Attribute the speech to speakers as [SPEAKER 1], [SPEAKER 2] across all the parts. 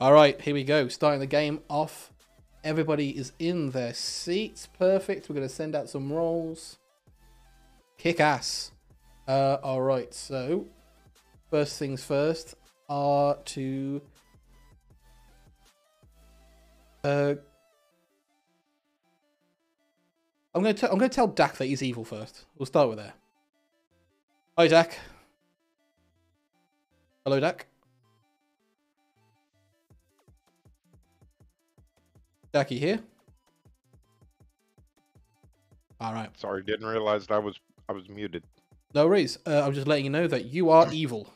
[SPEAKER 1] All right, here we go. Starting the game off. Everybody is in their seats. Perfect. We're going to send out some roles. Kick ass. Uh, all right, so first things first are to uh, I'm going to I'm going to tell Dak that he's evil first. We'll start with there. Hi, Dak. Hello, Dak. Dak, you here? All right.
[SPEAKER 2] Sorry, didn't realize I was I was muted.
[SPEAKER 1] No worries. Uh, I'm just letting you know that you are evil.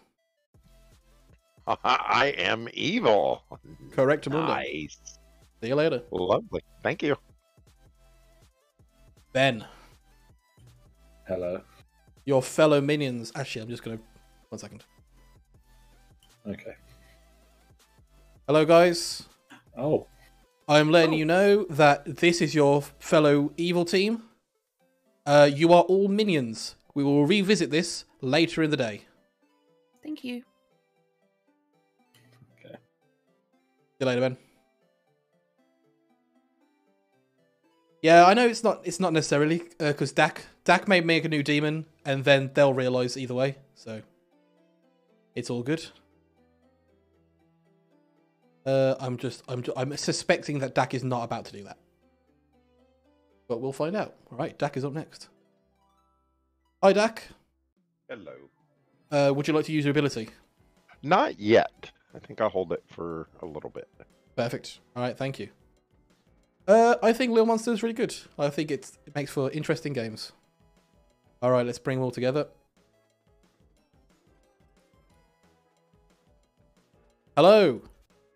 [SPEAKER 2] I am evil.
[SPEAKER 1] Correct, Mundo.
[SPEAKER 2] Nice.
[SPEAKER 1] See you later.
[SPEAKER 2] Lovely. Thank you.
[SPEAKER 1] Ben,
[SPEAKER 3] Hello.
[SPEAKER 1] your fellow minions. Actually, I'm just going to. One second.
[SPEAKER 3] Okay.
[SPEAKER 1] Hello, guys.
[SPEAKER 3] Oh,
[SPEAKER 1] I'm letting
[SPEAKER 4] Oh.
[SPEAKER 1] you know that this is your fellow evil team. Uh, you are all minions. We will revisit this later in the day.
[SPEAKER 4] Thank you.
[SPEAKER 1] See you later, Ben. Yeah, I know it's not it's not necessarily because Dak Dak may make a new demon and then they'll realize either way. So it's all good. Uh, I'm just I'm ju- I'm suspecting that Dak is not about to do that, but we'll find out. All right, Dak is up next. Hi, Dak.
[SPEAKER 2] Hello.
[SPEAKER 1] Uh, would you like to use your ability?
[SPEAKER 2] Not yet. I think I'll hold it for a little bit.
[SPEAKER 1] Perfect. All right, thank you. Uh, I think Little Monster is really good. I think it's, it makes for interesting games. All right, let's bring them all together. Hello.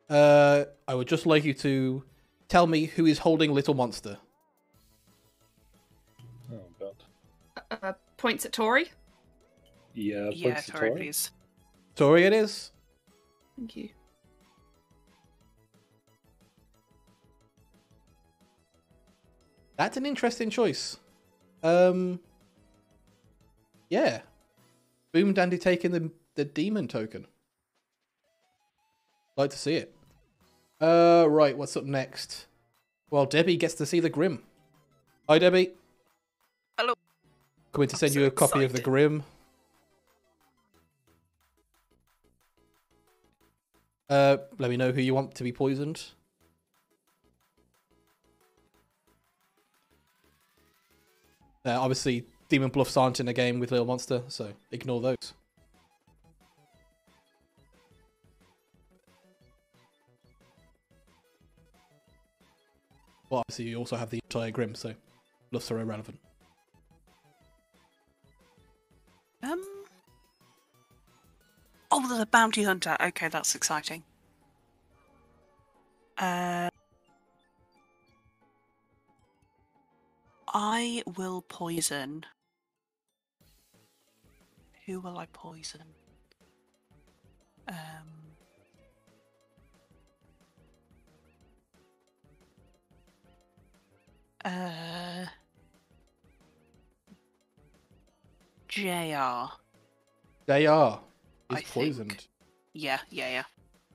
[SPEAKER 1] Uh, I would just like you to tell me who is holding Little Monster.
[SPEAKER 3] oh god.
[SPEAKER 4] Uh, points at Tori.
[SPEAKER 3] Yeah,
[SPEAKER 4] yeah,
[SPEAKER 3] points to
[SPEAKER 4] Tori,
[SPEAKER 3] Tori.
[SPEAKER 4] please.
[SPEAKER 1] Tori, it is.
[SPEAKER 4] Thank you.
[SPEAKER 1] That's an interesting choice. Um, yeah. Boom Dandy taking the the demon token. Like to see it. Uh, right. What's up next? Well, Debbie gets to see the Grim. Hi, Debbie.
[SPEAKER 4] Hello.
[SPEAKER 1] Coming to send
[SPEAKER 4] so
[SPEAKER 1] you a copy of the. Grim. Uh, let me know who you want to be poisoned. Uh, obviously, Demon Bluffs aren't in the game with Little Monster, so ignore those. Well, obviously, you also have the entire Grim, so Bluffs are irrelevant.
[SPEAKER 4] Um. Oh, there's a bounty hunter. Okay, that's exciting. Uh. I will poison. Who will I poison? Um. Uh. JR.
[SPEAKER 1] Are. Is
[SPEAKER 4] I think-
[SPEAKER 1] poisoned.
[SPEAKER 4] Yeah, yeah, yeah.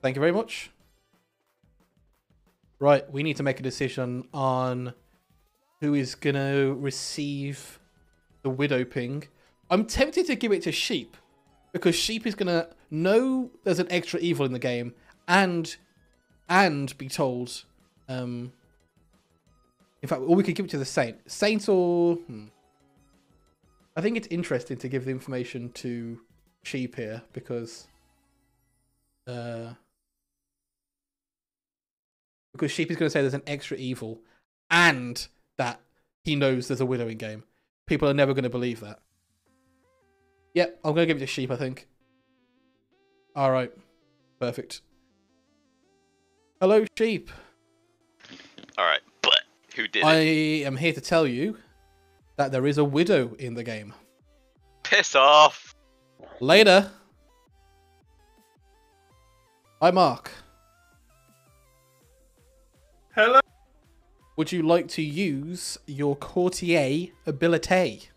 [SPEAKER 1] Thank you very much. Right, we need to make a decision on who is gonna receive the widow ping. I'm tempted to give it to Sheep because Sheep is gonna know there's an extra evil in the game and and be told. Um, in fact, or we could give it to the Saint. Saint or hmm. I think it's interesting to give the information to Sheep here because uh, because Sheep is going to say there's an extra evil and that he knows there's a widow in game. People are never going to believe that. Yep, I'm going to give it to Sheep, I think. All right. Perfect. Hello, Sheep.
[SPEAKER 5] All right, who did
[SPEAKER 1] I
[SPEAKER 5] it?
[SPEAKER 1] am here to tell you that there is a widow in the game.
[SPEAKER 5] Piss off.
[SPEAKER 1] Later. Hi, Mark.
[SPEAKER 6] Hello.
[SPEAKER 1] Would you like to use your courtier ability?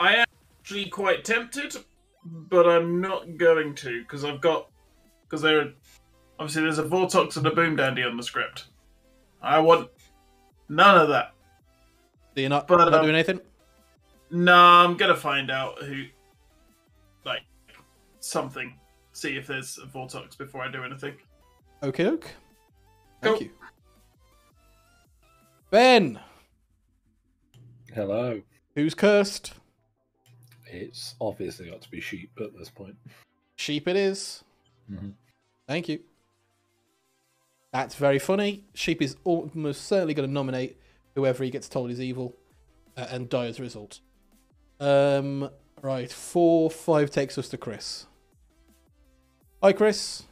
[SPEAKER 6] I am actually quite tempted, but I'm not going to because I've got because there, obviously, there's a Vortox and a Boom Dandy on the script. I want none of that.
[SPEAKER 1] So you're not,
[SPEAKER 6] But,
[SPEAKER 1] not
[SPEAKER 6] um,
[SPEAKER 1] doing anything?
[SPEAKER 6] No, I'm gonna find out who, like, something. See if there's a Vortox before I do anything.
[SPEAKER 1] Okay, okay. Thank
[SPEAKER 6] Go.
[SPEAKER 1] you. Ben,
[SPEAKER 3] Hello.
[SPEAKER 1] who's cursed?
[SPEAKER 3] It's obviously got to be sheep at this point.
[SPEAKER 1] Sheep it is.
[SPEAKER 3] Mhm.
[SPEAKER 1] Thank you. That's very funny. Sheep is almost certainly going to nominate whoever he gets told is evil uh, and die as a result. Um, right, four, five takes us to Chris. Hi, Chris.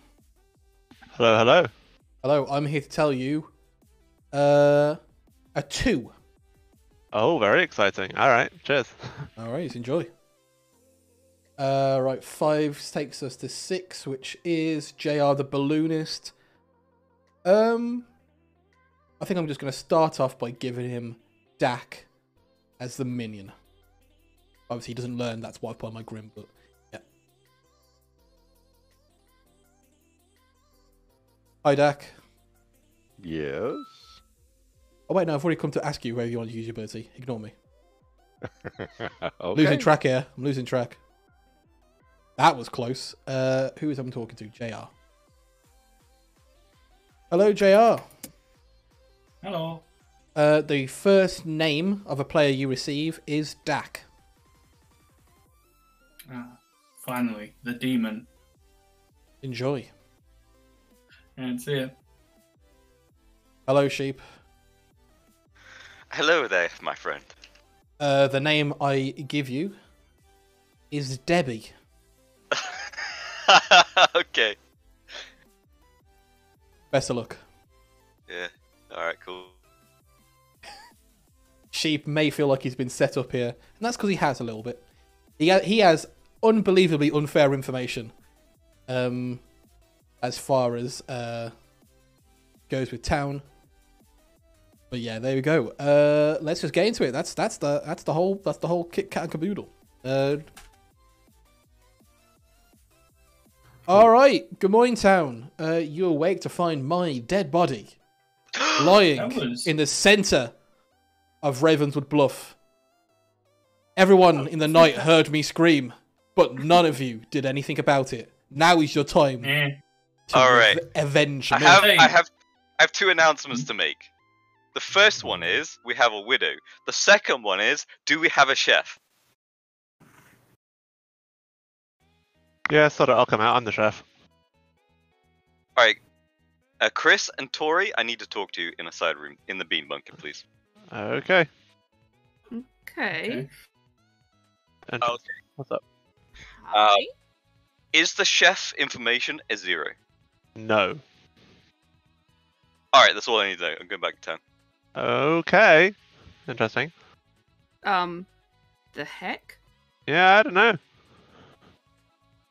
[SPEAKER 7] Hello, hello.
[SPEAKER 1] Hello, I'm here to tell you uh, a two.
[SPEAKER 7] Oh, very exciting. All right, cheers.
[SPEAKER 1] All right, enjoy. Uh, right, five takes us to six, which is JR the balloonist. Um, I think I'm just going to start off by giving him Dak as the minion. Obviously, he doesn't learn that's why I put on my grim, but yeah. Hi, Dak.
[SPEAKER 2] Yes.
[SPEAKER 1] Oh wait, no, I've already come to ask you whether you want to use your ability. Ignore me.
[SPEAKER 2] okay.
[SPEAKER 1] Losing track here. I'm losing track. That was close. Uh, who is I'm talking to? JR. Hello, JR.
[SPEAKER 8] Hello.
[SPEAKER 1] Uh, the first name of a player you receive is Dak.
[SPEAKER 8] Ah, finally, the demon.
[SPEAKER 1] Enjoy.
[SPEAKER 8] And see it.
[SPEAKER 1] Hello, sheep.
[SPEAKER 5] Hello there, my friend.
[SPEAKER 1] Uh, the name I give you is Debbie.
[SPEAKER 5] okay.
[SPEAKER 1] Best of luck.
[SPEAKER 5] Yeah. All right. Cool.
[SPEAKER 1] Sheep may feel like he's been set up here, and that's because he has a little bit. He ha- he has unbelievably unfair information, um, as far as uh goes with town. But yeah, there we go. Uh, let's just get into it. That's that's the that's the whole that's the whole kit kat and caboodle. Uh, all right. Good morning, town. Uh, you awake to find my dead body lying
[SPEAKER 8] was-
[SPEAKER 1] in the center of Ravenswood Bluff. Everyone in the night heard me scream, but none of you did anything about it. Now is your time to
[SPEAKER 5] All right.
[SPEAKER 1] av- avenge
[SPEAKER 5] I have, I have, I have two announcements to make. The first one is we have a widow. The second one is do we have a chef?
[SPEAKER 7] Yeah, sort of. I'll come out. I'm the chef.
[SPEAKER 5] All right. Uh, Chris and Tori, I need to talk to you in a side room in the bean bunker, please.
[SPEAKER 7] Okay.
[SPEAKER 9] Okay.
[SPEAKER 8] Okay.
[SPEAKER 7] And
[SPEAKER 5] Okay.
[SPEAKER 7] what's up?
[SPEAKER 5] Uh,
[SPEAKER 9] Hi.
[SPEAKER 5] Is the chef information a zero?
[SPEAKER 7] No.
[SPEAKER 5] All right, that's all I need to know. I'm going back to town.
[SPEAKER 7] Okay. Interesting.
[SPEAKER 9] um, the heck?
[SPEAKER 7] Yeah, I don't know.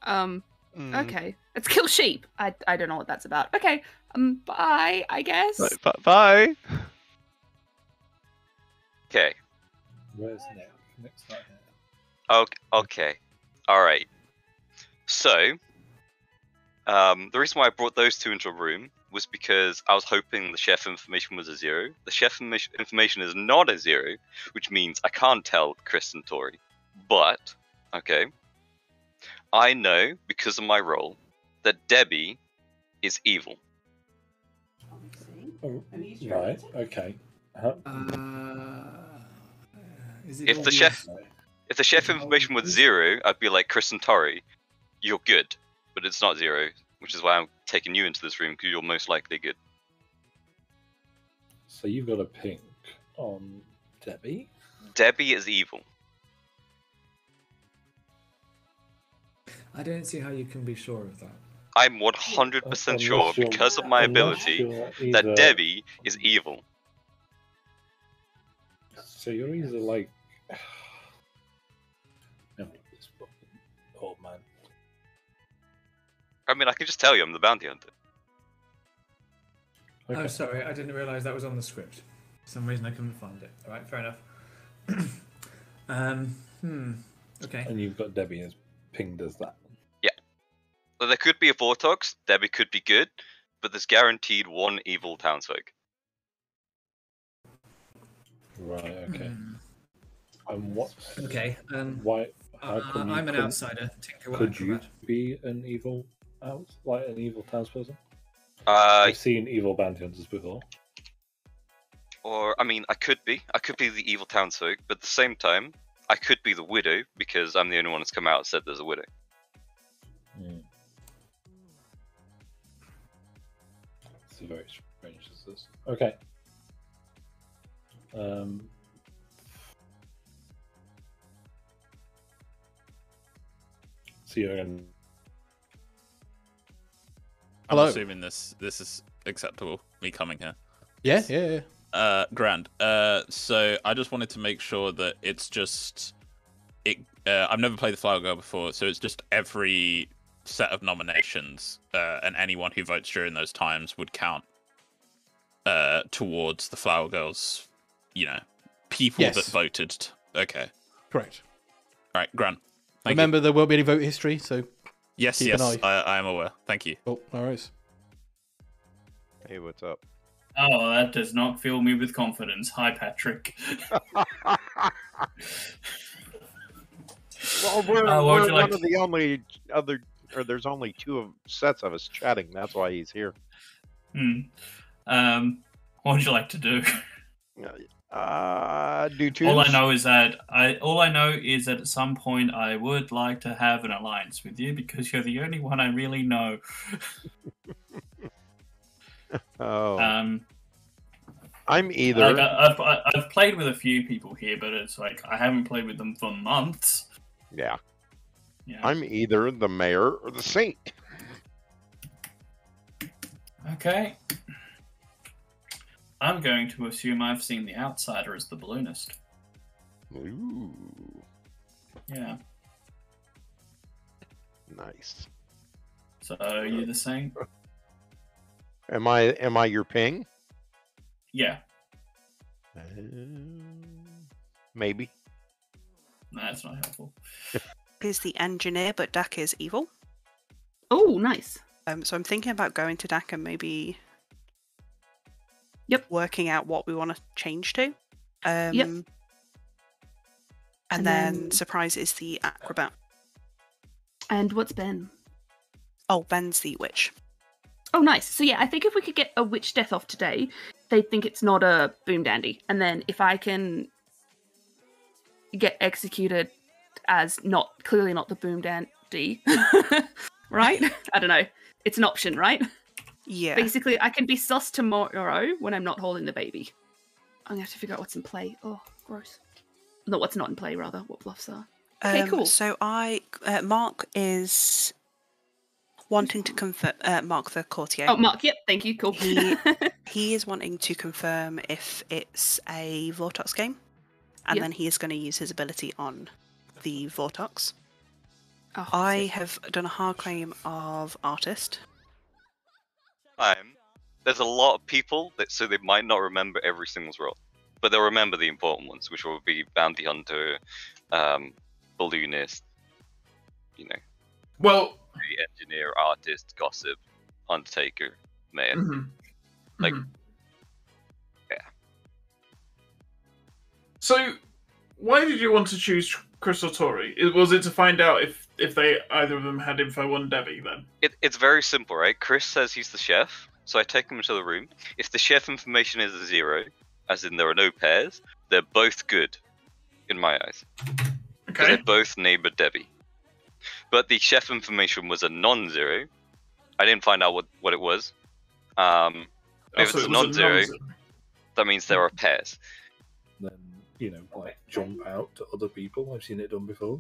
[SPEAKER 9] Um,
[SPEAKER 7] Hmm.
[SPEAKER 9] okay. Let's kill sheep. I I don't know what that's about. Okay. Um, bye. I guess.
[SPEAKER 7] Right, bu- bye.
[SPEAKER 5] Okay.
[SPEAKER 3] Where's Nick? Nick's not.
[SPEAKER 5] Okay. Okay. All right. So, um, the reason why I brought those two into a room was because I was hoping the chef information was a zero. The chef information is not a zero, which means I can't tell Chris and Tori. But, okay, I know because of my role that Debbie is evil.
[SPEAKER 3] Oh, right. Okay. Huh?
[SPEAKER 10] Uh, uh, is it
[SPEAKER 5] If the
[SPEAKER 10] obvious?
[SPEAKER 5] chef- If the chef information was zero, I'd be like Chris and Tori, you're good, but it's not zero, which is why I'm taking you into this room because you're most likely good.
[SPEAKER 3] So you've got a pink on Debbie.
[SPEAKER 5] Debbie is evil.
[SPEAKER 10] I don't see how you can be sure of that.
[SPEAKER 5] I'm 100%
[SPEAKER 3] Unless
[SPEAKER 5] sure
[SPEAKER 3] you're-
[SPEAKER 5] because of my
[SPEAKER 3] unless
[SPEAKER 5] ability
[SPEAKER 3] you're
[SPEAKER 5] that Debbie is evil.
[SPEAKER 3] So you're either like. No, old man.
[SPEAKER 5] I mean, I can just tell you I'm the bounty hunter.
[SPEAKER 3] Okay.
[SPEAKER 10] Oh, sorry, I didn't realise that was on the script. For some reason I couldn't find it. All right, fair enough. um, hmm. Okay.
[SPEAKER 3] And you've got Debbie as pinged as that.
[SPEAKER 5] There could be a Vortox. Debbie could be good, but there's guaranteed one evil townsfolk.
[SPEAKER 3] Right. Okay.
[SPEAKER 10] Hmm.
[SPEAKER 3] And what?
[SPEAKER 10] Okay. Um,
[SPEAKER 3] Why? How
[SPEAKER 10] uh,
[SPEAKER 3] come you
[SPEAKER 10] I'm an
[SPEAKER 3] couldn't-
[SPEAKER 10] outsider. Tinker
[SPEAKER 3] Could you
[SPEAKER 10] Acrobat.
[SPEAKER 3] be an evil out, like an evil townsperson?
[SPEAKER 5] Uh,
[SPEAKER 3] I've seen evil bounty hunters before.
[SPEAKER 5] or I mean, I could be. I could be the evil townsfolk, but at the same time, I could be the widow because I'm the only one that's come out and said there's a widow.
[SPEAKER 3] It's very strange. Is this? Okay. Um. See you again.
[SPEAKER 11] I'm
[SPEAKER 1] Hello.
[SPEAKER 11] assuming this this is acceptable. Me coming here.
[SPEAKER 1] Yeah, yeah, yeah.
[SPEAKER 11] Uh, grand. Uh, so I just wanted to make sure that it's just it. Uh, I've never played the Flower Girl before, so it's just every set of nominations, uh, and anyone who votes during those times would count uh, towards the Flower Girls. You know, people that voted. Okay.
[SPEAKER 1] Correct.
[SPEAKER 11] All right, grand. Thank
[SPEAKER 1] Remember, there won't be any vote history, so.
[SPEAKER 11] Yes,
[SPEAKER 1] keep an
[SPEAKER 11] yes,
[SPEAKER 1] eye.
[SPEAKER 11] I, I am aware. Thank you.
[SPEAKER 1] oh, no worries.
[SPEAKER 2] Hey, what's up?
[SPEAKER 8] Oh, that does not fill me with confidence. Hi, Patrick.
[SPEAKER 2] Well, we're,
[SPEAKER 8] Uh,
[SPEAKER 2] we're
[SPEAKER 8] you
[SPEAKER 2] one
[SPEAKER 8] like
[SPEAKER 2] of the only other, or there's only two of sets of us chatting. That's why he's here.
[SPEAKER 8] Hmm. Um, what would you like to do?
[SPEAKER 2] Uh, do two.
[SPEAKER 8] All I know is that I all I know is that at some point I would like to have an alliance with you because you're the only one I really know.
[SPEAKER 2] Oh,
[SPEAKER 8] Um,
[SPEAKER 2] I'm either.
[SPEAKER 8] like I, I've I- I've played with a few people here, but it's like I haven't played with them for months.
[SPEAKER 2] yeah,
[SPEAKER 8] Yeah.
[SPEAKER 2] I'm either the mayor or the saint.
[SPEAKER 8] Okay. I'm going to assume I've seen the outsider as the balloonist.
[SPEAKER 2] Ooh,
[SPEAKER 8] Yeah.
[SPEAKER 2] nice.
[SPEAKER 8] So are you're the same?
[SPEAKER 2] Am I? Am I your ping?
[SPEAKER 8] Yeah.
[SPEAKER 2] Uh, maybe.
[SPEAKER 8] No, that's not helpful.
[SPEAKER 4] Is the engineer, but Dak is evil.
[SPEAKER 9] Oh, nice.
[SPEAKER 4] Um, so I'm thinking about going to Dak and maybe.
[SPEAKER 9] Yep.
[SPEAKER 4] Working out what we want to change to. Um,
[SPEAKER 9] Yep.
[SPEAKER 4] And,
[SPEAKER 9] And
[SPEAKER 4] then,
[SPEAKER 9] then-
[SPEAKER 4] surprise is the acrobat.
[SPEAKER 9] And what's Ben?
[SPEAKER 4] Oh, Ben's the witch.
[SPEAKER 9] Oh, nice. So yeah, I think if we could get a witch death off today, they'd think it's not a boom dandy. And then if I can get executed as not clearly not the boom dandy, right? I don't know. It's an option, right?
[SPEAKER 4] Yeah.
[SPEAKER 9] Basically, I can be sus tomorrow when I'm not holding the baby. I'm gonna have to figure out what's in play. Oh, gross. No, what's not in play, rather. What bluffs are. Okay,
[SPEAKER 4] Um,
[SPEAKER 9] cool.
[SPEAKER 4] So I, uh, Mark is wanting to confirm. Uh, Mark the courtier.
[SPEAKER 9] Oh, Mark. Yep. Thank you. Cool.
[SPEAKER 4] He he is wanting to confirm if it's a Vortox game, and
[SPEAKER 9] Yep.
[SPEAKER 4] then he is going to use his ability on the Vortox.
[SPEAKER 9] Oh,
[SPEAKER 4] I
[SPEAKER 9] sick.
[SPEAKER 4] have done a hard claim of artist.
[SPEAKER 5] Um, there's a lot of people that so they might not remember every single role, but they'll remember the important ones, which will be bounty hunter, um, balloonist, you know,
[SPEAKER 6] Well,
[SPEAKER 5] the engineer, artist, gossip, undertaker, mayor.
[SPEAKER 6] mhm,
[SPEAKER 5] Like-
[SPEAKER 6] mhm.
[SPEAKER 5] yeah.
[SPEAKER 6] So, why did you want to choose Crystal Tory? It- Was it to find out if if they either of them had info on Debbie? Then.
[SPEAKER 5] It, it's very simple, right? Chris says he's the chef, so I take him into the room. If the chef information is a zero, as in there are no pairs, they're both good, in my eyes. Because
[SPEAKER 6] Okay.
[SPEAKER 5] they both neighbor Debbie. But the chef information was a non-zero. I didn't find out what, what it was. Um,
[SPEAKER 6] Oh,
[SPEAKER 5] if
[SPEAKER 6] so
[SPEAKER 5] it's
[SPEAKER 6] it was a
[SPEAKER 5] non-zero,
[SPEAKER 6] non-zero.
[SPEAKER 5] that means there are pairs.
[SPEAKER 3] Then you know, like jump out to other people. I've seen it done before.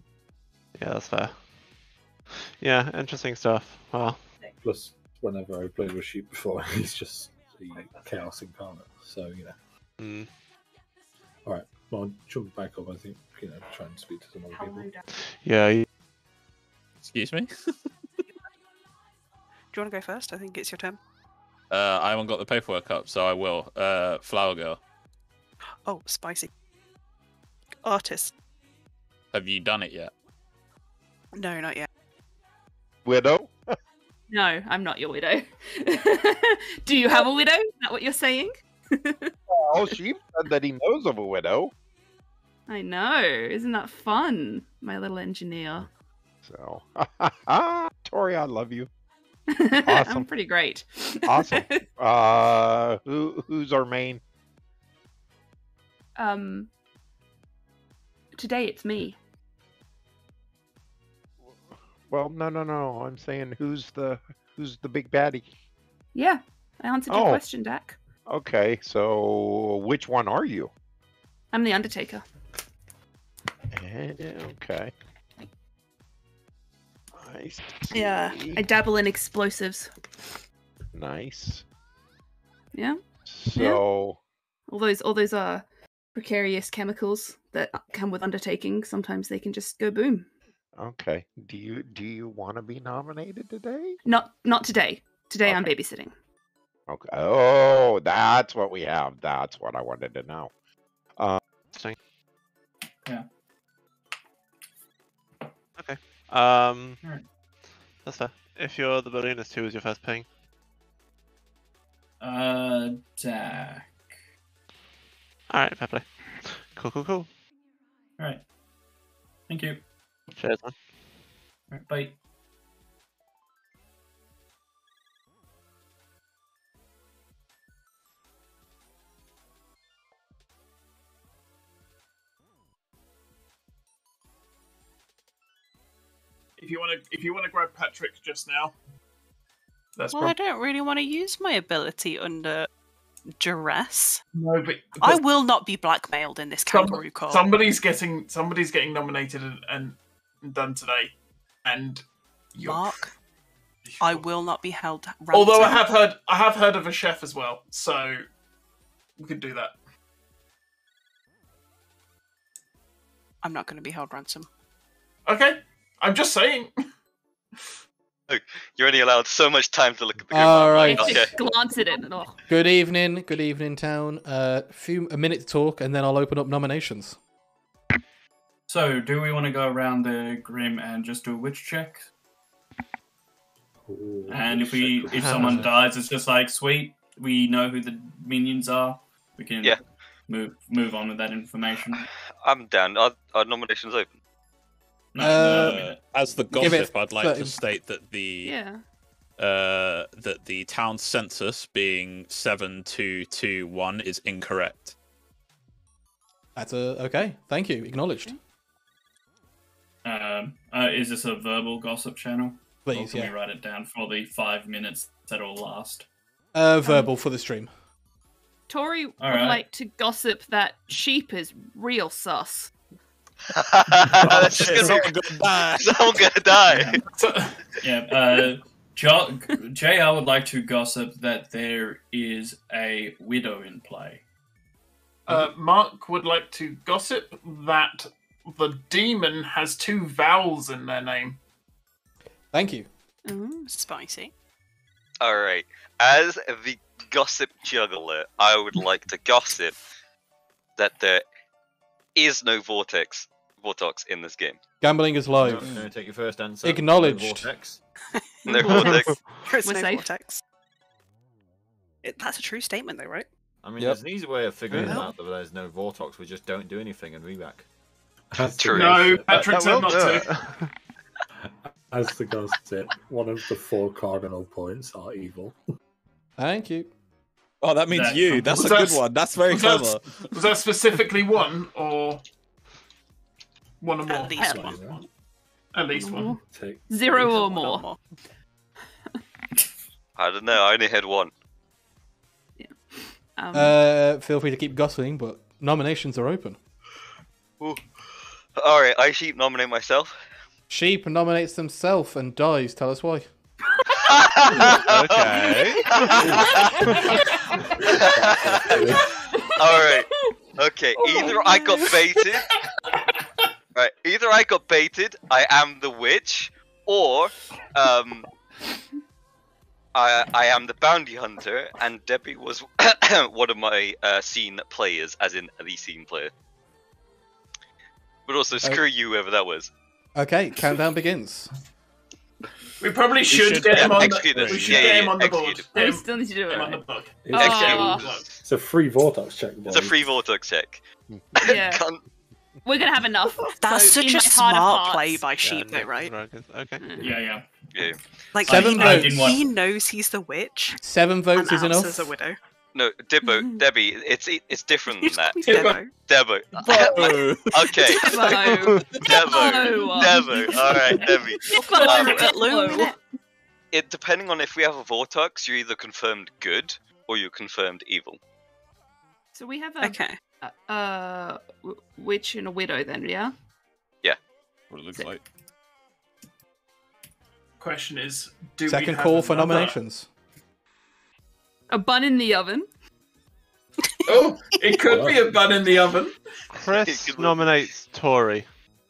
[SPEAKER 7] Yeah, that's fair. Yeah, interesting stuff. Well,
[SPEAKER 3] Plus, whenever I've played with sheep before, he's just the chaos incarnate. So you know.
[SPEAKER 7] mm,
[SPEAKER 3] All right. Well, jump back up. I think you know, try and speak to some other people.
[SPEAKER 7] yeah, you-
[SPEAKER 11] Excuse me.
[SPEAKER 4] Do you want to go first? I think it's your turn.
[SPEAKER 11] Uh, I haven't got the paperwork up, so I will. Uh, Flower Girl,
[SPEAKER 4] Oh, spicy. Artist.
[SPEAKER 11] have you done it yet?
[SPEAKER 4] No, not yet.
[SPEAKER 2] Widow.
[SPEAKER 9] No, I'm not your widow. Do you have a widow? Is that what you're saying?
[SPEAKER 2] Oh, she said that he knows of a widow.
[SPEAKER 9] I know. Isn't that fun, my little engineer?
[SPEAKER 2] So, Tori, I love you. Awesome.
[SPEAKER 9] I'm pretty great.
[SPEAKER 2] Awesome. uh, who who's our main?
[SPEAKER 9] um, today it's me.
[SPEAKER 2] Well, no, no, no. I'm saying who's the who's the big baddie?
[SPEAKER 9] Yeah, I answered your
[SPEAKER 2] Oh.
[SPEAKER 9] question, Dak.
[SPEAKER 2] Okay, so which one are you?
[SPEAKER 9] I'm the Undertaker.
[SPEAKER 2] Eh, Okay. I
[SPEAKER 9] Yeah. I dabble in explosives.
[SPEAKER 2] Nice.
[SPEAKER 9] Yeah,
[SPEAKER 2] So,
[SPEAKER 9] all those all those uh precarious chemicals that come with undertaking. Sometimes they can just go boom.
[SPEAKER 2] okay. Do you do you want to be nominated today?
[SPEAKER 9] Not not today. Today I'm babysitting.
[SPEAKER 2] Okay. Oh, that's what we have. That's what I wanted to know. Uh,
[SPEAKER 8] Yeah.
[SPEAKER 7] Okay. Um,
[SPEAKER 8] Alright.
[SPEAKER 7] that's fair. If you're the balloonist, who was your first ping?
[SPEAKER 8] Uh, Dak.
[SPEAKER 7] All right, fair play. Cool, cool, cool.
[SPEAKER 8] All right. Thank you.
[SPEAKER 7] Cheers, man.
[SPEAKER 8] All right, bye.
[SPEAKER 6] If you want to, if you want to grab Patrick just now, that's
[SPEAKER 4] Well, I don't really want to use my ability under duress.
[SPEAKER 6] no, but
[SPEAKER 4] I will not be blackmailed in this
[SPEAKER 6] Some-
[SPEAKER 4] kangaroo court.
[SPEAKER 6] somebody's getting somebody's getting nominated and, and, done today, and you're
[SPEAKER 4] Mark, I will not be held. Ransom.
[SPEAKER 6] Although I have heard, I have heard of a chef as well, so we could do that.
[SPEAKER 4] I'm not going to be held ransom.
[SPEAKER 6] Okay, I'm just saying.
[SPEAKER 5] You're only allowed so much time to look at the group.
[SPEAKER 1] All right.
[SPEAKER 9] Just
[SPEAKER 5] Okay.
[SPEAKER 9] glance at it and oh,
[SPEAKER 1] Good evening. Good evening, town. Uh, few a minute to talk, and then I'll open up nominations.
[SPEAKER 8] So, do we want to go around the grim and just do a witch check? And if we, if someone dies, it's just like sweet. We know who the minions are. We can
[SPEAKER 5] Yeah.
[SPEAKER 8] move move on with that information.
[SPEAKER 5] I'm down. Our, our nomination's open.
[SPEAKER 8] No,
[SPEAKER 1] Uh,
[SPEAKER 8] no,
[SPEAKER 11] As the
[SPEAKER 1] Give it
[SPEAKER 11] gossip, I'd like
[SPEAKER 1] thirty-
[SPEAKER 11] to state that the
[SPEAKER 9] yeah.
[SPEAKER 11] uh, that the town census being seven two two one is incorrect.
[SPEAKER 1] That's a okay. Thank you. Acknowledged.
[SPEAKER 8] Um, uh, is this a verbal gossip channel? or
[SPEAKER 1] Please,
[SPEAKER 8] can
[SPEAKER 1] yeah.
[SPEAKER 8] we write it down for the five minutes that will last?
[SPEAKER 1] Uh, verbal for the stream.
[SPEAKER 9] Tori would
[SPEAKER 8] Alright.
[SPEAKER 9] like to gossip that sheep is real sus.
[SPEAKER 5] That's just gonna
[SPEAKER 11] Someone
[SPEAKER 5] be
[SPEAKER 11] gonna die.
[SPEAKER 5] someone gonna die.
[SPEAKER 8] Yeah, uh, jo- JR would like to gossip that there is a widow in play.
[SPEAKER 6] Uh, Mark would like to gossip that the demon has two vowels in their name.
[SPEAKER 1] Thank you.
[SPEAKER 4] Mm, spicy.
[SPEAKER 5] All right. As the gossip juggler, I would like to gossip that there is no vortex vortex in this game.
[SPEAKER 1] Gambling is live.
[SPEAKER 12] No, no, take your first answer.
[SPEAKER 1] Acknowledged.
[SPEAKER 12] No vortex.
[SPEAKER 5] No vortex.
[SPEAKER 4] There's
[SPEAKER 9] We're
[SPEAKER 4] no
[SPEAKER 9] safe.
[SPEAKER 4] vortex. It, that's a true statement, though, right?
[SPEAKER 12] I mean,
[SPEAKER 1] Yep.
[SPEAKER 12] there's an easy way of figuring
[SPEAKER 1] Yeah.
[SPEAKER 12] out that there's no vortex. We just don't do anything and reback.
[SPEAKER 3] As the
[SPEAKER 5] True.
[SPEAKER 6] No,
[SPEAKER 3] gossip-
[SPEAKER 6] Patrick
[SPEAKER 7] That
[SPEAKER 6] said not
[SPEAKER 7] do
[SPEAKER 6] to.
[SPEAKER 3] As the gossip, one of the four cardinal points are evil.
[SPEAKER 1] Thank you.
[SPEAKER 11] Oh, that means
[SPEAKER 8] That-
[SPEAKER 11] you. That's a
[SPEAKER 6] Was
[SPEAKER 11] good one. That's very
[SPEAKER 6] was that-
[SPEAKER 11] clever.
[SPEAKER 6] Was that specifically one or one or more?
[SPEAKER 4] At least
[SPEAKER 3] Yeah.
[SPEAKER 4] one.
[SPEAKER 6] At least one.
[SPEAKER 3] Take
[SPEAKER 9] Zero or
[SPEAKER 4] One or
[SPEAKER 9] more.
[SPEAKER 5] I don't know. I only had one.
[SPEAKER 9] Um,
[SPEAKER 1] Uh, feel free to keep gossiping, but nominations are open.
[SPEAKER 5] All right. I sheep nominate myself.
[SPEAKER 1] Sheep nominates himself and dies. Tell us why.
[SPEAKER 7] Okay.
[SPEAKER 5] All right. Okay. Either I got baited. Right. Either I got baited. I am the witch, or um, I I am the bounty hunter, and Debbie was one of my uh, seen players, as in the seen player. But also, screw you, whoever that was.
[SPEAKER 1] Okay, countdown begins.
[SPEAKER 6] We probably should,
[SPEAKER 5] should
[SPEAKER 6] get him on the.
[SPEAKER 5] this.
[SPEAKER 6] We should
[SPEAKER 5] Yeah,
[SPEAKER 6] get
[SPEAKER 5] yeah,
[SPEAKER 6] him on the board.
[SPEAKER 5] it.
[SPEAKER 6] Get
[SPEAKER 9] we still need to do it.
[SPEAKER 6] him on the
[SPEAKER 9] right?
[SPEAKER 6] book.
[SPEAKER 3] It's,
[SPEAKER 9] Oh.
[SPEAKER 3] it's a free Vortox check.
[SPEAKER 5] It's a free Vortox check.
[SPEAKER 9] Yeah. We're gonna have enough.
[SPEAKER 4] That's
[SPEAKER 9] so
[SPEAKER 4] such a
[SPEAKER 9] my
[SPEAKER 4] smart play by Sheep, though,
[SPEAKER 7] Yeah,
[SPEAKER 4] right?
[SPEAKER 7] right, Okay.
[SPEAKER 8] Yeah, yeah.
[SPEAKER 5] yeah.
[SPEAKER 4] Like
[SPEAKER 1] Seven
[SPEAKER 4] he,
[SPEAKER 1] votes.
[SPEAKER 4] he knows he's the witch
[SPEAKER 1] Seven votes
[SPEAKER 4] and
[SPEAKER 1] is
[SPEAKER 4] acts
[SPEAKER 1] enough.
[SPEAKER 4] as a widow.
[SPEAKER 5] No, Dibbo, Debbie, it's it's different than that.
[SPEAKER 4] just call me Debo.
[SPEAKER 5] Debo. okay.
[SPEAKER 9] Debo.
[SPEAKER 5] Debo.
[SPEAKER 9] Debo.
[SPEAKER 5] Debo. All right, Debbie. Um, it depending on if we have a Vortox, you're either confirmed good or you're confirmed evil.
[SPEAKER 9] So we have a
[SPEAKER 4] Okay.
[SPEAKER 9] uh, uh w- witch and a widow then, yeah. Yeah.
[SPEAKER 11] What it looks like.
[SPEAKER 6] Question is, do we
[SPEAKER 1] Second
[SPEAKER 6] have
[SPEAKER 1] call for
[SPEAKER 6] another-
[SPEAKER 1] nominations.
[SPEAKER 9] A bun in the oven.
[SPEAKER 6] Oh, it could be a bun in the oven.
[SPEAKER 7] Chris nominates Tori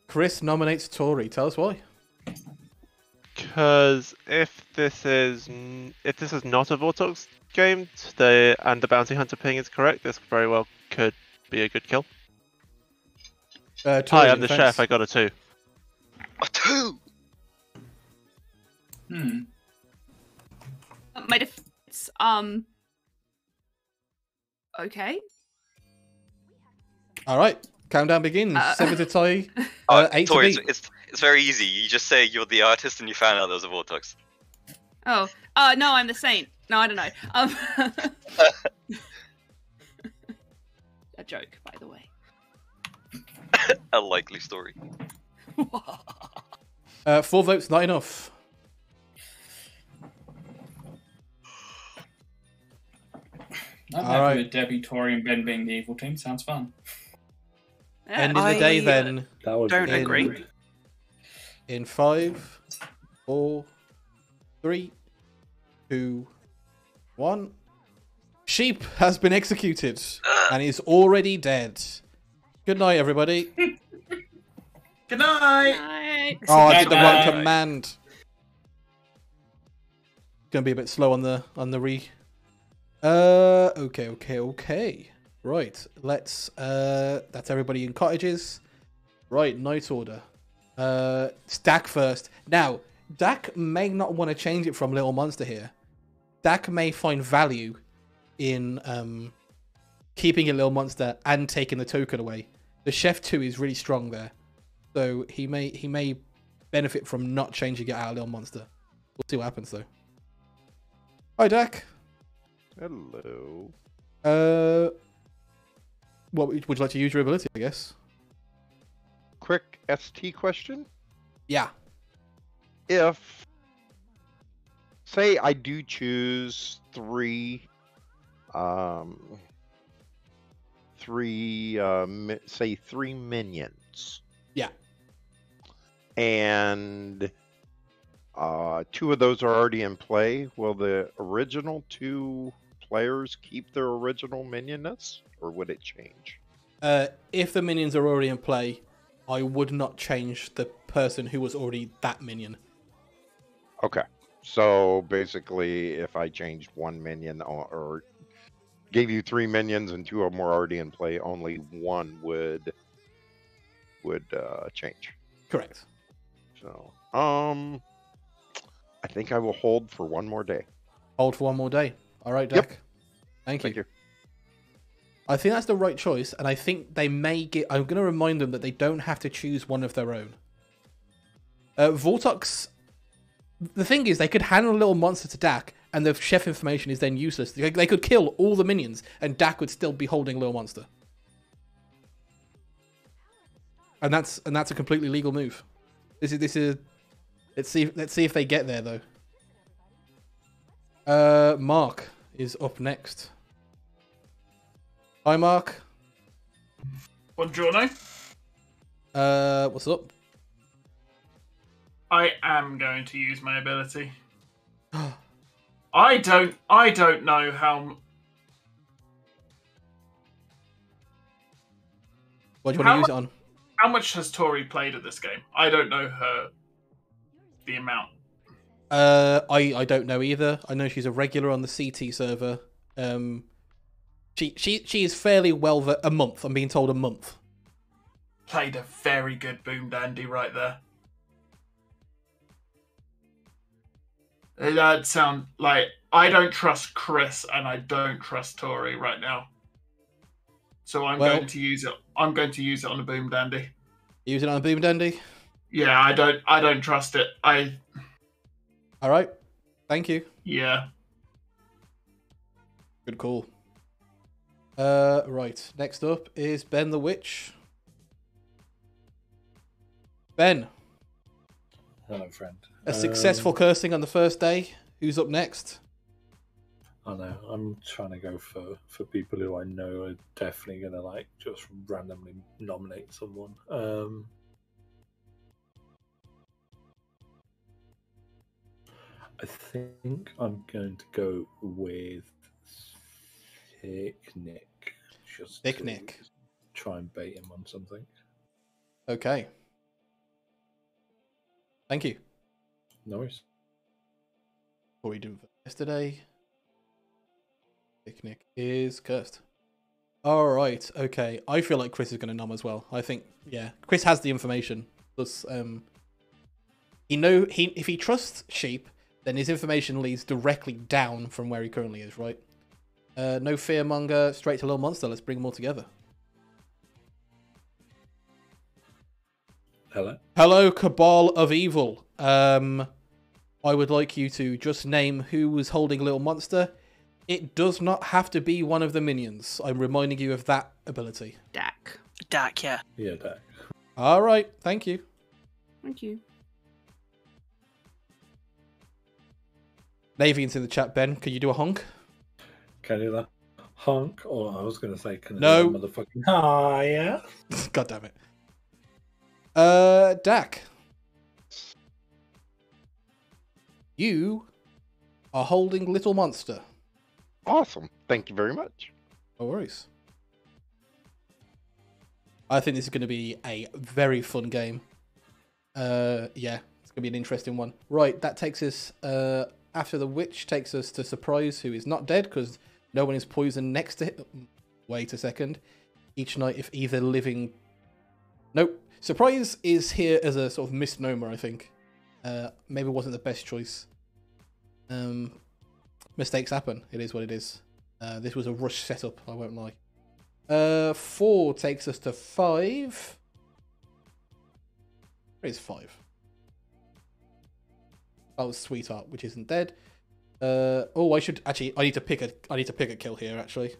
[SPEAKER 1] Chris nominates Tori. Tell us why.
[SPEAKER 7] because if this is if this is not a Vortox game, the and the bounty hunter ping is correct, this very well could be a good kill.
[SPEAKER 1] Uh, Tori
[SPEAKER 7] Hi, I'm the
[SPEAKER 1] defense.
[SPEAKER 7] chef. I got a two.
[SPEAKER 5] A two.
[SPEAKER 8] Hmm.
[SPEAKER 9] My defense. Um. Okay.
[SPEAKER 1] All right. Countdown begins.
[SPEAKER 9] Uh,
[SPEAKER 1] Seven to tie.
[SPEAKER 5] Uh,
[SPEAKER 1] Uh, eight to
[SPEAKER 5] Tori, it's, it's it's very easy. You just say you're the artist and you found out there was a Vortox.
[SPEAKER 9] Oh. Uh no, I'm the saint. No, I don't know. Um. a joke, by the way.
[SPEAKER 5] A likely story.
[SPEAKER 1] Uh, four votes, not enough.
[SPEAKER 8] I'm
[SPEAKER 1] All
[SPEAKER 8] happy
[SPEAKER 1] right.
[SPEAKER 8] with Debbie, Tori, and Ben being the evil team. Sounds fun.
[SPEAKER 9] Yeah.
[SPEAKER 1] End of the day,
[SPEAKER 4] I,
[SPEAKER 1] then.
[SPEAKER 3] That would
[SPEAKER 4] Don't
[SPEAKER 3] be
[SPEAKER 1] in-
[SPEAKER 4] agree.
[SPEAKER 1] In five, four, three, two, one. Sheep has been executed ah. and is already dead. Good night, everybody.
[SPEAKER 6] Good night.
[SPEAKER 9] Night.
[SPEAKER 1] Oh, I did the wrong command. Gonna be a bit slow on the on the re. Uh, okay, okay, okay. Right, let's. Uh, that's everybody in cottages. Right, night order. Uh, Dak first. Now, Dak may not want to change it from Little Monster here. Dak may find value in um keeping a Little Monster and taking the token away. The Chef Two is really strong there, so he may he may benefit from not changing it out of Little Monster. We'll see what happens though. Hi, Dak.
[SPEAKER 2] Hello.
[SPEAKER 1] Uh, what would you like to use your ability? I guess.
[SPEAKER 2] Quick ST question.
[SPEAKER 1] Yeah.
[SPEAKER 2] If, say, I do choose three, um, three, mi- say, three minions.
[SPEAKER 1] Yeah.
[SPEAKER 2] And uh, two of those are already in play. Will the original two players keep their original minionness, or would it change?
[SPEAKER 1] Uh, if the minions are already in play, I would not change the person who was already that minion.
[SPEAKER 2] Okay. So basically, if I changed one minion or, or gave you three minions and two of them were already in play, only one would would uh, change.
[SPEAKER 1] Correct.
[SPEAKER 2] So, um, I think I will hold for one more day.
[SPEAKER 1] Hold for one more day. All right,
[SPEAKER 2] Yep.
[SPEAKER 1] Dak. Thank,
[SPEAKER 2] Thank
[SPEAKER 1] you.
[SPEAKER 2] you.
[SPEAKER 1] I think that's the right choice, and I think they may get. I'm going to remind them that they don't have to choose one of their own. Uh, Vortox. The thing is, they could hand a little monster to Dak, and the chef information is then useless. They, they could kill all the minions, and Dak would still be holding little monster. And that's and that's a completely legal move. This is this is. Let's see. Let's see if they get there though. Uh, Mark is up next. Hi, Mark.
[SPEAKER 6] Buongiorno.
[SPEAKER 1] Uh, what's up?
[SPEAKER 6] I am going to use my ability. I don't. I don't know how.
[SPEAKER 1] What do you want
[SPEAKER 6] How
[SPEAKER 1] to use it on?
[SPEAKER 6] How much has Tori played at this game? I don't know her. The amount.
[SPEAKER 1] Uh, I I don't know either. I know she's a regular on the CT server. Um, she she she is fairly well ver- a month. I'm being told a month.
[SPEAKER 6] Played a very good boom dandy right there. That sound like I don't trust Chris and I don't trust Tori right now. So I'm
[SPEAKER 1] Well-
[SPEAKER 6] going to use it. I'm going to use it on a boom dandy.
[SPEAKER 1] Use it on a boom dandy.
[SPEAKER 6] Yeah, I don't. I don't trust it. I
[SPEAKER 1] All right. Thank you.
[SPEAKER 6] yeah.
[SPEAKER 1] Good call. Uh, right. Next up is Ben the Witch. Ben,
[SPEAKER 3] Hello, friend.
[SPEAKER 1] a successful
[SPEAKER 3] Um,
[SPEAKER 1] cursing on the first day. Who's up next?
[SPEAKER 3] I know. I'm trying to go for for people who I know are definitely gonna like just randomly nominate someone. Um, I think I'm going to go with Thick Nick. Just. Try and bait him on something.
[SPEAKER 1] Okay. Thank you.
[SPEAKER 3] No worries.
[SPEAKER 1] What were we doing for yesterday? Picnic is cursed. All right. Okay. I feel like Chris is going to numb as well. I think yeah. Chris has the information. Plus, um, he know he if he trusts sheep, then his information leads directly down from where he currently is. Right. Uh, no fearmonger. Straight to little monster. Let's bring them all together.
[SPEAKER 3] Hello.
[SPEAKER 1] Hello, Cabal of Evil. Um, I would like you to just name who was holding Little Monster. It does not have to be one of the minions. I'm reminding you of that ability.
[SPEAKER 4] Dak. Dak, yeah.
[SPEAKER 3] Yeah, that.
[SPEAKER 1] All right, thank you.
[SPEAKER 9] Thank you.
[SPEAKER 1] Navian's in the chat. Ben, can you do a honk?
[SPEAKER 3] Can I do that? Honk, or I was going to say, can I
[SPEAKER 1] No.
[SPEAKER 3] do that motherfucking? Ah, yeah.
[SPEAKER 1] God damn it. Uh, Dak. You are holding Little Monster.
[SPEAKER 2] Awesome. Thank you very much.
[SPEAKER 1] No worries. I think this is going to be a very fun game. Uh, yeah, it's going to be an interesting one. Right, that takes us uh, after the witch takes us to surprise, who is not dead because no one is poisoned next to him. Wait a second. Each night, if either living, nope. Surprise is here as a sort of misnomer. I think. Uh, maybe wasn't the best choice. Um, mistakes happen. It is what it is. Uh, this was a rush setup. I won't lie. Uh, four takes us to five. Where is five? Oh, sweetheart, which isn't dead. Uh, oh, I should actually. I need to pick a. I need to pick a kill here. Actually.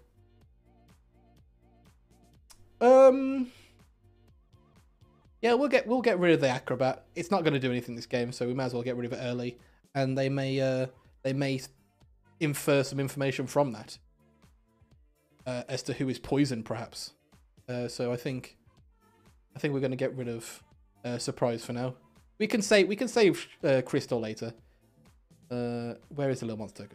[SPEAKER 1] Um. Yeah, we'll get we'll get rid of the acrobat. It's not going to do anything this game, so we might as well get rid of it early. And they may uh they may infer some information from that uh, as to who is poisoned, perhaps. Uh, so I think I think we're going to get rid of uh, surprise for now. We can say we can save uh, Crystal later. Uh, where is the little monster?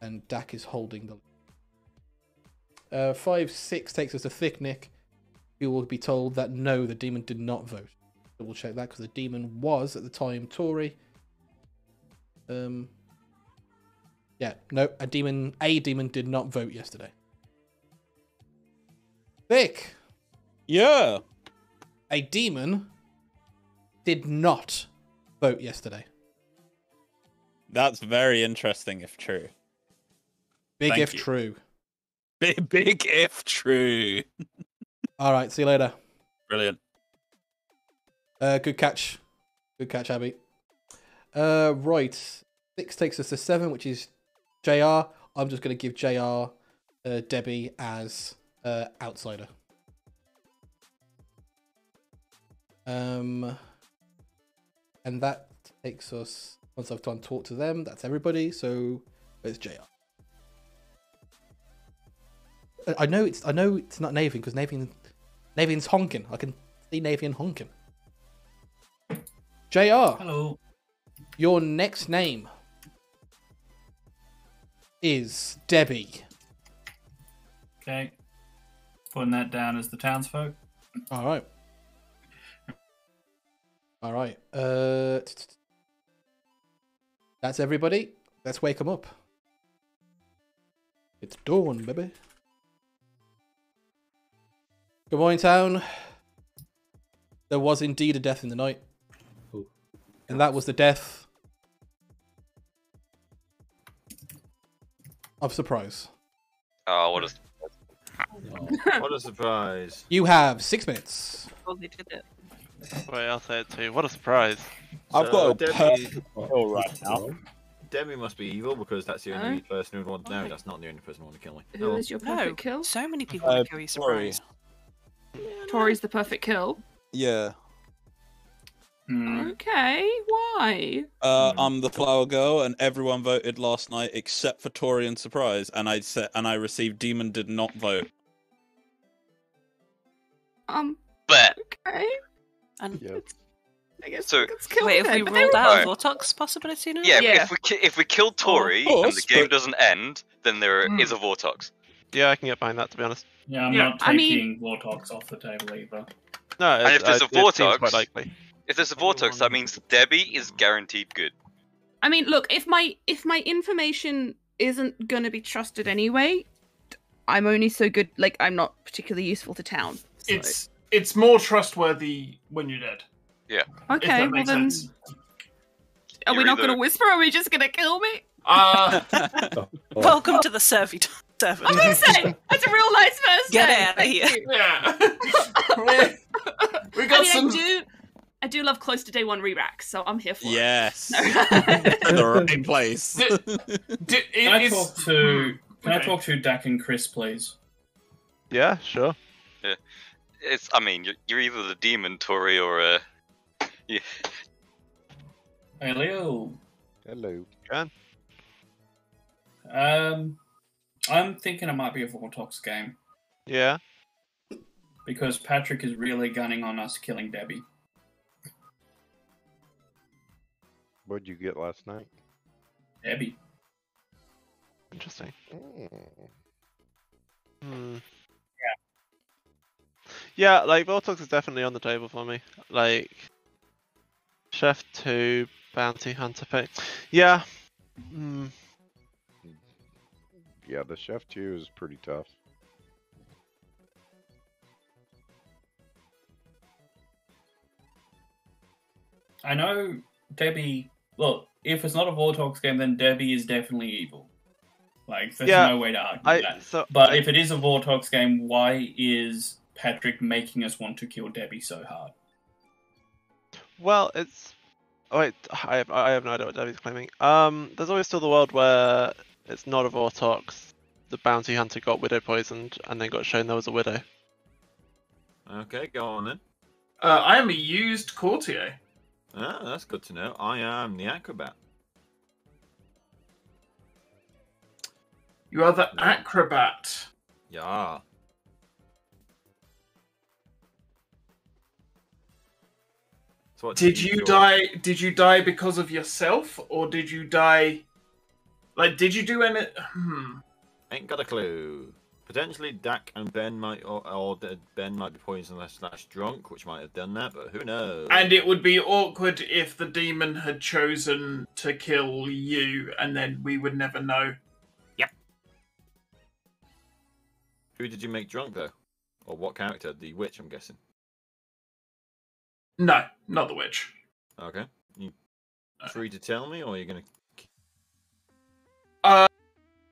[SPEAKER 1] And Dak is holding the. Uh, five six takes us to Thick Nick, You will be told that no, the demon did not vote. Double check that because the demon was at the time Tori. Um. Yeah, no, a demon, a demon did not vote yesterday. Thick.
[SPEAKER 11] Yeah.
[SPEAKER 1] a demon did not vote yesterday.
[SPEAKER 11] That's very interesting if true.
[SPEAKER 1] Big
[SPEAKER 11] Thank
[SPEAKER 1] if
[SPEAKER 11] you.
[SPEAKER 1] true.
[SPEAKER 11] Big, big if true.
[SPEAKER 1] All right, see you later.
[SPEAKER 11] Brilliant.
[SPEAKER 1] Uh, good catch. Good catch, Abby. Uh, right. Six takes us to seven, which is JR. I'm just going to give JR uh, Debbie as uh, outsider. Um, and that takes us, once I've done talk to them, that's everybody. So where's JR? Uh, I know it's I know it's not Navian because Navian Navian's honking. I can see Navian honking. JR,
[SPEAKER 8] Hello.
[SPEAKER 1] your next name is Debbie.
[SPEAKER 8] Okay. Putting that down as the townsfolk.
[SPEAKER 1] All right. All right. Uh, that's everybody. Let's wake them up. It's dawn, baby. Good morning, town. There was indeed a death in the night. And that was the death of surprise.
[SPEAKER 5] Oh, what a,
[SPEAKER 12] what a surprise.
[SPEAKER 1] You have six minutes.
[SPEAKER 4] Oh, they did it.
[SPEAKER 7] Wait, I'll say it to you. What a surprise.
[SPEAKER 13] I've got a
[SPEAKER 12] Debbie-
[SPEAKER 13] perfect kill right now.
[SPEAKER 12] Debbie must be evil because that's the only
[SPEAKER 9] Huh?
[SPEAKER 12] person who would want. No, that's not the only person who want to kill me.
[SPEAKER 9] Who
[SPEAKER 12] Oh,
[SPEAKER 9] is your
[SPEAKER 4] No,
[SPEAKER 9] perfect kill?
[SPEAKER 4] so many people
[SPEAKER 13] Uh,
[SPEAKER 4] want to kill you.
[SPEAKER 13] Tori.
[SPEAKER 4] Surprise.
[SPEAKER 9] Tori's the perfect kill.
[SPEAKER 13] Yeah.
[SPEAKER 8] Hmm.
[SPEAKER 9] Okay, why?
[SPEAKER 13] Uh, I'm the flower girl, and everyone voted last night except for Tori and Surprise, and I said, and I received Demon did not vote.
[SPEAKER 9] Um,
[SPEAKER 5] bet.
[SPEAKER 9] okay.
[SPEAKER 4] And
[SPEAKER 2] Yep.
[SPEAKER 9] I guess
[SPEAKER 5] So-
[SPEAKER 9] let's
[SPEAKER 4] wait,
[SPEAKER 9] him
[SPEAKER 4] have we
[SPEAKER 9] then,
[SPEAKER 4] ruled
[SPEAKER 9] were-
[SPEAKER 4] out a
[SPEAKER 5] Right.
[SPEAKER 4] Vortox possibility now?
[SPEAKER 5] Yeah,
[SPEAKER 9] Yeah.
[SPEAKER 5] if we ki- if we kill Tori and
[SPEAKER 13] course,
[SPEAKER 5] the game
[SPEAKER 13] but-
[SPEAKER 5] doesn't end, then there is
[SPEAKER 6] Hmm.
[SPEAKER 5] a Vortox.
[SPEAKER 7] Yeah, I can get behind that to be honest.
[SPEAKER 8] Yeah, I'm
[SPEAKER 6] Yeah,
[SPEAKER 8] not
[SPEAKER 9] I mean-
[SPEAKER 8] taking Vortox off the table either.
[SPEAKER 7] No,
[SPEAKER 5] And if there's
[SPEAKER 7] uh,
[SPEAKER 5] a
[SPEAKER 7] it seems
[SPEAKER 5] Vortox-
[SPEAKER 7] quite likely.
[SPEAKER 5] If there's a Vortox, that means Debbie is guaranteed good.
[SPEAKER 9] I mean, look, if my if my information isn't gonna be trusted anyway, I'm only so good. Like, I'm not particularly useful to town. so-
[SPEAKER 6] It's it's more trustworthy when you're dead.
[SPEAKER 5] Yeah.
[SPEAKER 9] Okay.
[SPEAKER 6] that
[SPEAKER 9] Well then,
[SPEAKER 6] sense.
[SPEAKER 9] are we
[SPEAKER 5] You're
[SPEAKER 9] not
[SPEAKER 5] either-
[SPEAKER 9] gonna whisper? Or are we just gonna kill me?
[SPEAKER 6] Uh,
[SPEAKER 4] Welcome to the Servy Seven.
[SPEAKER 9] I'm gonna say that's a real nice first
[SPEAKER 4] Get
[SPEAKER 9] day.
[SPEAKER 4] out of
[SPEAKER 9] Thank
[SPEAKER 4] here.
[SPEAKER 9] you.
[SPEAKER 6] yeah. we, we
[SPEAKER 9] I
[SPEAKER 6] got
[SPEAKER 9] mean,
[SPEAKER 6] some.
[SPEAKER 9] I do, I do love close to day one re-racks, so I'm here for
[SPEAKER 13] Yes.
[SPEAKER 9] it.
[SPEAKER 13] In the right place.
[SPEAKER 6] D- d-
[SPEAKER 8] Can I
[SPEAKER 6] is-
[SPEAKER 8] talk to Can I
[SPEAKER 6] Okay.
[SPEAKER 8] talk to Dak and Chris, please?
[SPEAKER 7] Yeah, sure.
[SPEAKER 5] It's. I mean, you're, you're either the demon Tori or uh, yeah.
[SPEAKER 8] Hey, Leo.
[SPEAKER 2] Hello.
[SPEAKER 7] Can.
[SPEAKER 8] Um, I'm thinking it might be a Vortox game
[SPEAKER 7] Yeah.
[SPEAKER 8] because Patrick is really gunning on us killing Debbie.
[SPEAKER 2] What'd you get last night?
[SPEAKER 8] Debbie.
[SPEAKER 7] Interesting.
[SPEAKER 2] Mm.
[SPEAKER 7] Hmm. Yeah. Yeah, like Vortox is definitely on the table for me. Like Chef Two, Bounty Hunter pick. Yeah. Hmm.
[SPEAKER 2] Yeah, the chef Two is pretty tough.
[SPEAKER 8] I know Debbie. Look, if it's not a Vortox game, then Debbie is definitely evil. Like, there's
[SPEAKER 7] Yeah,
[SPEAKER 8] no way to argue
[SPEAKER 7] I
[SPEAKER 8] that.
[SPEAKER 7] so
[SPEAKER 8] But
[SPEAKER 7] I-
[SPEAKER 8] if it is a Vortox game, why is Patrick making us want to kill Debbie so hard?
[SPEAKER 7] Well, it's. Oh wait, I have, I have no idea what Debbie's claiming. Um, there's always still the world where it's not a Vortox. The bounty hunter got widow poisoned and then got shown there was a widow.
[SPEAKER 12] Okay, go on then.
[SPEAKER 6] Uh, I am a used courtier.
[SPEAKER 12] Ah, that's good to know. I am the acrobat.
[SPEAKER 6] You are the acrobat.
[SPEAKER 12] Yeah. So what
[SPEAKER 6] Did
[SPEAKER 12] you
[SPEAKER 6] you
[SPEAKER 12] feel-
[SPEAKER 6] die? Did you die because of yourself, or did you die? Like, did you do any? Hmm.
[SPEAKER 12] Ain't got a clue. Potentially, Dak and Ben might, or, or Ben might be poisoned slash drunk, which might have done that, but who knows?
[SPEAKER 6] And it would be awkward if the demon had chosen to kill you, and then we would never know. Yep.
[SPEAKER 12] Who did you make drunk though? Or what character? The witch, I'm guessing.
[SPEAKER 6] No, not the witch.
[SPEAKER 12] Okay. You free to tell me, or you're you gonna?
[SPEAKER 6] Uh,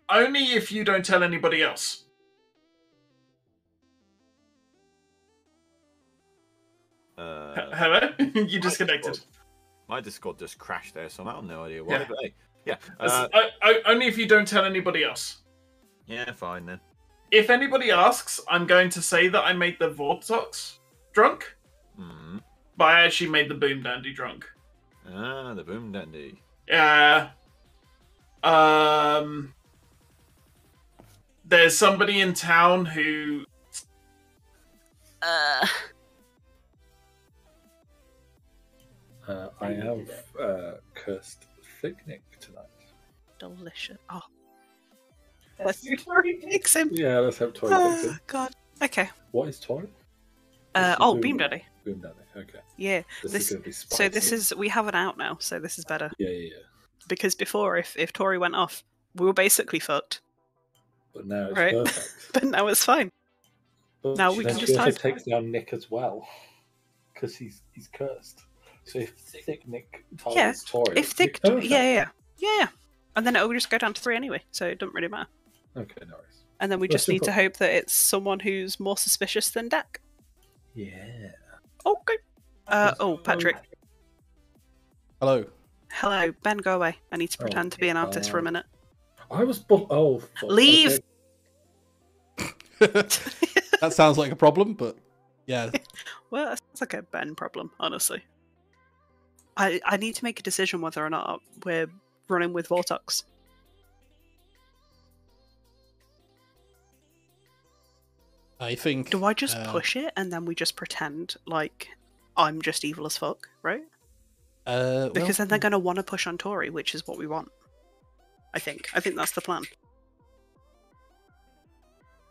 [SPEAKER 6] only if you don't tell anybody else.
[SPEAKER 12] Uh,
[SPEAKER 6] Hello, you disconnected.
[SPEAKER 12] My Discord just crashed there so I have No idea why.
[SPEAKER 6] Yeah.
[SPEAKER 12] But hey, yeah. Uh,
[SPEAKER 6] only if you don't tell anybody else.
[SPEAKER 12] yeah, fine then.
[SPEAKER 6] If anybody asks, I'm going to say that I made the Vortox drunk,
[SPEAKER 12] Hmm.
[SPEAKER 6] But I actually made the Boom Dandy drunk.
[SPEAKER 12] Ah, the boom dandy.
[SPEAKER 6] Yeah. Um. There's somebody in town who.
[SPEAKER 4] Uh,
[SPEAKER 3] Uh, I have uh, cursed Thick Nick tonight.
[SPEAKER 4] delicious. Oh. Let's Tori picks him.
[SPEAKER 3] Yeah, let's have Tori picks
[SPEAKER 4] Oh. God. Okay.
[SPEAKER 3] What is Tori?
[SPEAKER 4] Uh, oh,
[SPEAKER 3] Boom
[SPEAKER 4] Beam Daddy.
[SPEAKER 3] Boom Daddy. Okay.
[SPEAKER 4] Yeah.
[SPEAKER 3] This,
[SPEAKER 4] This,
[SPEAKER 3] is going to be
[SPEAKER 4] so this is we have it out now, so this is better.
[SPEAKER 3] Yeah, yeah, yeah.
[SPEAKER 4] Because before, if if Tori went off, we were basically fucked.
[SPEAKER 3] But now it's
[SPEAKER 4] Right.
[SPEAKER 3] perfect.
[SPEAKER 4] But now it's fine.
[SPEAKER 3] But
[SPEAKER 4] Now
[SPEAKER 3] she-
[SPEAKER 4] we can just
[SPEAKER 3] also
[SPEAKER 4] hide.
[SPEAKER 3] takes down Nick as well, because he's he's cursed. So if Thick Nick
[SPEAKER 4] Yeah.
[SPEAKER 3] targets Tori,
[SPEAKER 4] If
[SPEAKER 3] it'd
[SPEAKER 4] thick, yeah, yeah, yeah, yeah. And then it'll just go down to three anyway, so it doesn't really matter.
[SPEAKER 3] Okay, no worries.
[SPEAKER 4] And then we
[SPEAKER 3] Well,
[SPEAKER 4] just need to hope that it's someone who's more suspicious than Dak.
[SPEAKER 3] Yeah.
[SPEAKER 4] Okay. Uh, oh, Patrick.
[SPEAKER 1] Hello.
[SPEAKER 4] Hello, Ben. Go away. I need to
[SPEAKER 3] Oh,
[SPEAKER 4] pretend to be an artist for a
[SPEAKER 3] uh,
[SPEAKER 4] minute.
[SPEAKER 3] I was. Bu- oh. fuck,
[SPEAKER 4] Leave.
[SPEAKER 1] That sounds like a problem, but yeah.
[SPEAKER 4] Well, that sounds like a Ben problem, honestly. I I need to make a decision whether or not we're running with Vortox.
[SPEAKER 1] I think.
[SPEAKER 4] Do I just
[SPEAKER 1] uh,
[SPEAKER 4] push it and then we just pretend like I'm just evil as fuck, right?
[SPEAKER 1] Uh, well,
[SPEAKER 4] Because then they're going to want to push on Tori, which is what we want. I think. I think that's the plan.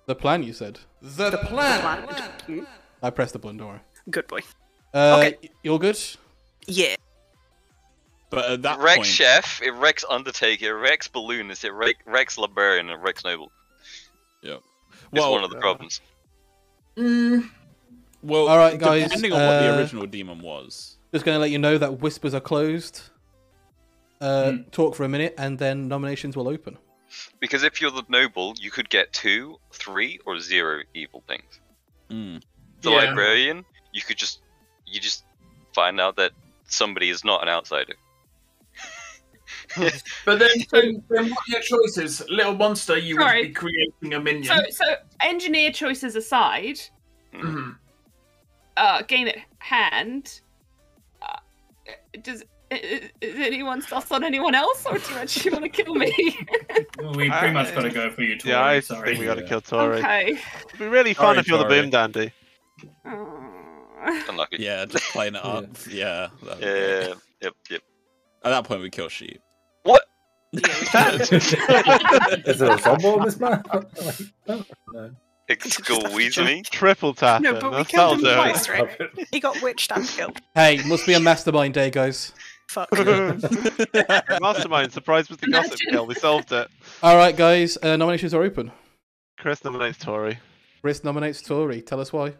[SPEAKER 1] the plan you said.
[SPEAKER 14] The
[SPEAKER 4] The
[SPEAKER 14] plan.
[SPEAKER 4] plan.
[SPEAKER 1] I pressed the button. Don't.
[SPEAKER 4] Good boy.
[SPEAKER 1] Uh,
[SPEAKER 4] Okay.
[SPEAKER 1] You're good.
[SPEAKER 4] Yeah.
[SPEAKER 11] But at that
[SPEAKER 5] Rex
[SPEAKER 11] point,
[SPEAKER 5] Chef, it Rex Undertaker, it Rex Balloonist, it Rex, Rex Librarian, and Rex Noble.
[SPEAKER 11] yeah.
[SPEAKER 5] It's
[SPEAKER 11] Well,
[SPEAKER 5] one of the problems.
[SPEAKER 11] Well,
[SPEAKER 1] All right, guys,
[SPEAKER 11] Depending on what the
[SPEAKER 1] uh,
[SPEAKER 11] original demon was.
[SPEAKER 1] Just going to let you know that whispers are closed. Uh,
[SPEAKER 11] Hmm.
[SPEAKER 1] Talk for a minute, and then nominations will open.
[SPEAKER 5] Because if you're the noble, you could get two, three, or zero evil things.
[SPEAKER 11] Mm.
[SPEAKER 5] The
[SPEAKER 6] Yeah.
[SPEAKER 5] librarian, you could just you just find out that somebody is not an outsider.
[SPEAKER 6] But then, then, then what are your choices? Little monster, you
[SPEAKER 9] Sorry.
[SPEAKER 6] would be creating a minion.
[SPEAKER 9] So, so engineer choices aside,
[SPEAKER 6] Mhm.
[SPEAKER 9] uh, game at hand. Uh, does is, is anyone sus on anyone else, or do you actually want to kill me?
[SPEAKER 8] We pretty much got to go for you, Tori.
[SPEAKER 7] Yeah, I
[SPEAKER 8] sorry.
[SPEAKER 7] think we got to kill Tori.
[SPEAKER 9] okay.
[SPEAKER 7] It'd be really fun
[SPEAKER 8] Sorry,
[SPEAKER 7] if you're the boom dandy.
[SPEAKER 5] Unlucky.
[SPEAKER 11] Yeah, just playing it up. Yeah. that'd
[SPEAKER 5] Yeah, yep, yep.
[SPEAKER 11] At that point, we kill sheep.
[SPEAKER 5] What?
[SPEAKER 3] Is there a football on this map? no. no.
[SPEAKER 5] Excuse me.
[SPEAKER 7] Triple tap.
[SPEAKER 4] No, but we killed him
[SPEAKER 7] that'll do it.
[SPEAKER 4] twice, right? He got witched and killed.
[SPEAKER 1] Hey, must be a mastermind day, guys.
[SPEAKER 4] Fuck.
[SPEAKER 7] Mastermind, surprise was the gossip kill. We solved it.
[SPEAKER 1] All right, guys. Uh, nominations are open.
[SPEAKER 7] Chris nominates Tori.
[SPEAKER 1] Chris nominates Tori. Tell us why.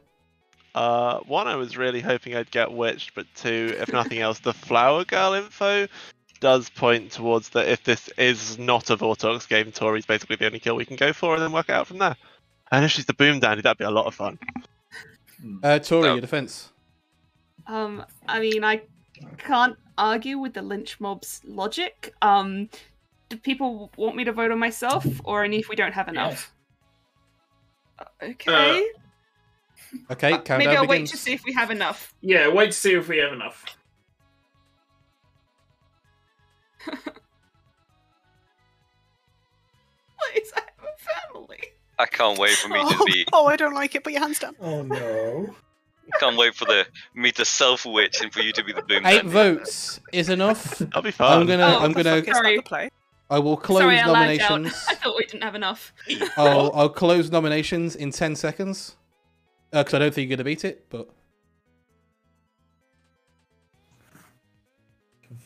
[SPEAKER 7] Uh, one, I was really hoping I'd get witched, but two, if nothing else, the flower girl info does point towards that if this is not a Vortox game, Tori's basically the only kill we can go for, and then work it out from there. And if she's the boom dandy, that'd be a lot of fun.
[SPEAKER 1] Uh, Tori,
[SPEAKER 5] No.
[SPEAKER 1] your defense.
[SPEAKER 9] Um, I mean, I can't argue with the lynch mob's logic. Um, do people want me to vote on myself, or only if we don't have enough? Uh, Okay.
[SPEAKER 1] Okay,
[SPEAKER 9] Uh, Maybe I'll
[SPEAKER 1] begins.
[SPEAKER 9] wait to see if we have enough.
[SPEAKER 6] Yeah, wait to see if we have enough.
[SPEAKER 9] Please, I have a family.
[SPEAKER 5] I can't wait for me to
[SPEAKER 4] Oh,
[SPEAKER 5] be.
[SPEAKER 4] oh, I don't like it. Put your hands down.
[SPEAKER 3] Oh no.
[SPEAKER 5] Can't wait for the me to self witch and for you to be the boom.
[SPEAKER 1] Eight
[SPEAKER 5] dandy.
[SPEAKER 1] votes is enough.
[SPEAKER 7] That'll be fun.
[SPEAKER 1] I'm gonna.
[SPEAKER 9] Oh,
[SPEAKER 1] I'm gonna.
[SPEAKER 4] fuck is that
[SPEAKER 9] Sorry.
[SPEAKER 4] play?
[SPEAKER 1] I will close
[SPEAKER 9] Sorry, I lagged out.
[SPEAKER 1] nominations.
[SPEAKER 9] I thought we didn't have enough.
[SPEAKER 1] I'll, I'll close nominations in 10 seconds. Uh, because I don't think you're going to beat it, but.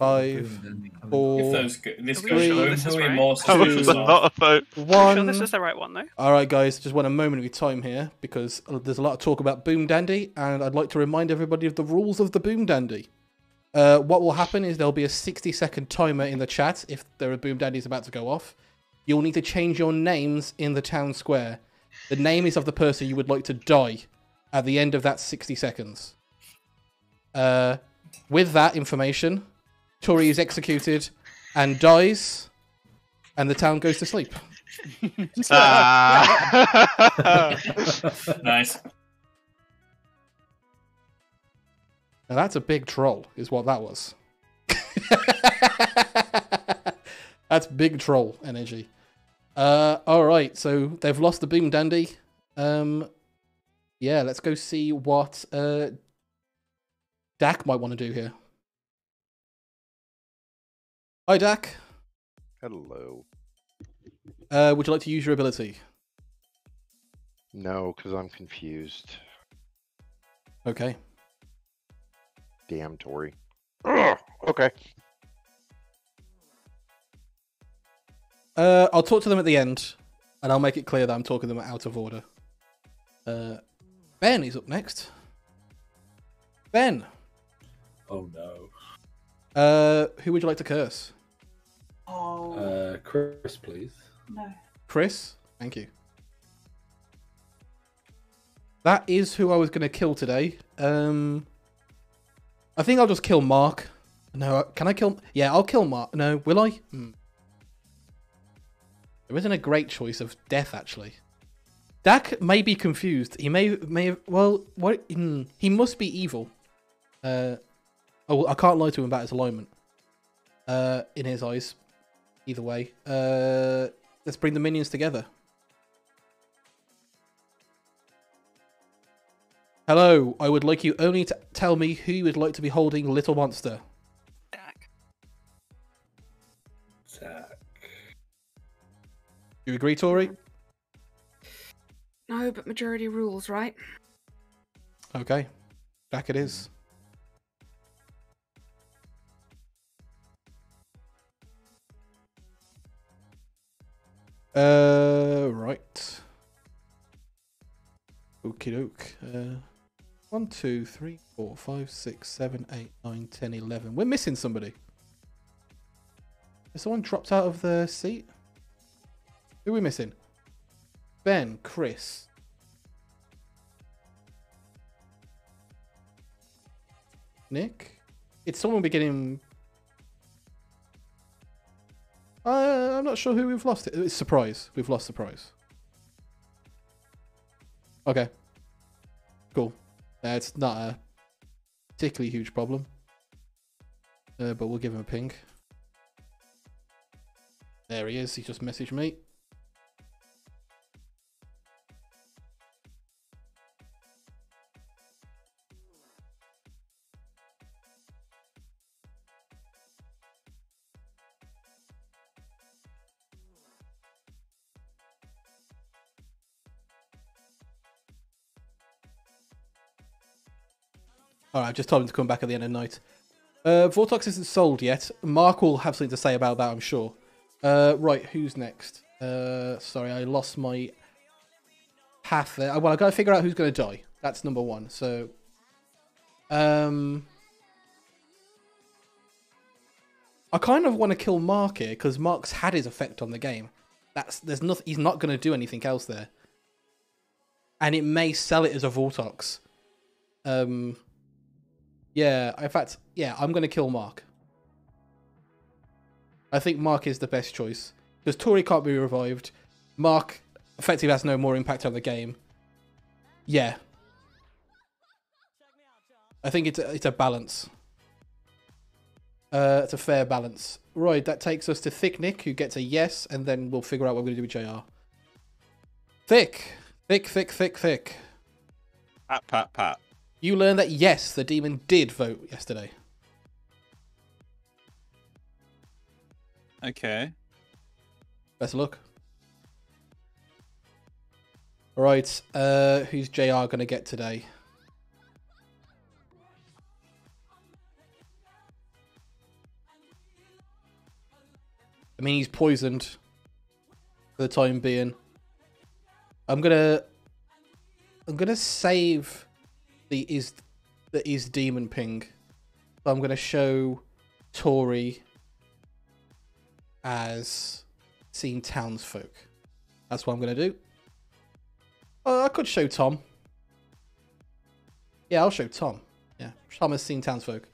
[SPEAKER 1] Five,
[SPEAKER 8] If
[SPEAKER 1] four,
[SPEAKER 8] those go, this
[SPEAKER 4] Are we
[SPEAKER 8] goes
[SPEAKER 1] sure
[SPEAKER 8] home,
[SPEAKER 4] this is
[SPEAKER 8] who are
[SPEAKER 4] right?
[SPEAKER 8] more
[SPEAKER 7] That was
[SPEAKER 8] suspicious
[SPEAKER 7] a lot
[SPEAKER 8] of?
[SPEAKER 7] of vote.
[SPEAKER 1] one.
[SPEAKER 4] Sure, this is the right one though.
[SPEAKER 1] All right, guys, just want a moment of time here because there's a lot of talk about Boom Dandy, and I'd like to remind everybody of the rules of the Boom Dandy. Uh, what will happen is there'll be a 60 second timer in the chat if there are Boom Dandies about to go off. You'll need to change your names in the town square. The name is of the person you would like to die at the end of that 60 seconds. Uh, with that information, Tori is executed and dies, and the town goes to sleep.
[SPEAKER 7] Ah.
[SPEAKER 8] Nice.
[SPEAKER 1] Now that's a big troll, is what that was. that's big troll energy. Uh, all right, so they've lost the boom dandy. Um, yeah, let's go see what uh, Dak might want to do here. Hi, Dak.
[SPEAKER 2] Hello.
[SPEAKER 1] Uh, would you like to use your ability?
[SPEAKER 2] No, because I'm confused.
[SPEAKER 1] Okay.
[SPEAKER 2] Damn, Tori. Ugh, okay.
[SPEAKER 1] Uh, I'll talk to them at the end, and I'll make it clear that I'm talking them out of order. Uh, ben is up next. Ben,
[SPEAKER 3] Oh no.
[SPEAKER 1] Uh, who would you like to curse?
[SPEAKER 4] Oh.
[SPEAKER 3] Uh, Chris, please.
[SPEAKER 4] no.
[SPEAKER 1] Chris, thank you. That is who I was going to kill today. Um, I think I'll just kill Mark. No, can I kill? Yeah, I'll kill Mark. No, will I? Hmm. There isn't a great choice of death actually. Dak may be confused. He may may have, well, what? Hmm, he must be evil. Uh, oh, I can't lie to him about his alignment. Uh, in his eyes. Either way. Uh, let's bring the minions together. Hello, I would like you only to tell me who you would like to be holding Little Monster.
[SPEAKER 3] Zach. Zach.
[SPEAKER 1] Do you agree, Tori?
[SPEAKER 9] No, but majority rules, right?
[SPEAKER 1] Okay. Dak it is. Uh, right. Okie doke. Uh, 1, 2, 3, 4, 5, 6, 7, 8, 9, 10, 11. We're missing somebody. Has someone dropped out of the seat? Who are we missing? Ben, Chris. Nick? It's someone beginning. Uh, I'm not sure who we've lost. It. It's surprise. We've lost surprise. Okay. Cool. Uh, it's not a particularly huge problem. Uh, but we'll give him a ping. There he is. He just messaged me. All right, I've just told him to come back at the end of the night. Uh, Vortox isn't sold yet. Mark will have something to say about that, I'm sure. Uh, right, who's next? Uh, sorry, I lost my path there. Well, I got to figure out who's going to die. That's number one. So, um, I kind of want to kill Mark here because Mark's had his effect on the game. That's there's nothing. He's not going to do anything else there, and it may sell it as a Vortox. Um, yeah. In fact, yeah, I'm going to kill Mark. I think Mark is the best choice because Tori can't be revived. Mark effectively has no more impact on the game. Yeah, I think it's a, it's a balance. Uh, it's a fair balance. Right, that takes us to Thick Nick, who gets a yes, and then we'll figure out what we're going to do with JR. Thick, thick, thick, thick, thick.
[SPEAKER 13] Pat, pat, pat.
[SPEAKER 1] You learn that yes, the demon did vote yesterday.
[SPEAKER 13] Okay.
[SPEAKER 1] Best of luck. Right, uh, who's JR going to get today? I mean, he's poisoned for the time being. I'm gonna, I'm gonna save the is the is demon ping. So I'm gonna show Tori as seeing townsfolk. That's what I'm gonna do. Uh, I could show Tom. Yeah, I'll show Tom. Yeah, Tom has seen townsfolk.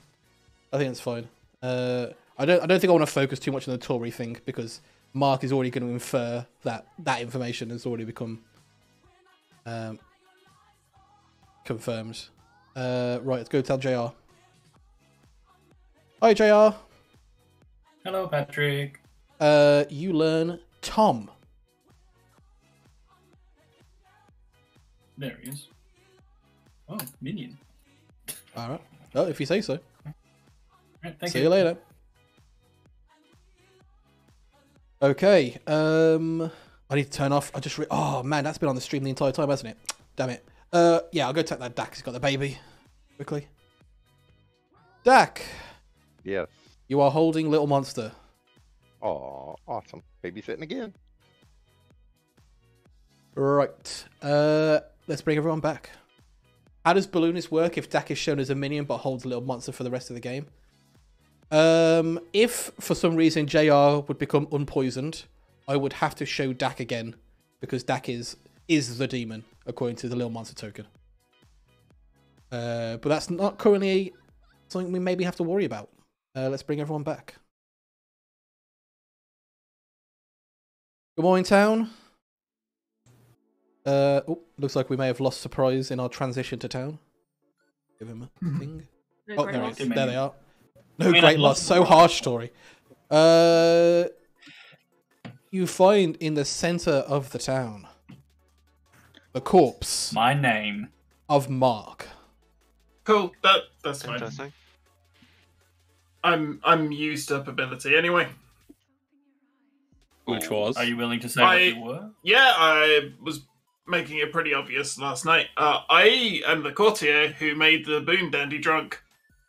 [SPEAKER 1] I think that's fine. Uh, I don't. I don't think I want to focus too much on the Tori thing because Mark is already going to infer that that information has already become um, confirmed. Uh, right, let's go tell JR. Hi, JR.
[SPEAKER 8] Hello, Patrick.
[SPEAKER 1] Uh, you learn Tom.
[SPEAKER 8] There he is. Oh, minion.
[SPEAKER 1] All right. Oh, if you say so.
[SPEAKER 8] Right, thank
[SPEAKER 1] See you later. Okay. Um, I need to turn off. I just. Re- oh man, that's been on the stream the entire time, hasn't it? Damn it. Uh, yeah, I'll go take that Dak. He's got the baby. Quickly. Dak,
[SPEAKER 2] Yeah.
[SPEAKER 1] you are holding Little Monster.
[SPEAKER 2] Oh, awesome. Babysitting again.
[SPEAKER 1] Right. Uh, let's bring everyone back. How does Balloonist work if Dak is shown as a minion but holds a little monster for the rest of the game? Um, if for some reason JR would become unpoisoned, I would have to show Dak again because Dak is is the demon according to the little monster token. Uh, but that's not currently something we maybe have to worry about. Uh, let's bring everyone back. Good morning, town. Uh, oh, looks like we may have lost surprise in our transition to town. Give him a thing.
[SPEAKER 9] No
[SPEAKER 1] oh,
[SPEAKER 9] great
[SPEAKER 1] there,
[SPEAKER 9] loss.
[SPEAKER 1] there they are.
[SPEAKER 8] I
[SPEAKER 1] No
[SPEAKER 8] mean,
[SPEAKER 1] great loss.
[SPEAKER 8] lost-
[SPEAKER 1] So harsh, story. Uh, you find in the center of the town the corpse
[SPEAKER 8] My name.
[SPEAKER 1] of Mark.
[SPEAKER 6] Cool. That that's fine.
[SPEAKER 7] Interesting.
[SPEAKER 6] I'm I'm used up ability anyway.
[SPEAKER 11] Which was?
[SPEAKER 8] Are you willing to say
[SPEAKER 6] I-
[SPEAKER 8] what you were?
[SPEAKER 6] Yeah, I was making it pretty obvious last night. Uh, I am the courtier who made the boom dandy drunk.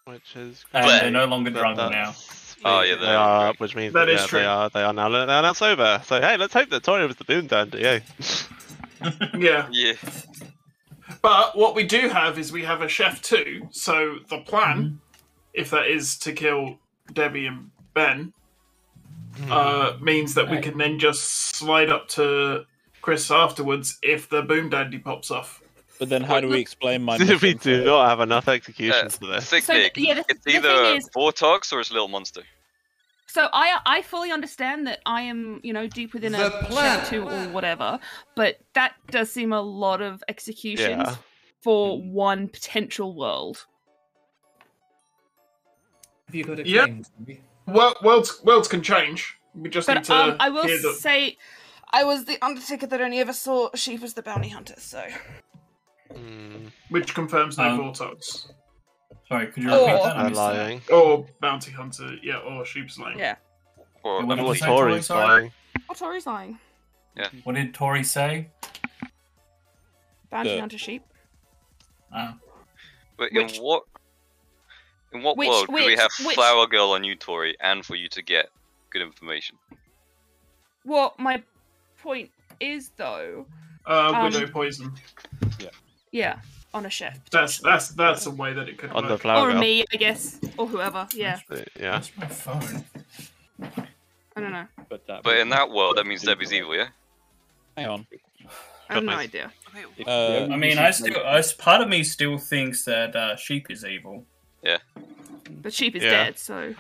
[SPEAKER 7] Which is
[SPEAKER 8] And
[SPEAKER 5] But-
[SPEAKER 8] they're no longer
[SPEAKER 7] But
[SPEAKER 8] drunk
[SPEAKER 7] that's-
[SPEAKER 8] now.
[SPEAKER 5] Oh, yeah,
[SPEAKER 7] they
[SPEAKER 5] they
[SPEAKER 7] are,
[SPEAKER 5] are.
[SPEAKER 7] which means
[SPEAKER 6] That
[SPEAKER 7] that,
[SPEAKER 6] is
[SPEAKER 7] yeah,
[SPEAKER 6] true.
[SPEAKER 7] they are they are now they're now sober. So hey, let's hope that Tori was the boom dandy. Hey.
[SPEAKER 6] Yeah.
[SPEAKER 5] Yeah.
[SPEAKER 6] But what we do have is we have a chef too. So the plan, if that is to kill Debbie and Ben, uh, means that we can then just slide up to Chris afterwards if the boom dandy pops off.
[SPEAKER 13] But then how do we explain my
[SPEAKER 7] we do not have enough
[SPEAKER 5] Uh,
[SPEAKER 7] executions for this.
[SPEAKER 5] Thick
[SPEAKER 9] So,
[SPEAKER 5] Nick,
[SPEAKER 9] yeah, the-
[SPEAKER 5] it's
[SPEAKER 9] the thing
[SPEAKER 5] either
[SPEAKER 9] is-
[SPEAKER 5] Vortox or it's Little Monster.
[SPEAKER 9] So I I fully understand that I am you know deep within a
[SPEAKER 1] The plan.
[SPEAKER 9] chapter two or whatever, but that does seem a lot of executions
[SPEAKER 7] Yeah.
[SPEAKER 9] for one potential world.
[SPEAKER 10] Have you got a
[SPEAKER 6] Yeah.
[SPEAKER 10] claim?
[SPEAKER 6] Well, worlds worlds can change. We just need to.
[SPEAKER 9] um, I will
[SPEAKER 6] hear the-
[SPEAKER 9] say, I was the Undertaker that only ever saw sheep as the bounty hunter. So
[SPEAKER 7] Mm,
[SPEAKER 6] which confirms no
[SPEAKER 8] Um,
[SPEAKER 6] Vortox.
[SPEAKER 8] Sorry, could you
[SPEAKER 9] Oh.
[SPEAKER 8] repeat that? I
[SPEAKER 7] I'm
[SPEAKER 8] missed that.
[SPEAKER 7] lying.
[SPEAKER 6] Or bounty hunter, yeah, or sheep's lane.
[SPEAKER 9] yeah,
[SPEAKER 5] Or,
[SPEAKER 8] What
[SPEAKER 7] I
[SPEAKER 8] did
[SPEAKER 7] was
[SPEAKER 8] you say,
[SPEAKER 7] Tori's
[SPEAKER 8] Tori, sorry?
[SPEAKER 7] lying.
[SPEAKER 9] oh Tori's lying.
[SPEAKER 8] What did Tori say?
[SPEAKER 9] Bounty
[SPEAKER 13] The-
[SPEAKER 9] hunter sheep.
[SPEAKER 8] Uh,
[SPEAKER 5] but
[SPEAKER 9] Which-
[SPEAKER 5] in what in what
[SPEAKER 9] Which-
[SPEAKER 5] world could we
[SPEAKER 9] which-
[SPEAKER 5] have
[SPEAKER 9] which-
[SPEAKER 5] Flower Girl on you, Tori, and for you to get good information?
[SPEAKER 9] What my point is though,
[SPEAKER 6] Uh,
[SPEAKER 9] Um,
[SPEAKER 6] widow poison.
[SPEAKER 9] yeah, on a ship.
[SPEAKER 6] That's that's that's a way that it could
[SPEAKER 7] On the
[SPEAKER 6] work.
[SPEAKER 7] flower
[SPEAKER 9] or
[SPEAKER 7] girl.
[SPEAKER 9] me, I guess, or whoever. Yeah,
[SPEAKER 7] Yeah.
[SPEAKER 8] That's my phone?
[SPEAKER 9] I don't know.
[SPEAKER 13] But, that
[SPEAKER 5] But in that world, that means Debbie's evil, yeah.
[SPEAKER 13] Hang on.
[SPEAKER 9] I have no idea.
[SPEAKER 13] Uh,
[SPEAKER 8] I mean, I still, I, part of me still thinks that uh, sheep is evil. Yeah.
[SPEAKER 9] But sheep is
[SPEAKER 7] Yeah.
[SPEAKER 9] dead, so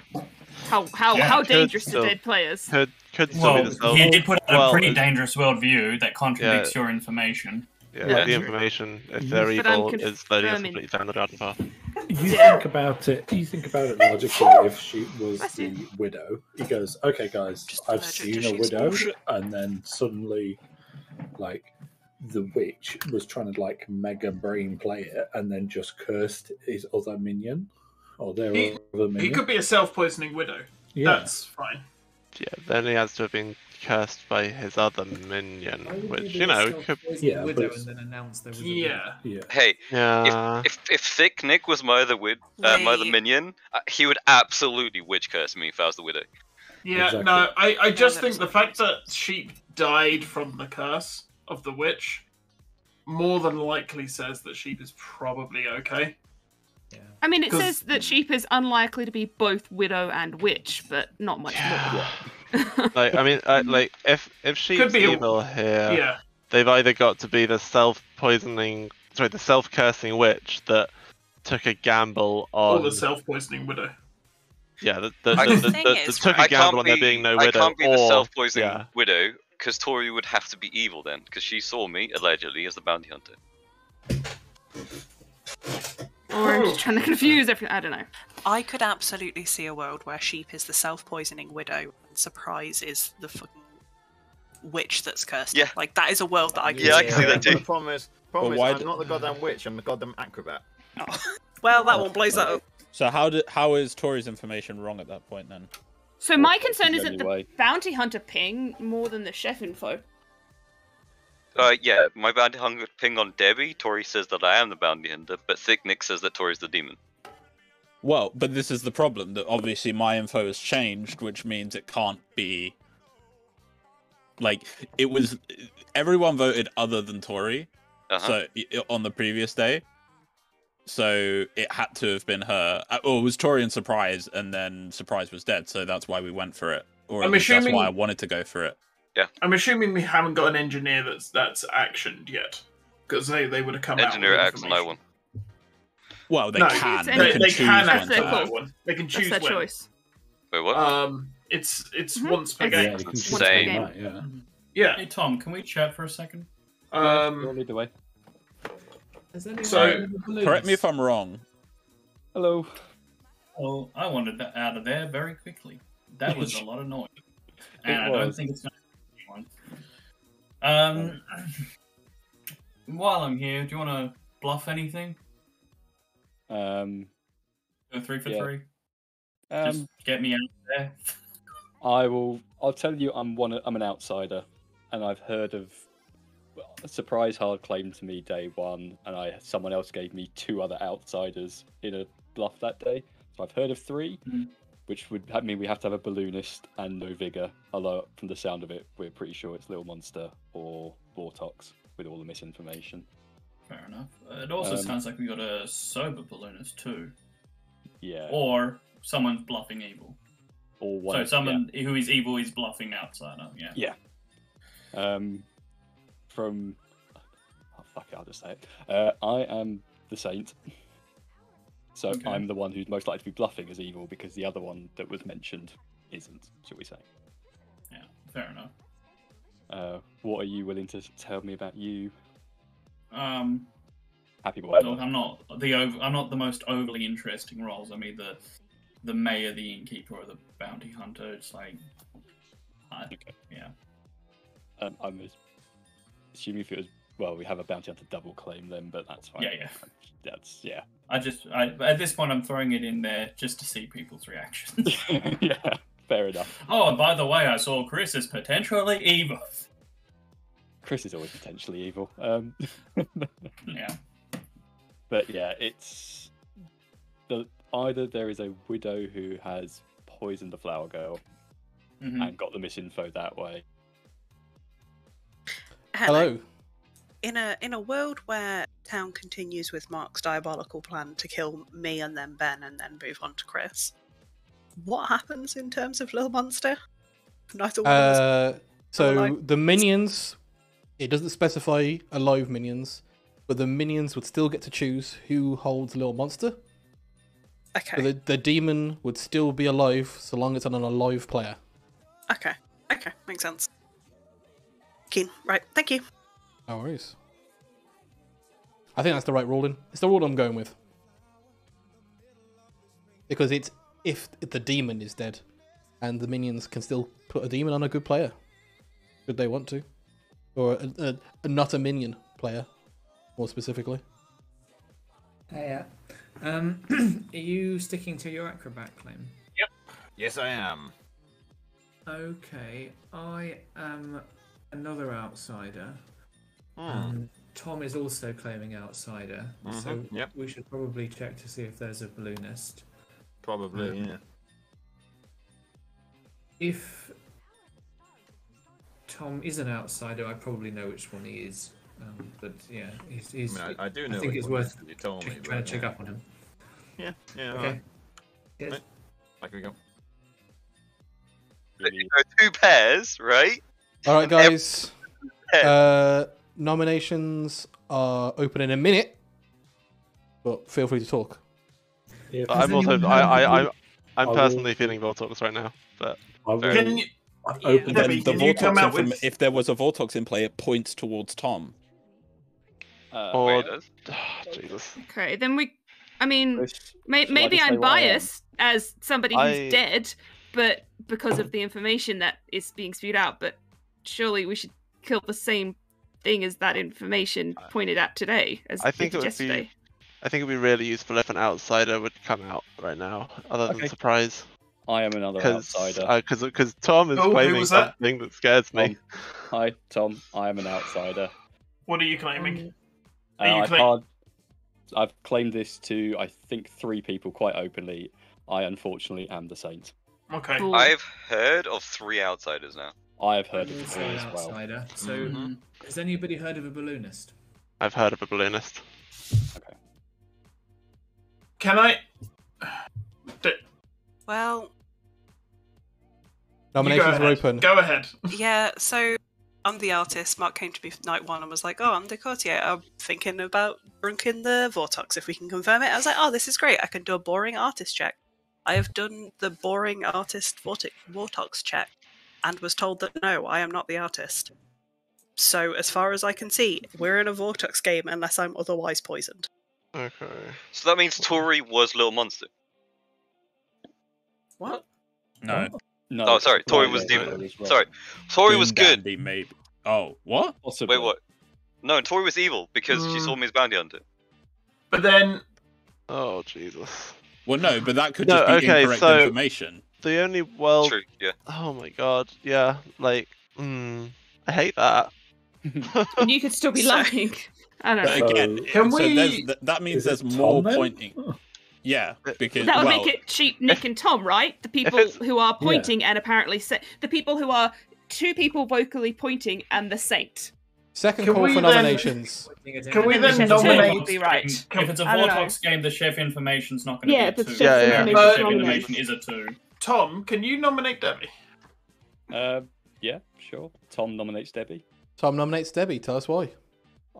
[SPEAKER 9] how how
[SPEAKER 8] Yeah,
[SPEAKER 9] how dangerous
[SPEAKER 7] still-
[SPEAKER 9] are dead players?
[SPEAKER 7] Could could still
[SPEAKER 8] Well,
[SPEAKER 7] be the self.
[SPEAKER 8] he did put out
[SPEAKER 7] well,
[SPEAKER 8] a pretty dangerous worldview that contradicts your information.
[SPEAKER 7] Yeah,
[SPEAKER 9] Yeah.
[SPEAKER 7] the information, if they're
[SPEAKER 9] But I'm
[SPEAKER 7] evil, is that is
[SPEAKER 9] confirming-
[SPEAKER 7] completely down the garden path.
[SPEAKER 3] You think about it. You think about it logically. If she was
[SPEAKER 9] Bless
[SPEAKER 3] the widow, he goes, "Okay, guys,
[SPEAKER 4] Just
[SPEAKER 3] I've seen a widow,"
[SPEAKER 4] bullshit.
[SPEAKER 3] and then suddenly, like, the witch was trying to like mega brain play it, and then just cursed his other minion or their
[SPEAKER 6] He-
[SPEAKER 3] other minion.
[SPEAKER 6] He could be a self-poisoning widow.
[SPEAKER 3] yeah.
[SPEAKER 6] That's fine.
[SPEAKER 7] Yeah, then he has to have been cursed by his other minion, which you know could.
[SPEAKER 10] self-poisoned
[SPEAKER 3] Yeah, but
[SPEAKER 10] widow
[SPEAKER 3] it's-
[SPEAKER 10] and then announce there was a
[SPEAKER 6] Yeah.
[SPEAKER 3] yeah.
[SPEAKER 5] Hey,
[SPEAKER 7] Yeah.
[SPEAKER 5] if if if Thick Nick was my other wid, uh, my other
[SPEAKER 4] Wait.
[SPEAKER 5] minion, uh, he would absolutely witch curse me if I was the widow.
[SPEAKER 6] Yeah,
[SPEAKER 3] Exactly.
[SPEAKER 6] no, I, I just
[SPEAKER 4] that
[SPEAKER 6] think
[SPEAKER 4] was
[SPEAKER 6] the fact that sheep died from the curse of the witch more than likely says that sheep is probably okay.
[SPEAKER 10] Yeah.
[SPEAKER 9] I mean, it
[SPEAKER 6] 'Cause-
[SPEAKER 9] says that sheep is unlikely to be both widow and witch, but not much
[SPEAKER 7] Yeah.
[SPEAKER 9] More.
[SPEAKER 7] like I mean, I, like if if she's
[SPEAKER 6] be a-
[SPEAKER 7] evil here,
[SPEAKER 6] Yeah.
[SPEAKER 7] they've either got to be the self-poisoning, sorry, the self-cursing witch that took a gamble
[SPEAKER 6] Or
[SPEAKER 7] on
[SPEAKER 6] the self-poisoning widow.
[SPEAKER 7] yeah, the, the,
[SPEAKER 5] I-
[SPEAKER 7] the,
[SPEAKER 5] The
[SPEAKER 7] the,
[SPEAKER 4] thing
[SPEAKER 7] the- took
[SPEAKER 5] I
[SPEAKER 7] a gamble on
[SPEAKER 5] be,
[SPEAKER 7] there being no
[SPEAKER 5] I
[SPEAKER 7] widow,
[SPEAKER 5] can't be the
[SPEAKER 7] or
[SPEAKER 5] self-poisoning
[SPEAKER 7] yeah,
[SPEAKER 5] widow because Tori would have to be evil then, because she saw me allegedly as the bounty hunter.
[SPEAKER 9] or I'm just oh. trying to confuse everything. I don't know.
[SPEAKER 4] I could absolutely see a world where sheep is the self-poisoning widow and surprise is the fucking witch that's cursed.
[SPEAKER 5] Yeah.
[SPEAKER 4] like that is a world that I could
[SPEAKER 5] Yeah, I can see that
[SPEAKER 12] But
[SPEAKER 5] too.
[SPEAKER 12] The problem is, problem
[SPEAKER 13] But
[SPEAKER 12] is I'm
[SPEAKER 13] d-
[SPEAKER 12] not the goddamn witch. I'm the goddamn acrobat.
[SPEAKER 4] Well, that one blows that up.
[SPEAKER 13] So how did how is Tori's information wrong at that point then?
[SPEAKER 9] So my concern
[SPEAKER 13] is
[SPEAKER 9] is that the
[SPEAKER 13] way?
[SPEAKER 9] bounty hunter ping more than the chef info.
[SPEAKER 5] Uh, yeah, my bounty hunter ping on Debbie. Tori says that I am the bounty hunter, but Thick Nick says that Tori's the demon.
[SPEAKER 13] Well, but this is the problem that obviously my info has changed, which means it can't be like it was. Everyone voted other than Tori,
[SPEAKER 5] Uh-huh.
[SPEAKER 13] so i- on the previous day.
[SPEAKER 11] So it had to have been her. Uh, Or it was Tori and Surprise, and then Surprise was dead. So that's why we went for it. Or
[SPEAKER 6] I'm
[SPEAKER 11] least that's why I wanted to go for it.
[SPEAKER 6] Yeah, I'm assuming we haven't got an engineer that's that's actioned yet, because they, they would have come
[SPEAKER 5] Engineer
[SPEAKER 6] out.
[SPEAKER 5] acts
[SPEAKER 6] with
[SPEAKER 5] no one.
[SPEAKER 11] Well, they
[SPEAKER 6] No,
[SPEAKER 11] can.
[SPEAKER 6] They,
[SPEAKER 11] They, can
[SPEAKER 6] they
[SPEAKER 11] choose
[SPEAKER 6] can
[SPEAKER 11] when to
[SPEAKER 6] on that one. They can choose
[SPEAKER 9] That's
[SPEAKER 6] choose
[SPEAKER 9] their
[SPEAKER 6] when.
[SPEAKER 9] choice.
[SPEAKER 5] Wait, what?
[SPEAKER 6] Um, it's it's
[SPEAKER 9] Mhm.
[SPEAKER 6] once per
[SPEAKER 9] It's-
[SPEAKER 6] game.
[SPEAKER 3] Yeah, you
[SPEAKER 9] Once
[SPEAKER 3] choose
[SPEAKER 9] per game.
[SPEAKER 3] that, yeah.
[SPEAKER 6] Yeah.
[SPEAKER 8] Hey Tom, can we chat for a second?
[SPEAKER 6] Um,
[SPEAKER 14] lead the way.
[SPEAKER 6] So-
[SPEAKER 10] heard of the
[SPEAKER 11] Correct me if? I'm wrong.
[SPEAKER 14] Hello.
[SPEAKER 8] Well, I wanted that out of there very quickly. That was a lot of noise, and
[SPEAKER 14] It
[SPEAKER 8] I don't think it's going to one. Um, while I'm here, do you want to bluff anything?
[SPEAKER 14] Um,
[SPEAKER 8] Go three for
[SPEAKER 14] Yeah.
[SPEAKER 8] three.
[SPEAKER 14] um,
[SPEAKER 8] Just get me out there.
[SPEAKER 14] I will. I'll tell you, I'm one. I'm an outsider, and I've heard of. A surprise hard claim to me day one, and I someone else gave me two other outsiders in a bluff that day. So I've heard of 3
[SPEAKER 8] Mhm.
[SPEAKER 14] which would mean we have to have a balloonist and no vigor. Although from the sound of it, we're pretty sure it's Little Monster or Vortox with all the misinformation.
[SPEAKER 8] Fair enough. It also
[SPEAKER 14] Um,
[SPEAKER 8] sounds like we got a sober balloonist too,
[SPEAKER 14] Yeah.
[SPEAKER 8] or someone bluffing evil.
[SPEAKER 14] or one.
[SPEAKER 8] so
[SPEAKER 14] yeah.
[SPEAKER 8] someone who is evil is bluffing outsider. Yeah.
[SPEAKER 14] Yeah. Um, from oh, fuck it, I'll just say it. Uh, I am the saint, so
[SPEAKER 8] Okay.
[SPEAKER 14] I'm the one who's most likely to be bluffing as evil because the other one that was mentioned isn't. Shall we say?
[SPEAKER 8] Yeah. Fair enough.
[SPEAKER 14] Uh, what are you willing to tell me about you,
[SPEAKER 8] Um,
[SPEAKER 14] Happy Boy?
[SPEAKER 8] Look, I'm not the I'm not the most overly interesting roles. I mean either the mayor, the innkeeper, or the bounty hunter. It's like, I, yeah.
[SPEAKER 14] Um, I'm as- assuming if it was well, we have a bounty hunter double claim then, but that's fine.
[SPEAKER 8] Yeah, yeah.
[SPEAKER 14] That's yeah.
[SPEAKER 8] I just I, at this point I'm throwing it in there just to see people's reactions.
[SPEAKER 14] yeah, fair enough.
[SPEAKER 8] oh, and by the way, I saw Chris is potentially evil.
[SPEAKER 14] Chris is always potentially evil. Um,
[SPEAKER 8] Yeah.
[SPEAKER 14] but yeah, it's the either there is a widow who has poisoned the flower girl
[SPEAKER 8] Mhm.
[SPEAKER 14] and got the misinfo that way.
[SPEAKER 1] Hello.
[SPEAKER 4] In a in a world where town continues with Mark's diabolical plan to kill me and then Ben and then move on to Chris, what happens in terms of Little Monster? Neither one of us-
[SPEAKER 1] Uh, so
[SPEAKER 4] alive.
[SPEAKER 1] the minions, it doesn't specify alive minions, but the minions would still get to choose who holds Little Monster.
[SPEAKER 4] Okay.
[SPEAKER 1] So the, the demon would still be alive so long as it's on an alive player.
[SPEAKER 4] Okay. Okay. Makes sense. Keen. Right. Thank you.
[SPEAKER 1] No worries. I think that's the right ruling. It's the rule I'm going with. Because it's if the demon is dead, and the minions can still put a demon on a good player, should they want to, or a, a, a not a minion player, more specifically.
[SPEAKER 10] Hey, uh, um, are you sticking to your acrobat claim? Yep.
[SPEAKER 12] Yes, I am.
[SPEAKER 10] Okay, I am another outsider.
[SPEAKER 12] Hmm.
[SPEAKER 10] Um, Tom is also claiming outsider, so
[SPEAKER 12] Mhm, yep.
[SPEAKER 10] we should probably check to see if there's a balloonist.
[SPEAKER 12] Probably,
[SPEAKER 10] Um,
[SPEAKER 12] yeah.
[SPEAKER 10] If Tom is an outsider, I probably know which one he is. Um, but yeah, he's. he's
[SPEAKER 12] I mean, I- I do know
[SPEAKER 10] I think it's worth
[SPEAKER 12] you told me,
[SPEAKER 10] check- trying to check
[SPEAKER 12] yeah.
[SPEAKER 10] up on him.
[SPEAKER 12] Yeah, yeah.
[SPEAKER 10] Okay.
[SPEAKER 12] alright.
[SPEAKER 10] Yes.
[SPEAKER 12] Right. Back we go.
[SPEAKER 5] So two pairs, right?
[SPEAKER 1] All right, guys. Uh, nominations are open in a minute, but feel free to talk.
[SPEAKER 3] If
[SPEAKER 7] I'm also I I I'm, I'm
[SPEAKER 3] I will-
[SPEAKER 7] personally feeling Vortox right now, but
[SPEAKER 3] I will
[SPEAKER 6] Can you?
[SPEAKER 3] Open
[SPEAKER 6] Yeah,
[SPEAKER 11] Then
[SPEAKER 6] Debbie,
[SPEAKER 11] the
[SPEAKER 6] can you come
[SPEAKER 11] Vortox
[SPEAKER 6] out
[SPEAKER 11] inform-
[SPEAKER 6] with-
[SPEAKER 11] if there was a Vortox in play, it points towards Tom.
[SPEAKER 14] Uh,
[SPEAKER 7] or
[SPEAKER 5] Wait, that's-
[SPEAKER 7] Jesus.
[SPEAKER 9] Okay, then we. I mean, may, maybe I'm
[SPEAKER 14] what I
[SPEAKER 9] biased as somebody who's
[SPEAKER 7] I-
[SPEAKER 9] dead, but because of the information that is being spewed out. But surely we should kill the same thing as that information pointed at today, as
[SPEAKER 7] I think it would
[SPEAKER 9] yesterday.
[SPEAKER 7] be I think it'd be really useful if an outsider would come out right now, other than
[SPEAKER 14] Okay.
[SPEAKER 7] surprise.
[SPEAKER 14] I am another
[SPEAKER 7] Because
[SPEAKER 14] outsider.
[SPEAKER 7] because because Tom is
[SPEAKER 6] Oh,
[SPEAKER 7] claiming
[SPEAKER 6] that?
[SPEAKER 7] something that scares me.
[SPEAKER 14] Tom. Hi, Tom. I am an outsider.
[SPEAKER 6] What are you claiming?
[SPEAKER 14] Uh,
[SPEAKER 6] Are you
[SPEAKER 14] I've,
[SPEAKER 6] claim-
[SPEAKER 14] hard- I've claimed this to, I think, three people quite openly. I unfortunately am the saint.
[SPEAKER 6] Okay.
[SPEAKER 9] Cool.
[SPEAKER 5] I've heard of three outsiders now.
[SPEAKER 14] I have heard of three
[SPEAKER 10] an
[SPEAKER 14] as well.
[SPEAKER 10] outsider. So,
[SPEAKER 12] Mhm.
[SPEAKER 10] has anybody heard of a balloonist?
[SPEAKER 7] I've heard of a balloonist. Okay.
[SPEAKER 6] Can I?
[SPEAKER 4] Well,
[SPEAKER 1] Nominations are open.
[SPEAKER 6] Go ahead.
[SPEAKER 4] yeah, so I'm the artist. Mark came to me night one and was like, Oh, I'm the courtier. I'm thinking about drunking the Vortox if we can confirm it. I was like, Oh, this is great. I can do a boring artist check. I have done the boring artist Vortex, Vortox check and was told that no, I am not the artist. So, as far as I can see, we're in a Vortox game unless I'm otherwise poisoned.
[SPEAKER 7] Okay.
[SPEAKER 5] So that means Tori was Little Monster.
[SPEAKER 4] What?
[SPEAKER 11] No. Oh.
[SPEAKER 14] No.
[SPEAKER 5] oh, sorry. Tori was
[SPEAKER 14] right,
[SPEAKER 5] demon. Sorry. Tori was good.
[SPEAKER 11] Dandy, maybe. Oh, what?
[SPEAKER 5] Wait, what? No, Tori was evil because she
[SPEAKER 6] Mm.
[SPEAKER 5] saw me as bounty hunter.
[SPEAKER 6] But then,
[SPEAKER 7] Oh Jesus.
[SPEAKER 11] Well, no, but that could
[SPEAKER 7] No,
[SPEAKER 11] just be
[SPEAKER 7] okay,
[SPEAKER 11] incorrect
[SPEAKER 7] so-
[SPEAKER 11] information.
[SPEAKER 7] The only well.
[SPEAKER 5] True. Yeah.
[SPEAKER 7] Oh my god. Yeah. Like. Mm, I hate that.
[SPEAKER 9] and you could still be lying. I don't
[SPEAKER 11] But
[SPEAKER 9] know.
[SPEAKER 11] again,
[SPEAKER 6] Can
[SPEAKER 11] so
[SPEAKER 6] we-
[SPEAKER 11] that means
[SPEAKER 3] Is it
[SPEAKER 11] there's more
[SPEAKER 3] Tom then?
[SPEAKER 11] pointing. Yeah, because
[SPEAKER 9] That would
[SPEAKER 11] well,
[SPEAKER 9] make it cheap, Nick and Tom, right? The people who are pointing and apparently say the people who are two people vocally pointing and the saint.
[SPEAKER 1] Second
[SPEAKER 6] Can
[SPEAKER 1] call
[SPEAKER 6] we
[SPEAKER 1] for
[SPEAKER 6] then-
[SPEAKER 1] nominations.
[SPEAKER 6] can we then nominate?
[SPEAKER 9] be right.
[SPEAKER 8] If it's a
[SPEAKER 9] don't know.
[SPEAKER 8] Vortox game, the chef information's not going to
[SPEAKER 9] Yeah,
[SPEAKER 8] be a two.
[SPEAKER 9] chef
[SPEAKER 7] Yeah, yeah.
[SPEAKER 8] The chef information is a two.
[SPEAKER 6] Tom, can you nominate Debbie?
[SPEAKER 14] Uh, yeah, sure. Tom nominates Debbie.
[SPEAKER 1] Tom nominates Debbie. Tell us why.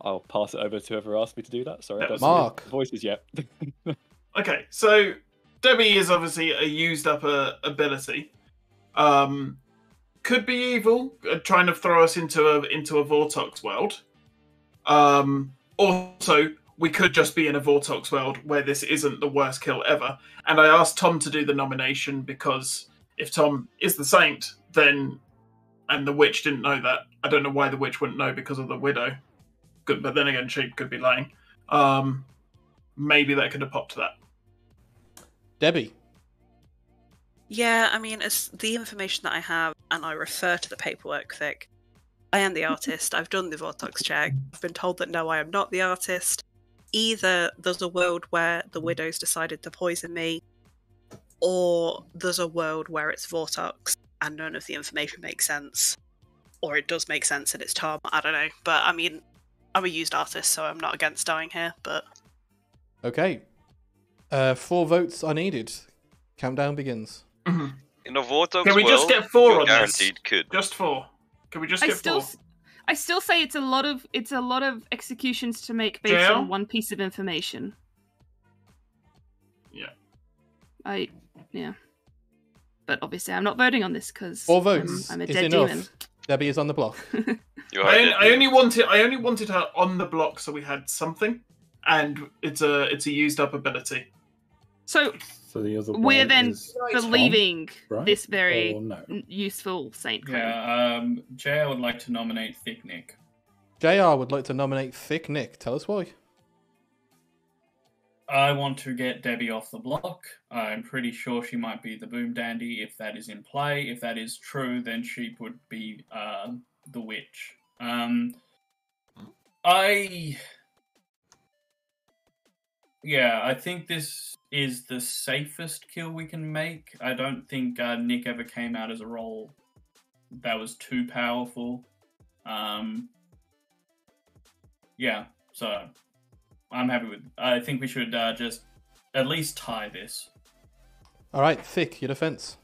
[SPEAKER 14] I'll pass it over to whoever asked me to do that. Sorry, I don't
[SPEAKER 6] was
[SPEAKER 14] see the
[SPEAKER 1] Mark.
[SPEAKER 14] voices yet.
[SPEAKER 6] Okay, so Debbie is obviously a used up uh, ability. Um, could be evil, uh, trying to throw us into a into a Vortox world. Um, also, we could just be in a Vortox world where this isn't the worst kill ever. And I asked Tom to do the nomination because if Tom is the saint, then and the witch didn't know that. I don't know why the witch wouldn't know because of the widow. Good, but then again, she could be lying. Um, maybe that could have popped that.
[SPEAKER 1] Debbie.
[SPEAKER 4] Yeah, I mean, it's the information that I have, and I refer to the paperwork thick. I am the artist. I've done the Vortox check. I've been told that no, I am not the artist. Either there's a world where the widows decided to poison me, or there's a world where it's Vortox and none of the information makes sense. Or it does make sense and it's Tom. I don't know. But I mean, I'm a used artist, so I'm not against dying here, but
[SPEAKER 1] Okay. Uh, four votes are needed. Countdown begins.
[SPEAKER 5] In a Vortox
[SPEAKER 6] Can we just get four
[SPEAKER 5] you're
[SPEAKER 6] on this?
[SPEAKER 5] guaranteed could.
[SPEAKER 6] Just four. Can we just
[SPEAKER 9] I
[SPEAKER 6] get
[SPEAKER 9] still,
[SPEAKER 6] four?
[SPEAKER 9] s- I still say it's a lot of it's a lot of executions to make based
[SPEAKER 6] Jail?
[SPEAKER 9] on one piece of information.
[SPEAKER 6] Yeah.
[SPEAKER 9] I yeah. But obviously, I'm not voting on this because
[SPEAKER 1] Four votes
[SPEAKER 9] I'm, I'm a dead
[SPEAKER 1] enough.
[SPEAKER 9] demon.
[SPEAKER 1] Debbie is on the block.
[SPEAKER 6] I, only. I only wanted I only wanted her on the block so we had something, and it's a it's a used up ability.
[SPEAKER 9] So
[SPEAKER 3] So the other
[SPEAKER 9] we're then
[SPEAKER 3] is Tom,
[SPEAKER 9] believing
[SPEAKER 3] right?
[SPEAKER 9] this very
[SPEAKER 3] no?
[SPEAKER 9] useful saint claim.
[SPEAKER 8] Yeah, um, Jay, I would like to nominate Thick Nick.
[SPEAKER 1] JR would like to nominate Thick Nick. Tell us why.
[SPEAKER 8] I want to get Debbie off the block. I'm pretty sure she might be the boom dandy if that is in play. If that is true, then she would be uh, the witch. Um, I. Yeah, I think this is the safest kill we can make. I don't think uh, Nick ever came out as a role that was too powerful. Um, yeah, so I'm happy with. I think we should uh, just at least tie this.
[SPEAKER 1] All right, Thick, your defense.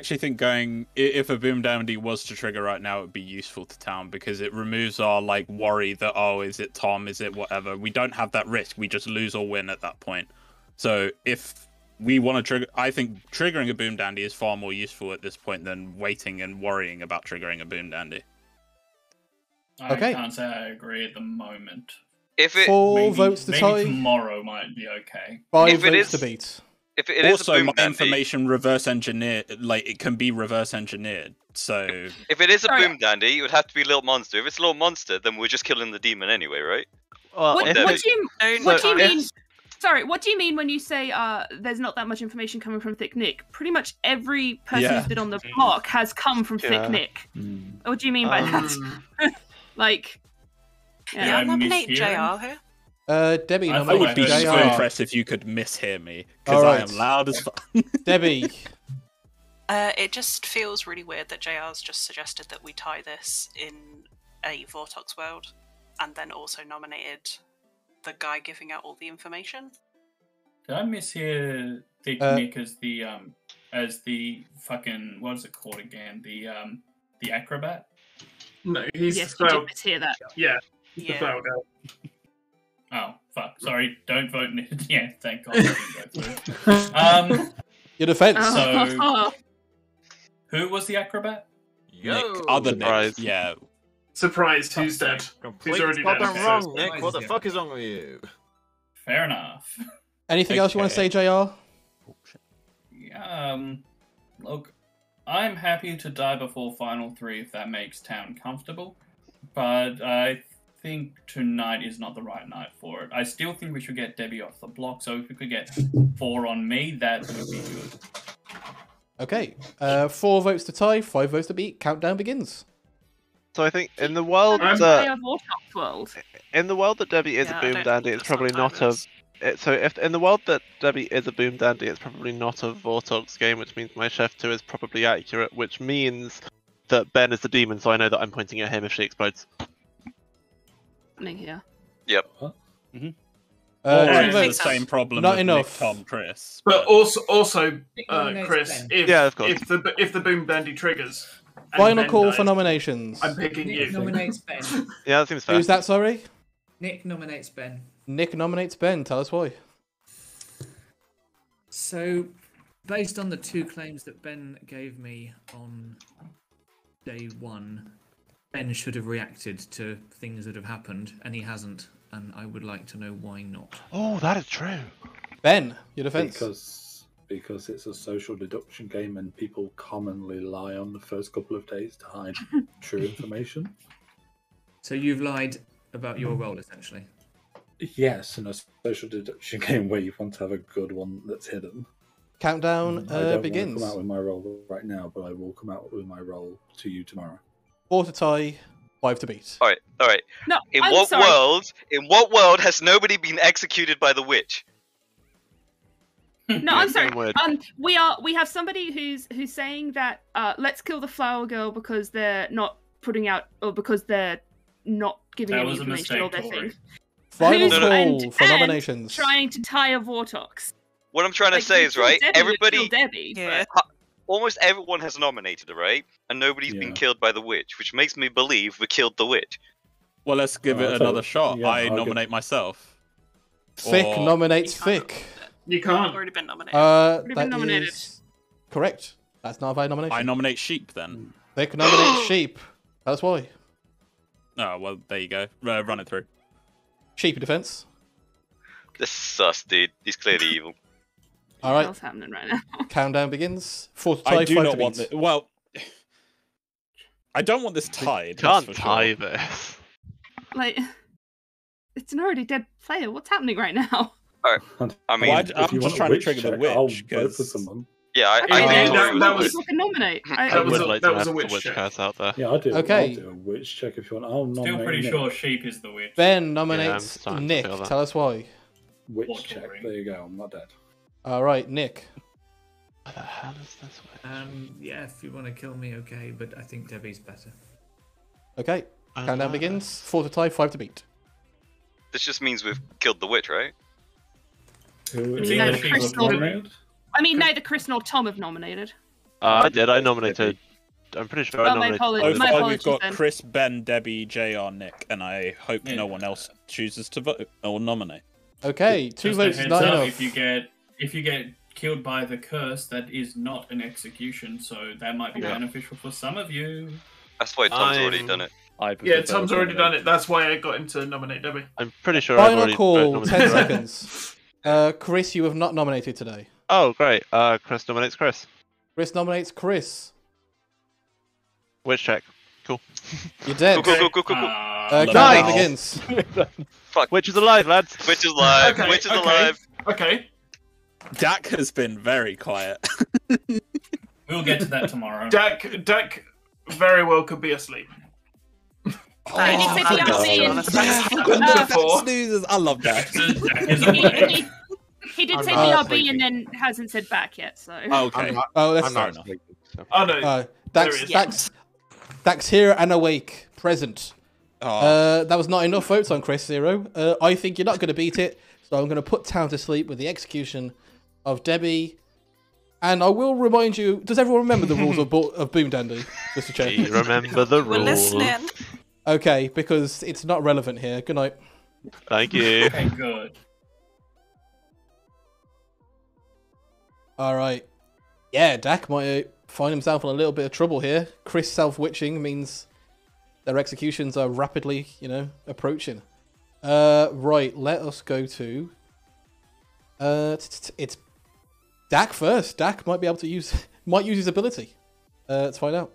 [SPEAKER 11] I actually think going if a boom dandy was to trigger right now, it would be useful to town because it removes our like worry that oh, is it Tom? Is it whatever? We don't have that risk. We just lose or win at that point. So if we want to trigger, I think triggering a boom dandy is far more useful at this point than waiting and worrying about triggering a boom dandy.
[SPEAKER 8] I
[SPEAKER 1] Okay.
[SPEAKER 8] can't say I agree at the moment.
[SPEAKER 5] If it
[SPEAKER 1] Four
[SPEAKER 8] maybe,
[SPEAKER 1] votes to
[SPEAKER 8] maybe
[SPEAKER 1] tie.
[SPEAKER 8] tomorrow might be okay.
[SPEAKER 1] Five
[SPEAKER 5] If it
[SPEAKER 1] votes
[SPEAKER 5] is-
[SPEAKER 1] to beat.
[SPEAKER 5] If it is
[SPEAKER 11] also,
[SPEAKER 5] a boom
[SPEAKER 11] my
[SPEAKER 5] dandy,
[SPEAKER 11] information reverse engineered, like it can be reverse engineered. So
[SPEAKER 5] if it is a
[SPEAKER 9] Sorry.
[SPEAKER 5] boom dandy, it would have to be little monster. If it's a little monster, then we're just killing the demon anyway, right?
[SPEAKER 7] Well,
[SPEAKER 9] What, what do you what do you mean? Sorry, what do you mean when you say uh, there's not that much information coming from Thick Nick? Pretty much every person
[SPEAKER 11] Yeah.
[SPEAKER 9] who's been on the block has come from
[SPEAKER 7] Yeah.
[SPEAKER 9] Thick Nick.
[SPEAKER 3] Hmm.
[SPEAKER 9] What do you mean by that?
[SPEAKER 6] Um,
[SPEAKER 9] Like,
[SPEAKER 4] yeah,
[SPEAKER 9] yeah.
[SPEAKER 8] I'm
[SPEAKER 4] nominate
[SPEAKER 8] mishearing?
[SPEAKER 4] JR here.
[SPEAKER 1] Uh, Debbie
[SPEAKER 8] I
[SPEAKER 11] I would be so impressed if you could mishear me because
[SPEAKER 1] Alright.
[SPEAKER 11] I am loud as fuck.
[SPEAKER 1] Debbie,
[SPEAKER 4] Uh, it just feels really weird that JR's just suggested that we tie this in a Vortox world and then also nominated the guy giving out all the information.
[SPEAKER 8] Did I mishear Thick
[SPEAKER 1] Uh,
[SPEAKER 8] Nick as the um as the fucking what is it called again? The um the acrobat?
[SPEAKER 6] No, he's
[SPEAKER 9] yes,
[SPEAKER 6] the
[SPEAKER 9] you did mishear that.
[SPEAKER 6] Yeah, he's the
[SPEAKER 4] Yeah.
[SPEAKER 6] Fail girl.
[SPEAKER 8] Oh fuck! Sorry, don't vote. Nick. yeah, thank God. that didn't go through. um,
[SPEAKER 1] Your defense.
[SPEAKER 8] So- who was the acrobat?
[SPEAKER 11] Nick, other Nick,
[SPEAKER 7] Surprise.
[SPEAKER 11] yeah.
[SPEAKER 6] Surprised who's dead. Who's
[SPEAKER 12] Complete
[SPEAKER 6] already
[SPEAKER 12] fucking
[SPEAKER 6] dead.
[SPEAKER 12] wrong, Nick. What the fuck is wrong with you?
[SPEAKER 8] Fair enough.
[SPEAKER 1] Anything else you want to say, Jr?
[SPEAKER 8] Um, look, I'm happy to die before final three if that makes town comfortable, but I think tonight is not the right night for it. I still think we should get Debbie off the block. So if we could get four on me, that would be good.
[SPEAKER 1] Okay. Uh, four votes to tie, five votes to beat. Countdown begins.
[SPEAKER 7] So I think in the world
[SPEAKER 9] Um,
[SPEAKER 7] that
[SPEAKER 9] Play of Warthog's world.
[SPEAKER 7] in the world that Debbie is
[SPEAKER 9] Yeah,
[SPEAKER 7] a
[SPEAKER 9] I
[SPEAKER 7] boom dandy, it's probably not a. It, so if in the world that Debbie is a boom dandy, it's probably not a Vortox game, which means my chef two is probably accurate, which means that Ben is the demon, so I know that I'm pointing at him if she explodes.
[SPEAKER 9] Happening here.
[SPEAKER 5] Yep.
[SPEAKER 1] Uh,
[SPEAKER 11] Or
[SPEAKER 1] two
[SPEAKER 11] it's the same problem
[SPEAKER 1] Not enough.
[SPEAKER 11] Nick, Tom, Chris.
[SPEAKER 6] But also, also, uh, Chris, if
[SPEAKER 7] Yeah, of course.
[SPEAKER 6] if the if the boom dandy triggers,
[SPEAKER 1] Final call
[SPEAKER 6] dies,
[SPEAKER 1] for nominations.
[SPEAKER 6] I'm picking
[SPEAKER 10] Nick
[SPEAKER 6] you.
[SPEAKER 10] nominates Ben.
[SPEAKER 7] Yeah, that seems fair.
[SPEAKER 1] Who's that, sorry?
[SPEAKER 10] Nick nominates Ben.
[SPEAKER 1] Nick nominates Ben. Tell us why.
[SPEAKER 10] So, based on the two claims that Ben gave me on day one, Ben should have reacted to things that have happened, and he hasn't. And I would like to know why not.
[SPEAKER 7] Oh, that is true.
[SPEAKER 1] Ben, your defense.
[SPEAKER 3] Because because it's a social deduction game and people commonly lie on the first couple of days to hide true information.
[SPEAKER 10] So you've lied about your role, essentially.
[SPEAKER 3] Yes, in a social deduction game where you want to have a good one that's hidden.
[SPEAKER 1] Countdown
[SPEAKER 3] I
[SPEAKER 1] uh,
[SPEAKER 3] don't want to
[SPEAKER 1] begins.
[SPEAKER 3] come out with my role right now, but I will come out with my role to you tomorrow.
[SPEAKER 1] Four to tie, five to beat.
[SPEAKER 5] All right, all right.
[SPEAKER 9] No,
[SPEAKER 5] In
[SPEAKER 9] I'm
[SPEAKER 5] what
[SPEAKER 9] sorry.
[SPEAKER 5] world? In what world has nobody been executed by the witch?
[SPEAKER 9] No, I'm sorry.
[SPEAKER 7] Word.
[SPEAKER 9] Um, we are we have somebody who's who's saying that uh, let's kill the flower girl because they're not putting out or because they're not giving
[SPEAKER 8] That
[SPEAKER 9] any
[SPEAKER 8] was
[SPEAKER 9] information or
[SPEAKER 8] mistake,
[SPEAKER 9] their
[SPEAKER 8] Tori.
[SPEAKER 9] thing.
[SPEAKER 1] Final
[SPEAKER 9] Who's-
[SPEAKER 1] call
[SPEAKER 9] and-
[SPEAKER 1] for
[SPEAKER 9] and
[SPEAKER 1] nominations.
[SPEAKER 9] Trying to tie a Vortox.
[SPEAKER 5] What I'm trying
[SPEAKER 9] Like,
[SPEAKER 5] to say is right.
[SPEAKER 9] Debbie,
[SPEAKER 5] Everybody,
[SPEAKER 9] Debbie,
[SPEAKER 4] Yeah.
[SPEAKER 9] But-
[SPEAKER 5] almost everyone has nominated her, right? And nobody's been killed by the witch, which makes me believe we killed the witch.
[SPEAKER 11] Well, let's give
[SPEAKER 3] Oh,
[SPEAKER 11] it
[SPEAKER 3] I thought-
[SPEAKER 11] another shot.
[SPEAKER 3] yeah,
[SPEAKER 11] I
[SPEAKER 3] I'll give-
[SPEAKER 11] nominate myself.
[SPEAKER 1] Fick
[SPEAKER 11] Or-
[SPEAKER 1] nominates
[SPEAKER 4] You can't
[SPEAKER 1] Fick.
[SPEAKER 6] You
[SPEAKER 4] I've
[SPEAKER 6] can't.
[SPEAKER 4] already been nominated.
[SPEAKER 1] Uh,
[SPEAKER 9] Already
[SPEAKER 1] that
[SPEAKER 9] been nominated.
[SPEAKER 1] is correct. That's not a valid nomination.
[SPEAKER 11] I nominate sheep then.
[SPEAKER 1] Fick nominates Sheep. That's why.
[SPEAKER 11] Oh well, there you go. Uh, run it through.
[SPEAKER 1] Sheep defense.
[SPEAKER 5] This is sus, dude. He's clearly evil.
[SPEAKER 1] All
[SPEAKER 9] What
[SPEAKER 1] right.
[SPEAKER 9] hell's happening right now?
[SPEAKER 1] Countdown begins. Four to tie,
[SPEAKER 11] I do
[SPEAKER 1] five
[SPEAKER 11] not want this. Well, I don't want this tied. that's
[SPEAKER 7] Can't
[SPEAKER 11] for
[SPEAKER 7] tie
[SPEAKER 11] sure.
[SPEAKER 7] this.
[SPEAKER 9] like, it's an already dead player. What's happening right now?
[SPEAKER 5] I mean,
[SPEAKER 11] Why-
[SPEAKER 3] If
[SPEAKER 11] I'm just trying to
[SPEAKER 3] witch
[SPEAKER 11] trigger the
[SPEAKER 3] check, I'll
[SPEAKER 11] witch,
[SPEAKER 3] vote for
[SPEAKER 11] 'cause-
[SPEAKER 3] someone.
[SPEAKER 5] yeah, I,
[SPEAKER 9] Okay,
[SPEAKER 5] I
[SPEAKER 6] Yeah, that- that was-
[SPEAKER 9] fucking nominate. I,
[SPEAKER 7] I
[SPEAKER 6] That was a-
[SPEAKER 7] like
[SPEAKER 6] that
[SPEAKER 7] to
[SPEAKER 6] was
[SPEAKER 7] have
[SPEAKER 6] a witch
[SPEAKER 7] witch
[SPEAKER 6] check.
[SPEAKER 7] cards out there.
[SPEAKER 3] Yeah, I'll do.
[SPEAKER 1] Okay.
[SPEAKER 3] I'll do a witch check if you want. I'll
[SPEAKER 8] Still
[SPEAKER 3] nominate
[SPEAKER 8] pretty
[SPEAKER 3] Nick.
[SPEAKER 8] sure sheep is the witch.
[SPEAKER 1] Ben nominates
[SPEAKER 7] starting to
[SPEAKER 1] Nick. Tell us why.
[SPEAKER 3] Witch
[SPEAKER 8] What
[SPEAKER 3] check.
[SPEAKER 8] story?
[SPEAKER 3] There you go. I'm not dead.
[SPEAKER 1] All right, Nick.
[SPEAKER 7] What the hell is this?
[SPEAKER 10] Um, yeah, if you want to kill me, okay, but I think Debbie's better.
[SPEAKER 1] Okay.
[SPEAKER 7] I
[SPEAKER 1] Countdown begins. Four to tie, five to beat.
[SPEAKER 5] This just means we've killed the witch, right?
[SPEAKER 3] Who
[SPEAKER 8] It's
[SPEAKER 3] who
[SPEAKER 8] either
[SPEAKER 3] was
[SPEAKER 8] sheep or
[SPEAKER 9] Crystal.
[SPEAKER 3] nominated?
[SPEAKER 9] I mean, neither Chris nor Tom have nominated.
[SPEAKER 7] Uh, I did. I nominated. I'm pretty sure I
[SPEAKER 9] Oh, my
[SPEAKER 7] nominated.
[SPEAKER 9] apologies.
[SPEAKER 11] Oh.
[SPEAKER 9] My apologies
[SPEAKER 11] we've got
[SPEAKER 9] then.
[SPEAKER 11] Chris, Ben, Debbie, Jr, Nick, and I hope
[SPEAKER 8] Yeah.
[SPEAKER 11] no one else chooses to vote or nominate.
[SPEAKER 1] Okay, two
[SPEAKER 8] Just
[SPEAKER 1] votes
[SPEAKER 8] a heads
[SPEAKER 1] not
[SPEAKER 8] up,
[SPEAKER 1] enough.
[SPEAKER 8] if you get if you get killed by the curse, that is not an execution, so that might be
[SPEAKER 7] Yeah.
[SPEAKER 8] beneficial for some of you.
[SPEAKER 5] That's why Tom's already
[SPEAKER 7] I'm-
[SPEAKER 5] done it.
[SPEAKER 14] I
[SPEAKER 6] Yeah, Tom's already done it. That's why I got him to nominate Debbie.
[SPEAKER 7] I'm pretty sure I've
[SPEAKER 1] Final
[SPEAKER 7] already
[SPEAKER 1] call,
[SPEAKER 7] nominated
[SPEAKER 1] 10
[SPEAKER 7] her.
[SPEAKER 1] seconds. Uh, Chris, you have not nominated today.
[SPEAKER 7] Oh, great. Uh, Chris nominates Chris.
[SPEAKER 1] Chris nominates Chris.
[SPEAKER 7] Witch check. Cool.
[SPEAKER 1] You're dead.
[SPEAKER 5] Cool, cool, cool, cool, cool.
[SPEAKER 8] Uh,
[SPEAKER 1] Uh,
[SPEAKER 11] Nice.
[SPEAKER 1] begins.
[SPEAKER 5] Fuck.
[SPEAKER 7] Witch is alive, lads.
[SPEAKER 5] Witch is alive.
[SPEAKER 6] Okay,
[SPEAKER 5] Witch is
[SPEAKER 6] okay.
[SPEAKER 5] alive.
[SPEAKER 6] Okay.
[SPEAKER 11] Dak has been very quiet.
[SPEAKER 8] We'll get to that tomorrow.
[SPEAKER 6] Dak, Dak very well could be asleep.
[SPEAKER 9] He did say the RB and-
[SPEAKER 6] Dak before.
[SPEAKER 11] Snoozers. I love Dak.
[SPEAKER 9] He, he, he did say
[SPEAKER 1] Uh,
[SPEAKER 9] BRB and then hasn't said back yet, so.
[SPEAKER 11] Okay.
[SPEAKER 2] I'm not,
[SPEAKER 1] Oh, that's
[SPEAKER 2] I'm
[SPEAKER 1] fair
[SPEAKER 2] not
[SPEAKER 1] enough.
[SPEAKER 2] sleeping, so.
[SPEAKER 6] Oh no.
[SPEAKER 1] Uh,
[SPEAKER 6] There
[SPEAKER 1] Dax,
[SPEAKER 6] he.
[SPEAKER 1] Dax, Dax here and awake, present. Uh, that was not enough votes on Chris Zero. Uh, I think you're not going to beat it, so I'm going to put Town to sleep with the execution of Debbie. And I will remind you. Does everyone remember the rules of, Bo- of Boom Dandy? Just to check.
[SPEAKER 7] Do you remember the
[SPEAKER 4] We're
[SPEAKER 7] rules?
[SPEAKER 4] listening.
[SPEAKER 1] Okay, because it's not relevant here. Good night.
[SPEAKER 7] Thank you.
[SPEAKER 8] Okay, good.
[SPEAKER 1] All right. Yeah, Dak might find himself in a little bit of trouble here. Chris self witching means their executions are rapidly, you know, approaching. Uh, right. Let us go to. Uh, t- t- it's Dak first. Dak might be able to use might use his ability. Uh, let's find out.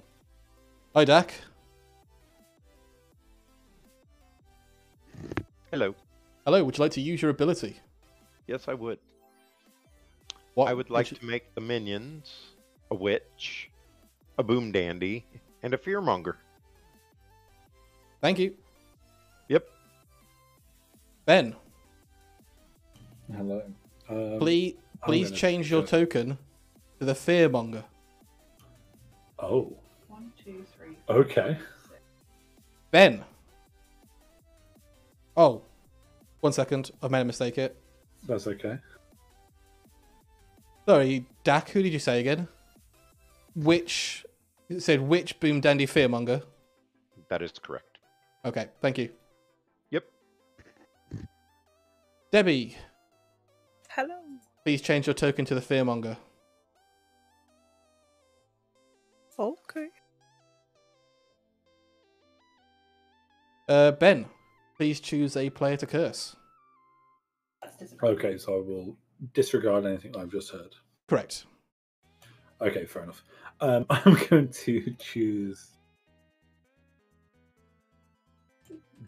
[SPEAKER 1] Hi, Dak.
[SPEAKER 2] Hello.
[SPEAKER 1] Hello. Would you like to use your ability?
[SPEAKER 2] Yes, I would.
[SPEAKER 1] What
[SPEAKER 2] I would like
[SPEAKER 1] you-
[SPEAKER 2] to make the minions a witch, a boom dandy, and a fearmonger.
[SPEAKER 1] Thank you.
[SPEAKER 2] Yep.
[SPEAKER 1] Ben,
[SPEAKER 3] Hello. Um,
[SPEAKER 1] please
[SPEAKER 3] I'm
[SPEAKER 1] please change your token to the fearmonger.
[SPEAKER 3] Oh.
[SPEAKER 4] Oh, One, two, three.
[SPEAKER 3] okay.
[SPEAKER 1] Ben. Oh, one second. I made a mistake It.
[SPEAKER 3] That's okay.
[SPEAKER 1] Sorry, Dak. Who did you say again? Which it said which boom dandy fearmonger?
[SPEAKER 2] That is correct.
[SPEAKER 1] Okay, thank you.
[SPEAKER 2] Yep.
[SPEAKER 1] Debbie,
[SPEAKER 4] Hello.
[SPEAKER 1] Please change your token to the fearmonger.
[SPEAKER 4] Okay.
[SPEAKER 1] Uh, ben, please choose a player to curse.
[SPEAKER 3] Okay, so I will disregard anything I've just heard.
[SPEAKER 1] Correct.
[SPEAKER 3] Okay, fair enough. Um, I'm going to choose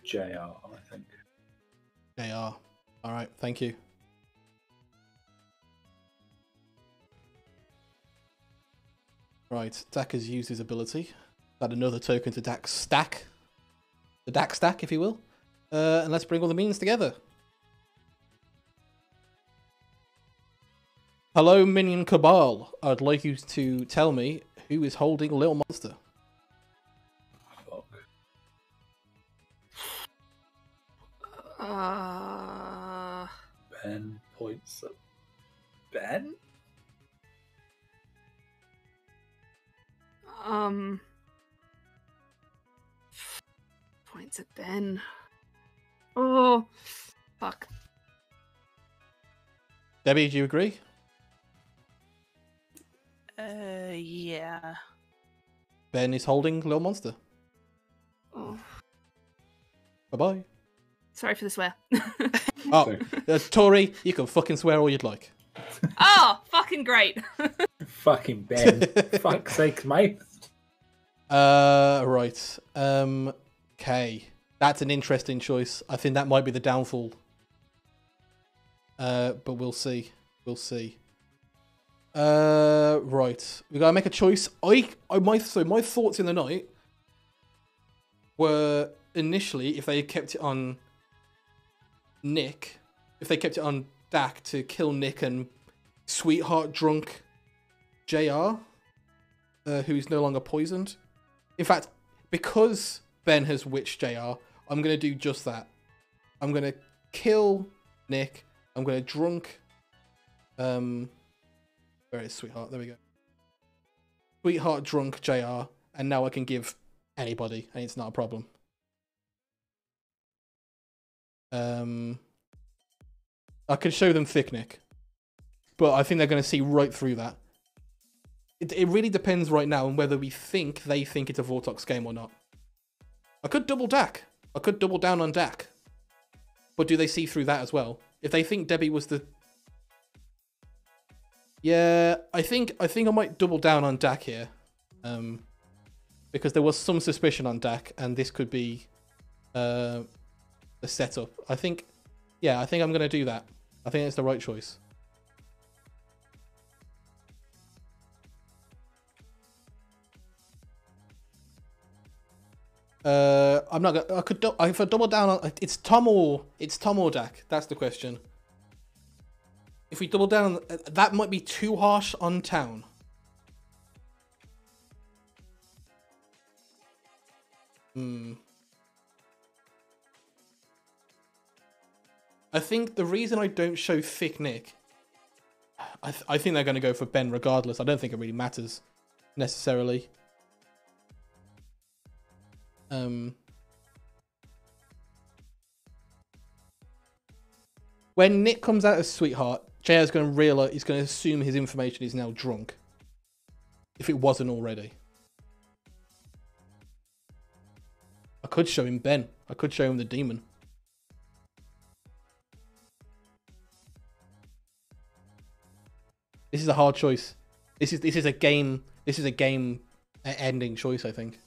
[SPEAKER 3] JR, I think.
[SPEAKER 1] They are. All right, thank you. Right, Dak has used his ability. Add another token to Dak's stack. The Dak stack, if you will. Uh, and let's bring all the means together. Hello, Minion Cabal. I'd like you to tell me who is holding Little Monster.
[SPEAKER 3] Fuck.
[SPEAKER 9] Uh,
[SPEAKER 3] Ben points at Ben?
[SPEAKER 9] Um. Points at Ben. Oh, fuck.
[SPEAKER 1] Debbie, do you agree?
[SPEAKER 4] Uh, yeah.
[SPEAKER 1] Ben is holding Little Monster.
[SPEAKER 9] Oh,
[SPEAKER 1] Bye bye.
[SPEAKER 9] sorry for the swear.
[SPEAKER 1] Oh, uh, Tori, you can fucking swear all you'd like.
[SPEAKER 9] oh, fucking great.
[SPEAKER 3] Fucking Ben. Fuck's sake, mate.
[SPEAKER 1] Uh, right. Um, okay. That's an interesting choice. I think that might be the downfall. Uh, but we'll see. We'll see. Uh, right. We gotta make a choice. I, I my so my thoughts in the night were initially if they had kept it on Nick, if they kept it on Dak to kill Nick and sweetheart drunk Jr. Uh, who's no longer poisoned. In fact, because Ben has witched JR, I'm going to do just that. I'm going to kill Nick. I'm going to drunk. Um, where is Sweetheart? There we go. Sweetheart drunk JR, and now I can give anybody, and it's not a problem. Um, I can show them thick Nick, but I think they're going to see right through that. It, it really depends right now on whether we think they think it's a Vortox game or not. I could double Dak. I could double down on Dak. But do they see through that as well? If they think Debbie was the Yeah, I think I think I might double down on Dak here. Um because there was some suspicion on Dak and this could be uh a setup. I think yeah, I think I'm gonna do that. I think it's the right choice. Uh, I'm not. Gonna, I could. Do, if I double down on it's Tom or it's Tom or Dak. That's the question. If we double down, uh, that might be too harsh on town. Hmm. I think the reason I don't show Thick Nick, I, th I think they're going to go for Ben regardless. I don't think it really matters necessarily. Um, when Nick comes out as sweetheart, JR's going to realize he's going to assume his information is now drunk, if it wasn't already. I could show him Ben. I could show him the demon. This is a hard choice. This is this is a game. This is a game ending choice. I think.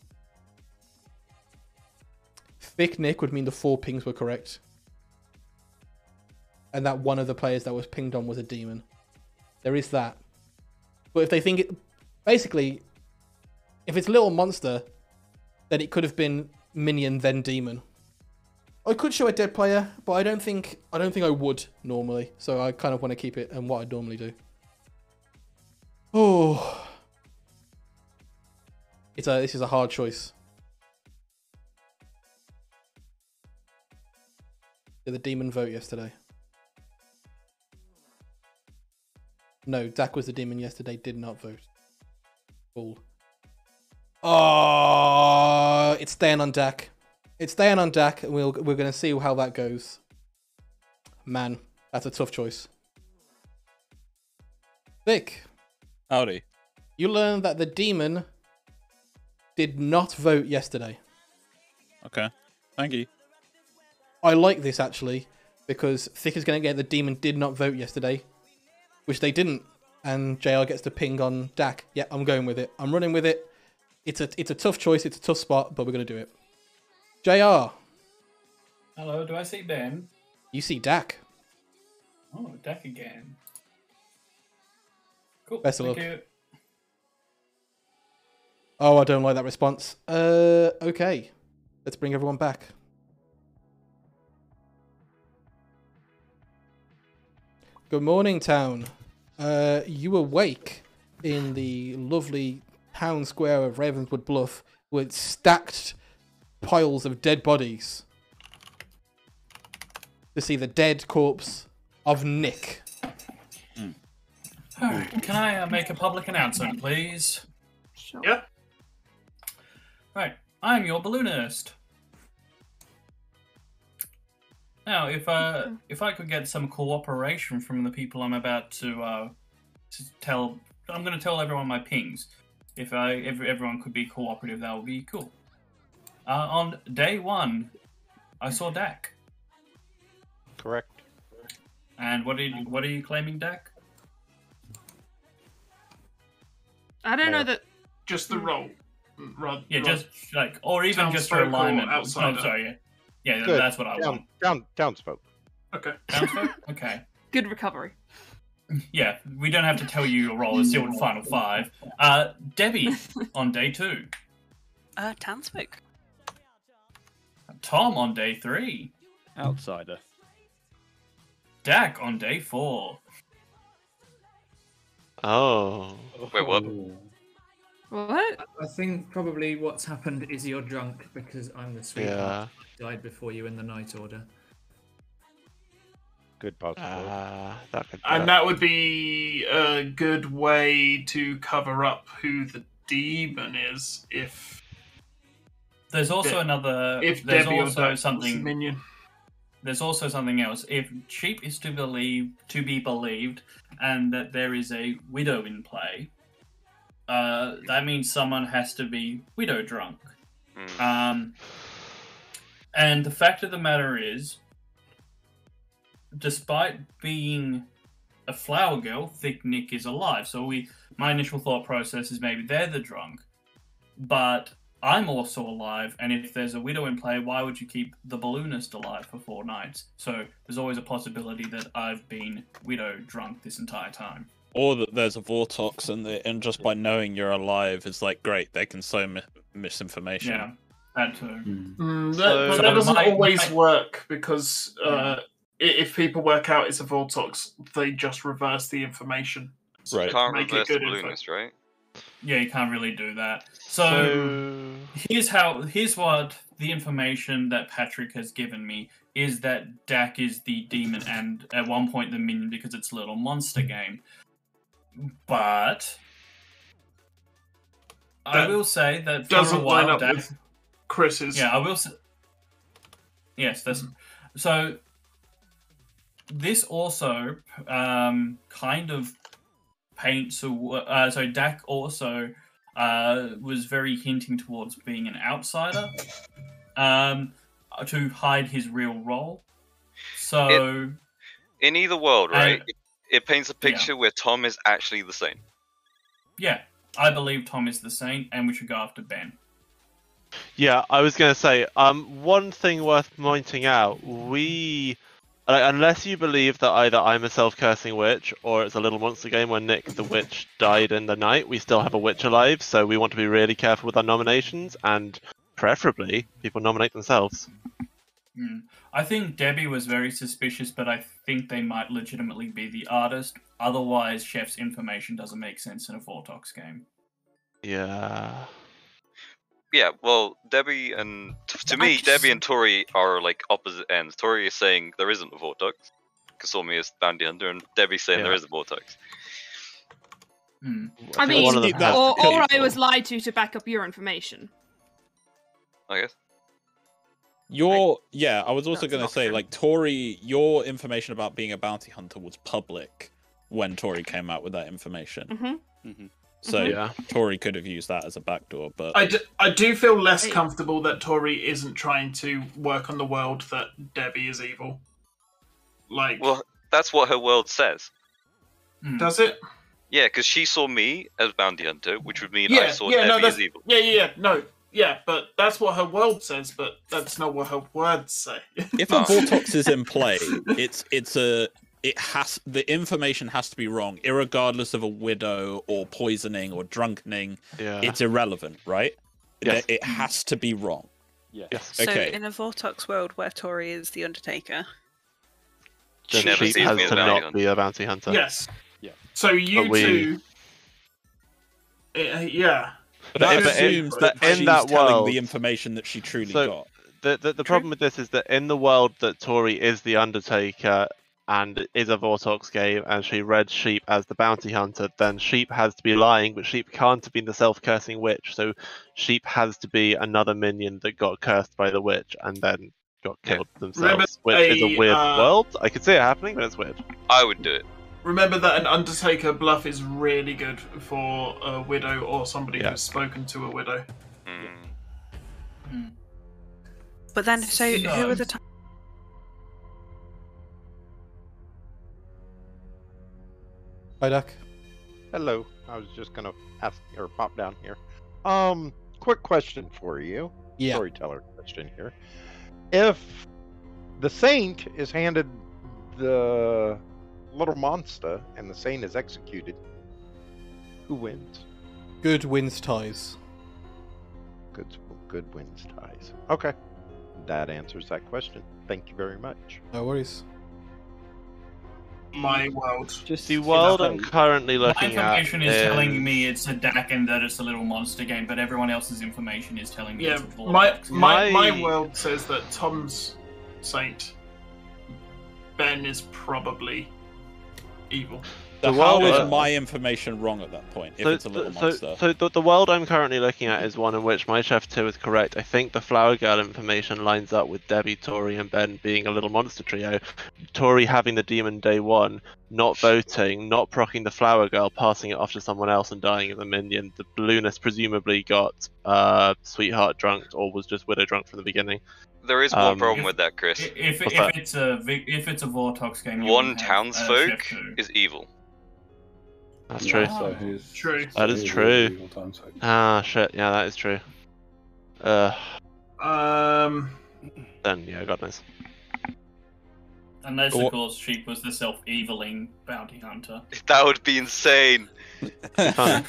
[SPEAKER 1] Thick Nick would mean the four pings were correct, and that one of the players that was pinged on was a demon. There is that. But if they think it, basically, if it's little monster, then it could have been minion then demon. I could show a dead player, but I don't think I don't think I would normally. So I kind of want to keep it and what I normally do. Oh, it's a this is a hard choice. Did the demon vote yesterday? No, Dak was the demon yesterday. Did not vote. Cool. Oh, it's staying on Dak. It's staying on Dak, and we'll, we're going to see how that goes. Man, that's a tough choice. Thick.
[SPEAKER 13] Howdy.
[SPEAKER 1] You learned that the demon did not vote yesterday.
[SPEAKER 13] Okay. Thank you.
[SPEAKER 1] I like this actually because Thick is going to get the demon did not vote yesterday, which they didn't, and JR gets to ping on Dak. Yeah, I'm going with it. I'm running with it. It's a it's a tough choice. It's a tough spot, but we're going to do it. JR,
[SPEAKER 8] Hello, do I see Ben?
[SPEAKER 1] you see Dak.
[SPEAKER 8] Oh, Dak again. Cool.
[SPEAKER 1] Best of luck.
[SPEAKER 8] you.
[SPEAKER 1] Oh, I don't like that response. Uh, okay. Let's bring everyone back. Good morning, town. Uh, you awake in the lovely town square of Ravenswood Bluff with stacked piles of dead bodies. To see the dead corpse of Nick.
[SPEAKER 8] Alright, Can I uh, make a public announcement, please?
[SPEAKER 9] Sure.
[SPEAKER 6] Yeah.
[SPEAKER 8] Right, I'm your balloonist. Now, if uh, if I could get some cooperation from the people I'm about to uh, to tell, I'm going to tell everyone my pings. If I if everyone could be cooperative, that would be cool. Uh, on day one, I saw Dak.
[SPEAKER 2] Correct.
[SPEAKER 8] And what did what are you claiming, Dak?
[SPEAKER 9] I don't know that.
[SPEAKER 6] Just the roll. Mm, Rod,
[SPEAKER 8] Yeah, just like, or even just for
[SPEAKER 6] Townsfolk or
[SPEAKER 8] alignment. Oh,
[SPEAKER 6] outsider?
[SPEAKER 8] sorry, yeah, yeah,
[SPEAKER 2] Good.
[SPEAKER 8] that's what I
[SPEAKER 2] Down,
[SPEAKER 8] want.
[SPEAKER 2] down, townsfolk.
[SPEAKER 6] Okay.
[SPEAKER 8] Townsfolk? Okay.
[SPEAKER 9] Good recovery.
[SPEAKER 8] Yeah, we don't have to tell you your role. It's still in final five. Uh, Debbie on day two.
[SPEAKER 4] Uh, Townsfolk.
[SPEAKER 8] Tom on day three.
[SPEAKER 14] Outsider.
[SPEAKER 8] Dak on day four.
[SPEAKER 5] Oh. Wait, what?
[SPEAKER 9] What?
[SPEAKER 10] I think probably what's happened is you're drunk because I'm the sweetheart. Died before you in the night order.
[SPEAKER 2] Good possibility.
[SPEAKER 7] Ah, that could.
[SPEAKER 6] And that would be a good way to cover up who the demon is if
[SPEAKER 8] There's also
[SPEAKER 6] De-
[SPEAKER 8] another.
[SPEAKER 6] if
[SPEAKER 8] there's
[SPEAKER 6] Debbie
[SPEAKER 8] also
[SPEAKER 6] Dak
[SPEAKER 8] something.
[SPEAKER 6] minion.
[SPEAKER 8] There's also something else. If sheep is to believe to be believed, and that there is a widow in play, uh, that means someone has to be widow drunk.
[SPEAKER 5] Hmm.
[SPEAKER 8] Um, and the fact of the matter is, despite being a flower girl, Thick Nick is alive. So we, my initial thought process is maybe they're the drunk, but I'm also alive. And if there's a widow in play, why would you keep the balloonist alive for four nights? So there's always a possibility that I've been widow drunk this entire time.
[SPEAKER 13] Or that there's a Vortox, and the, and just by knowing you're alive is like great. They can sow mi- misinformation.
[SPEAKER 8] Yeah, that too.
[SPEAKER 6] Mm, that,
[SPEAKER 8] So-
[SPEAKER 6] but that doesn't
[SPEAKER 8] My-
[SPEAKER 6] always
[SPEAKER 8] my-
[SPEAKER 6] work because uh, i if people work out it's a Vortox, they just reverse the information.
[SPEAKER 13] Right.
[SPEAKER 5] You can't
[SPEAKER 6] Make it
[SPEAKER 5] reverse the
[SPEAKER 6] good info.
[SPEAKER 5] right?
[SPEAKER 8] Yeah, you can't really do that. So, here's how here's what the information that Patrick has given me is that Dak is the demon and at one point the minion because it's a little monster game. But I will say that for
[SPEAKER 6] doesn't
[SPEAKER 8] a while,
[SPEAKER 6] line up
[SPEAKER 8] Dak,
[SPEAKER 6] with Chris's.
[SPEAKER 8] yeah, I will say. Yes, that's so. This also um, kind of paints a. w- Uh, so Dak also uh, was very hinting towards being an outsider, um, to hide his real role. So
[SPEAKER 5] In either world,
[SPEAKER 8] Uh,
[SPEAKER 5] right? it, it paints a picture where Tom is actually the same.
[SPEAKER 8] yeah, I believe Tom is the saint, and we should go after Ben.
[SPEAKER 7] Yeah, I was going to say, um, one thing worth pointing out: we, uh, unless you believe that either I'm a self-cursing witch or it's a little monster game where Nick the witch died in the night, we still have a witch alive. So we want to be really careful with our nominations, and preferably people nominate themselves.
[SPEAKER 8] Hmm. I think Debbie was very suspicious, but I think they might legitimately be the artist. Otherwise, Chef's information doesn't make sense in a Vortox game.
[SPEAKER 7] Yeah.
[SPEAKER 5] Yeah, well, Debbie and t- to me, Debbie and Tori are like opposite ends. Tori is saying there isn't a Vortox. Kasumi is bounty hunter, and Debbie's saying there
[SPEAKER 7] Yeah.
[SPEAKER 5] is a Vortox.
[SPEAKER 9] I mean,
[SPEAKER 7] one of them
[SPEAKER 9] or, or I was lied to to back up your information.
[SPEAKER 5] I guess.
[SPEAKER 13] Your yeah, I was also going to say like Tori, your information about being a bounty hunter was public when Tori came out with that information.
[SPEAKER 9] Mm-hmm.
[SPEAKER 13] So
[SPEAKER 7] Mhm. Yeah.
[SPEAKER 13] Tori could have used that as a backdoor, but
[SPEAKER 6] I do, I do feel less comfortable that Tori isn't trying to work on the world that Debbie is evil. Like,
[SPEAKER 5] Well, that's what her world says.
[SPEAKER 6] does it?
[SPEAKER 5] Yeah, because she saw me as bounty hunter, which would mean I saw
[SPEAKER 6] yeah,
[SPEAKER 5] Debbie
[SPEAKER 6] that's
[SPEAKER 5] as evil.
[SPEAKER 6] yeah, yeah, yeah, no, yeah, but that's what her world says, but that's not what her words say.
[SPEAKER 13] if a Vortox is in play, it's it's a it has the information has to be wrong, irregardless of a widow or poisoning or drunkening.
[SPEAKER 7] Yeah.
[SPEAKER 13] It's irrelevant, right?
[SPEAKER 7] Yes.
[SPEAKER 13] It, it has to be wrong.
[SPEAKER 7] Yes.
[SPEAKER 4] So
[SPEAKER 13] Okay.
[SPEAKER 4] in a Vortox world where Tori is the Undertaker,
[SPEAKER 7] Then
[SPEAKER 5] never
[SPEAKER 7] Sheep has to not
[SPEAKER 5] hunter.
[SPEAKER 7] be a bounty hunter.
[SPEAKER 6] yes.
[SPEAKER 14] Yeah.
[SPEAKER 6] So you
[SPEAKER 7] But we-
[SPEAKER 6] two, uh, yeah.
[SPEAKER 13] But
[SPEAKER 7] But
[SPEAKER 13] it
[SPEAKER 7] in-
[SPEAKER 13] assumes that
[SPEAKER 7] in
[SPEAKER 13] she's
[SPEAKER 7] that
[SPEAKER 13] telling
[SPEAKER 7] world-
[SPEAKER 13] the information that she truly
[SPEAKER 7] So-
[SPEAKER 13] got.
[SPEAKER 7] The, the, the problem with this is that in the world that Tori is the Undertaker and is a Vortox game and she read Sheep as the bounty hunter, then Sheep has to be lying, but Sheep can't have been the self cursing witch, so Sheep has to be another minion that got cursed by the witch and then got killed themselves, which is a
[SPEAKER 6] a,
[SPEAKER 7] weird
[SPEAKER 6] uh,
[SPEAKER 7] world. I could see it happening, but it's weird.
[SPEAKER 5] I would do it.
[SPEAKER 6] Remember that an Undertaker bluff is really good for a widow or somebody
[SPEAKER 7] Yeah.
[SPEAKER 6] who's spoken to a widow.
[SPEAKER 4] but then so who are the t-
[SPEAKER 1] Hi, Dak.
[SPEAKER 2] Hello. I was just gonna ask or pop down here. Um, quick question for you.
[SPEAKER 1] Yeah.
[SPEAKER 2] Storyteller question here. If the saint is handed the little monster and the saint is executed, who wins?
[SPEAKER 1] Good wins ties.
[SPEAKER 2] Good, good wins ties. Okay, that answers that question. Thank you very much.
[SPEAKER 1] No worries.
[SPEAKER 6] My mm. world.
[SPEAKER 14] Just
[SPEAKER 7] The world I'm currently
[SPEAKER 8] My
[SPEAKER 7] looking at
[SPEAKER 8] information is
[SPEAKER 7] is
[SPEAKER 8] telling me it's a Dak and that it's a little monster game, but everyone else's information is telling me
[SPEAKER 6] Yeah,
[SPEAKER 8] it's a Vortox
[SPEAKER 6] my, my
[SPEAKER 7] My-
[SPEAKER 6] my world says that Tom's saint. Ben is probably evil.
[SPEAKER 13] So
[SPEAKER 7] The
[SPEAKER 13] how
[SPEAKER 7] world-
[SPEAKER 13] is my information wrong at that point? If
[SPEAKER 7] so,
[SPEAKER 13] it's a little
[SPEAKER 7] so,
[SPEAKER 13] monster.
[SPEAKER 7] so the, the world I'm currently looking at is one in which my chef two is correct. I think the flower girl information lines up with Debbie, Tori, and Ben being a little monster trio. Tori having the demon day one, not voting, not procking the flower girl, passing it off to someone else and dying as a minion. The balloonist presumably got uh, sweetheart drunk or was just widow drunk from the beginning.
[SPEAKER 5] There is one
[SPEAKER 7] Um,
[SPEAKER 5] problem
[SPEAKER 8] If-
[SPEAKER 5] with that, Chris.
[SPEAKER 8] If,
[SPEAKER 7] What's
[SPEAKER 8] if
[SPEAKER 7] that?
[SPEAKER 8] it's a vi- if it's a Vortox game,
[SPEAKER 5] One
[SPEAKER 8] wouldn't have, uh,
[SPEAKER 5] townsfolk is evil.
[SPEAKER 7] That's
[SPEAKER 3] Yeah,
[SPEAKER 7] true.
[SPEAKER 3] So who's,
[SPEAKER 6] True.
[SPEAKER 7] That is true.
[SPEAKER 3] evil times
[SPEAKER 7] Ah, shit. Yeah, that is true. Uh,
[SPEAKER 6] Um,
[SPEAKER 7] then yeah, God knows.
[SPEAKER 8] Unless,
[SPEAKER 13] Or-
[SPEAKER 8] of course, Sheep was the self-eviling bounty hunter.
[SPEAKER 5] That would be insane.
[SPEAKER 7] Fun.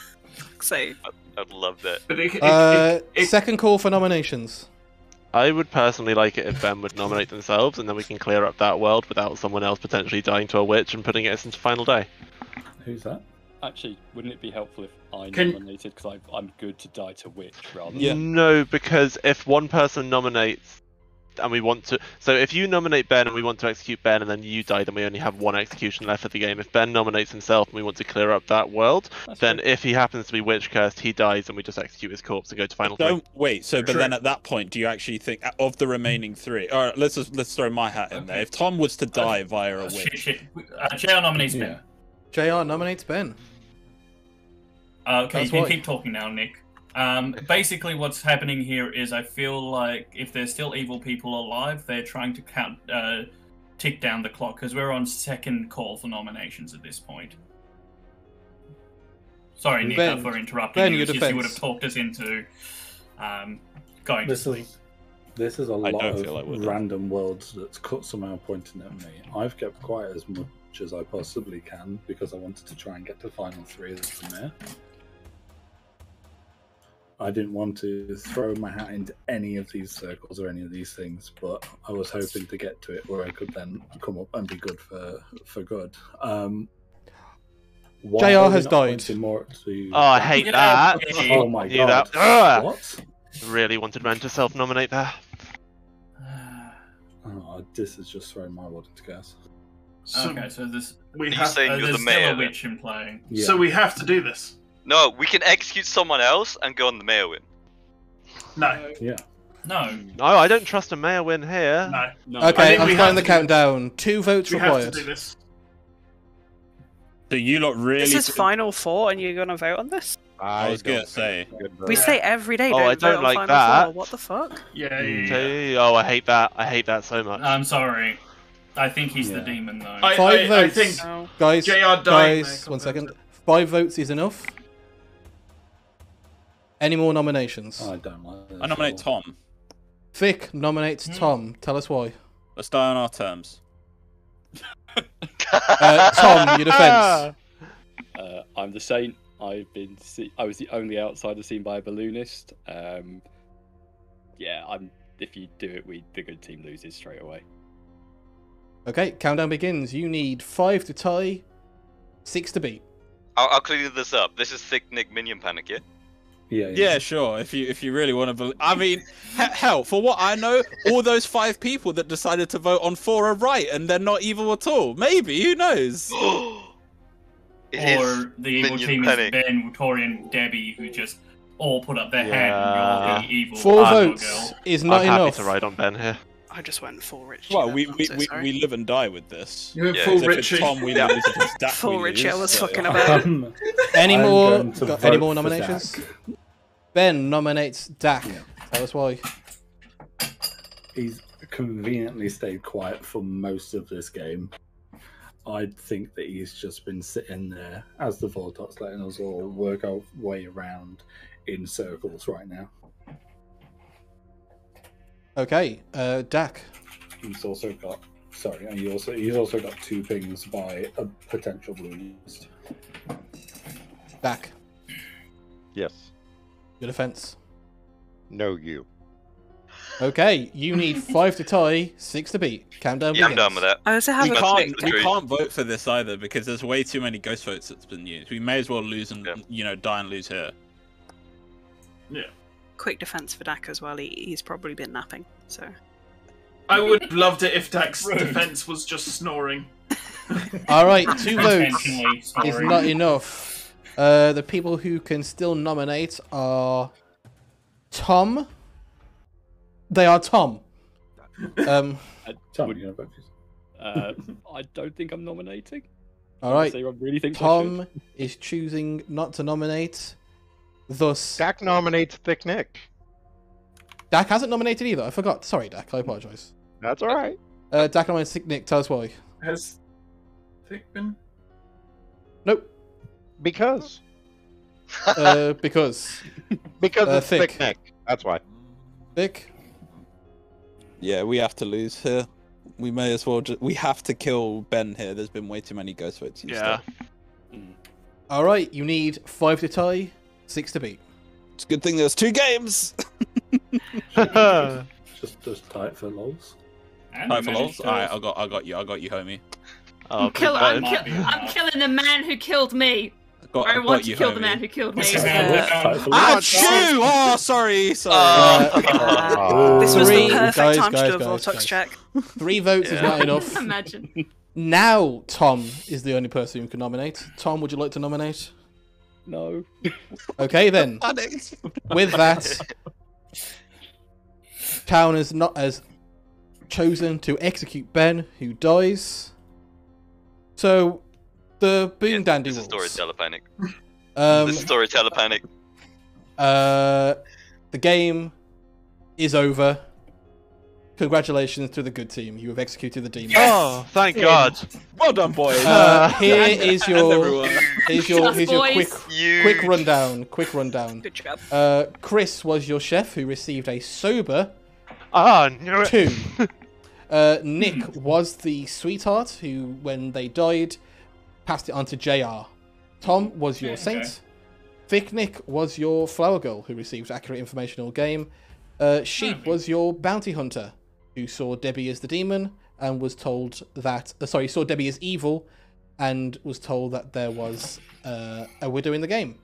[SPEAKER 4] so
[SPEAKER 5] I'd love that.
[SPEAKER 6] but it, it,
[SPEAKER 1] Uh,
[SPEAKER 6] it, it,
[SPEAKER 1] second call for nominations.
[SPEAKER 7] I would personally like it if Ben would nominate themselves, and then we can clear up that world without someone else potentially dying to a witch and putting it into final day.
[SPEAKER 3] Who's that?
[SPEAKER 14] Actually, wouldn't it be helpful if I
[SPEAKER 6] Can-
[SPEAKER 14] nominated because I'm good to die to witch rather
[SPEAKER 11] Yeah.
[SPEAKER 14] than
[SPEAKER 7] No, because if one person nominates and we want to, so if you nominate Ben and we want to execute Ben, and then you die, then we only have one execution left of the game. If Ben nominates himself and we want to clear up that world,
[SPEAKER 14] That's
[SPEAKER 7] then
[SPEAKER 14] fair.
[SPEAKER 7] if he happens to be witch cursed, he dies, and we just execute his corpse and go to final.
[SPEAKER 11] Don't wait. So, but
[SPEAKER 6] True.
[SPEAKER 11] then at that point, do you actually think of the remaining three? All right, let's just, let's throw my hat in there. If Tom was to die via a
[SPEAKER 8] shit,
[SPEAKER 11] witch,
[SPEAKER 8] shit. Uh, JR nominates Ben.
[SPEAKER 3] Yeah.
[SPEAKER 1] JR nominates Ben.
[SPEAKER 8] Uh, okay,
[SPEAKER 1] That's
[SPEAKER 8] you can
[SPEAKER 1] why.
[SPEAKER 8] keep talking now, Nick. Um, basically, what's happening here is I feel like if there's still evil people alive, they're trying to count, uh, tick down the clock because we're on second call for nominations at this point. Sorry, Nick,
[SPEAKER 1] Ben-
[SPEAKER 8] for interrupting
[SPEAKER 1] Ben,
[SPEAKER 8] you.
[SPEAKER 1] your
[SPEAKER 8] It's just you would have talked us into um, going to
[SPEAKER 3] This
[SPEAKER 8] sleep.
[SPEAKER 3] is this is a
[SPEAKER 11] I
[SPEAKER 3] lot
[SPEAKER 11] don't feel I
[SPEAKER 3] of
[SPEAKER 11] would.
[SPEAKER 3] random worlds that's cut somehow pointing at me. I've kept quiet as much as I possibly can because I wanted to try and get to final three as the mayor. I didn't want to throw my hat into any of these circles or any of these things, but I was hoping to get to it where I could then come up and be good for for good. Um, why
[SPEAKER 1] JR has died.
[SPEAKER 3] More to
[SPEAKER 7] Oh, I hate that.
[SPEAKER 3] Oh my
[SPEAKER 7] Knew
[SPEAKER 3] god!
[SPEAKER 7] that.
[SPEAKER 3] What?
[SPEAKER 7] Really wanted Ben to self-nominate there.
[SPEAKER 3] Oh, this is just throwing my world into chaos.
[SPEAKER 6] So
[SPEAKER 8] okay, so this
[SPEAKER 6] we
[SPEAKER 5] Are you
[SPEAKER 6] have,
[SPEAKER 5] saying
[SPEAKER 8] uh,
[SPEAKER 5] you're
[SPEAKER 8] there's
[SPEAKER 5] the
[SPEAKER 8] still a
[SPEAKER 5] then?
[SPEAKER 8] witch in play.
[SPEAKER 3] Yeah.
[SPEAKER 6] so we have to do this.
[SPEAKER 5] No, we can execute someone else and go on the mayor win.
[SPEAKER 6] No,
[SPEAKER 3] Yeah.
[SPEAKER 8] No,
[SPEAKER 7] No, I don't trust a mayor win here.
[SPEAKER 6] no.
[SPEAKER 14] no?
[SPEAKER 6] I
[SPEAKER 1] Okay,
[SPEAKER 6] think
[SPEAKER 1] I'm
[SPEAKER 6] we
[SPEAKER 1] starting the
[SPEAKER 6] to
[SPEAKER 1] countdown. Two votes
[SPEAKER 6] We have
[SPEAKER 1] required.
[SPEAKER 6] to do this.
[SPEAKER 11] so you lot really?
[SPEAKER 4] This is final four, and you're going to vote on this?
[SPEAKER 11] I was gonna say.
[SPEAKER 2] think it's a good
[SPEAKER 4] We say every day.
[SPEAKER 7] Oh,
[SPEAKER 4] don't
[SPEAKER 7] I don't
[SPEAKER 4] vote on
[SPEAKER 7] like
[SPEAKER 4] final
[SPEAKER 7] that.
[SPEAKER 4] Four. What the fuck?
[SPEAKER 6] Yeah, yeah, yeah.
[SPEAKER 7] Say- Oh, I hate that. I hate that so much.
[SPEAKER 8] I'm sorry. I think he's the demon, though.
[SPEAKER 6] I,
[SPEAKER 1] Five
[SPEAKER 6] I, I
[SPEAKER 1] votes.
[SPEAKER 6] think
[SPEAKER 4] No.
[SPEAKER 1] Guys,
[SPEAKER 6] JR dying
[SPEAKER 1] guys,
[SPEAKER 6] there
[SPEAKER 1] one
[SPEAKER 6] compared
[SPEAKER 1] second.
[SPEAKER 6] to-
[SPEAKER 1] Five votes is enough. Any more nominations?
[SPEAKER 3] I don't like.
[SPEAKER 11] I nominate
[SPEAKER 3] all.
[SPEAKER 11] Tom.
[SPEAKER 1] Vic nominates Tom. Tell us why.
[SPEAKER 11] Let's die on our terms.
[SPEAKER 1] Uh, Tom, your defense.
[SPEAKER 14] Uh, I'm the saint. I've been. See- I was the only outsider seen by a balloonist. Um, yeah, I'm. If you do it, we the good team loses straight away.
[SPEAKER 1] Okay, countdown begins. You need five to tie, six to beat.
[SPEAKER 5] I'll, I'll clear this up. This is Thick Nick Minion Panic, yeah?
[SPEAKER 3] Yeah, yeah.
[SPEAKER 11] Yeah, sure. If you if you really want to believe, I mean, he- hell, for what I know, all those five people that decided to vote on four are right, and they're not evil at all. Maybe who knows?
[SPEAKER 5] It is
[SPEAKER 8] or the evil
[SPEAKER 5] Minion
[SPEAKER 8] team
[SPEAKER 5] Panic.
[SPEAKER 8] is Ben, Torian, Debbie, who just all put up their hand and you're the evil
[SPEAKER 1] Four votes
[SPEAKER 8] girl.
[SPEAKER 1] is not
[SPEAKER 7] I'm happy
[SPEAKER 1] enough.
[SPEAKER 7] to ride on Ben here.
[SPEAKER 4] I just went full Richie.
[SPEAKER 11] Well, we we,
[SPEAKER 4] so
[SPEAKER 11] we, we live and die with this.
[SPEAKER 6] You went
[SPEAKER 5] Yeah,
[SPEAKER 6] full
[SPEAKER 11] So
[SPEAKER 6] Richie.
[SPEAKER 11] Tom, we
[SPEAKER 5] Yeah.
[SPEAKER 11] lose. If it's Dak,
[SPEAKER 4] Full
[SPEAKER 11] we
[SPEAKER 4] Richie, I was
[SPEAKER 11] so-
[SPEAKER 4] fucking about.
[SPEAKER 3] Um,
[SPEAKER 1] Any more? got any more nominations?
[SPEAKER 3] Dak.
[SPEAKER 1] Ben nominates Dak.
[SPEAKER 3] Yeah.
[SPEAKER 1] Tell us why.
[SPEAKER 3] He's conveniently stayed quiet for most of this game. I think that he's just been sitting there as the Vortox, letting us all work our way around in circles right now.
[SPEAKER 1] Okay, uh, Dak.
[SPEAKER 3] He's also got sorry, and he also he's also got two pings by a potential balloonist.
[SPEAKER 1] Dak.
[SPEAKER 2] Yes.
[SPEAKER 1] Your defense.
[SPEAKER 2] No, you.
[SPEAKER 1] Okay, you need five to tie, six to beat. Countdown
[SPEAKER 5] Yeah, I'm done with that.
[SPEAKER 4] I also have
[SPEAKER 11] We
[SPEAKER 4] a
[SPEAKER 5] That's
[SPEAKER 11] can't, we can't vote for this either because there's way too many ghost votes that's been used. We may as well lose and
[SPEAKER 5] Yeah.
[SPEAKER 11] you know die and lose here.
[SPEAKER 4] Quick defense for Dak as well. He, he's probably been napping, so
[SPEAKER 6] I would have loved it if Dak's
[SPEAKER 8] Rude.
[SPEAKER 6] defense was just snoring.
[SPEAKER 1] All right, two votes is not enough. Uh, the people who can still nominate are Tom. They are Tom. Um,
[SPEAKER 3] Tom, you know about?
[SPEAKER 14] Uh, I don't think I'm nominating.
[SPEAKER 1] all right,
[SPEAKER 14] Say I really think I.
[SPEAKER 1] Tom is choosing not to nominate. Thus,
[SPEAKER 2] Dak nominates Thick Nick.
[SPEAKER 1] Dak hasn't nominated either. I forgot. Sorry, Dak. I apologize.
[SPEAKER 2] That's all right.
[SPEAKER 1] Uh, Dak nominates Thick Nick. Tell us why.
[SPEAKER 6] Has Thick been?
[SPEAKER 1] Nope.
[SPEAKER 2] Because.
[SPEAKER 1] Uh, because
[SPEAKER 2] Because
[SPEAKER 1] Uh,
[SPEAKER 2] it's
[SPEAKER 1] Thick.
[SPEAKER 2] Thick Nick. That's why.
[SPEAKER 1] Thick.
[SPEAKER 11] Yeah, we have to lose here. We may as well. Just, we have to kill Ben here. There's been way too many ghost votes.
[SPEAKER 7] Yeah.
[SPEAKER 11] stuff.
[SPEAKER 1] All right, you need five to tie, six to beat.
[SPEAKER 11] It's a good thing there's two games.
[SPEAKER 3] Just just tight for lols.
[SPEAKER 8] And
[SPEAKER 11] Time for
[SPEAKER 8] managed
[SPEAKER 11] lols. All right, I got, I got you, I got you, homie.
[SPEAKER 7] Oh,
[SPEAKER 9] I'm, kill- I'm,
[SPEAKER 8] might
[SPEAKER 9] kill-
[SPEAKER 8] be
[SPEAKER 9] I'm killing the man who killed me.
[SPEAKER 11] got,
[SPEAKER 9] I want to
[SPEAKER 11] you,
[SPEAKER 9] kill the man who killed me.
[SPEAKER 10] This is
[SPEAKER 11] Ah, chew! Oh, sorry, sorry.
[SPEAKER 2] Uh,
[SPEAKER 4] This was
[SPEAKER 1] Three-
[SPEAKER 4] the perfect
[SPEAKER 1] guys,
[SPEAKER 4] time
[SPEAKER 1] guys,
[SPEAKER 4] to do a Vortox check.
[SPEAKER 1] Three votes is not enough.
[SPEAKER 9] Imagine.
[SPEAKER 1] Now Tom is the only person who can nominate. Tom, would you like to nominate?
[SPEAKER 14] No.
[SPEAKER 1] Okay then. With that, Town is not as chosen to execute Ben, who dies. So the Boom Dandy
[SPEAKER 5] This is
[SPEAKER 1] rules.
[SPEAKER 5] storyteller panic.
[SPEAKER 1] Um,
[SPEAKER 5] this is storyteller panic.
[SPEAKER 1] uh, the game is over. Congratulations to the good team. You have executed the demon.
[SPEAKER 7] Oh, thank God.
[SPEAKER 11] Well done, boys.
[SPEAKER 1] Uh, here
[SPEAKER 11] And-
[SPEAKER 1] is your
[SPEAKER 11] everyone.
[SPEAKER 1] here's your here's your quick
[SPEAKER 5] You.
[SPEAKER 1] quick rundown. Quick rundown.
[SPEAKER 4] Good job.
[SPEAKER 1] Uh, Chris was your chef who received a sober
[SPEAKER 7] Ah, knew it.
[SPEAKER 1] two. Uh, Nick was the sweetheart who, when they died, passed it on to Jr. Tom was your
[SPEAKER 8] Okay.
[SPEAKER 1] saint. Thick Nick was your flower girl who received accurate information all game. Uh, Sheep was your bounty hunter who saw Debbie as the demon and was told that. Uh, sorry, saw Debbie as evil and was told that there was uh, a widow in the game.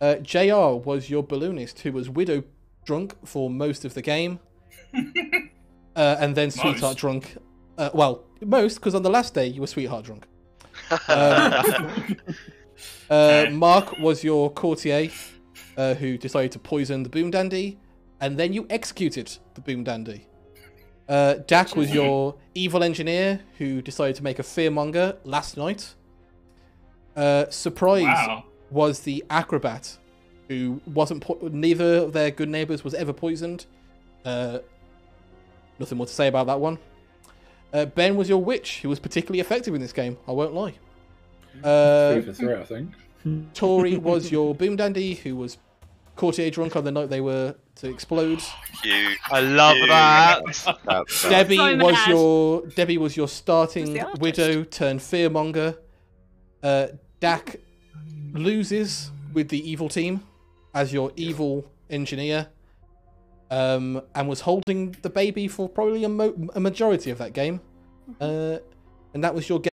[SPEAKER 1] Uh, Jr. was your balloonist who was widow drunk for most of the game. uh, and then sweetheart
[SPEAKER 8] Most.
[SPEAKER 1] drunk. Uh, well, most because on the last day you were sweetheart drunk. Um, uh, Mark was your courtier uh, who decided to poison the Boom Dandy, and then you executed the Boom Dandy. Uh, Dak was your evil engineer who decided to make a fearmonger last night. Uh, Surprise
[SPEAKER 8] Wow.
[SPEAKER 1] was the acrobat who wasn't po- neither of their good neighbors was ever poisoned. Uh, nothing more to say about that one. Uh, ben was your witch who was particularly effective in this game. I won't lie. Uh,
[SPEAKER 3] Three for three, I think.
[SPEAKER 1] Tori was your boom dandy who was courtier drunk on the night they were to explode.
[SPEAKER 5] Cute.
[SPEAKER 7] I love
[SPEAKER 5] Cute.
[SPEAKER 7] that.
[SPEAKER 1] Debbie
[SPEAKER 9] Simon
[SPEAKER 1] was
[SPEAKER 9] Ash.
[SPEAKER 1] your Debbie was your starting
[SPEAKER 4] the
[SPEAKER 1] widow turned fearmonger. Uh, Dak loses with the evil team as your evil engineer, um, and was holding the baby for probably a, mo- a majority of that game. Uh, and that was your game.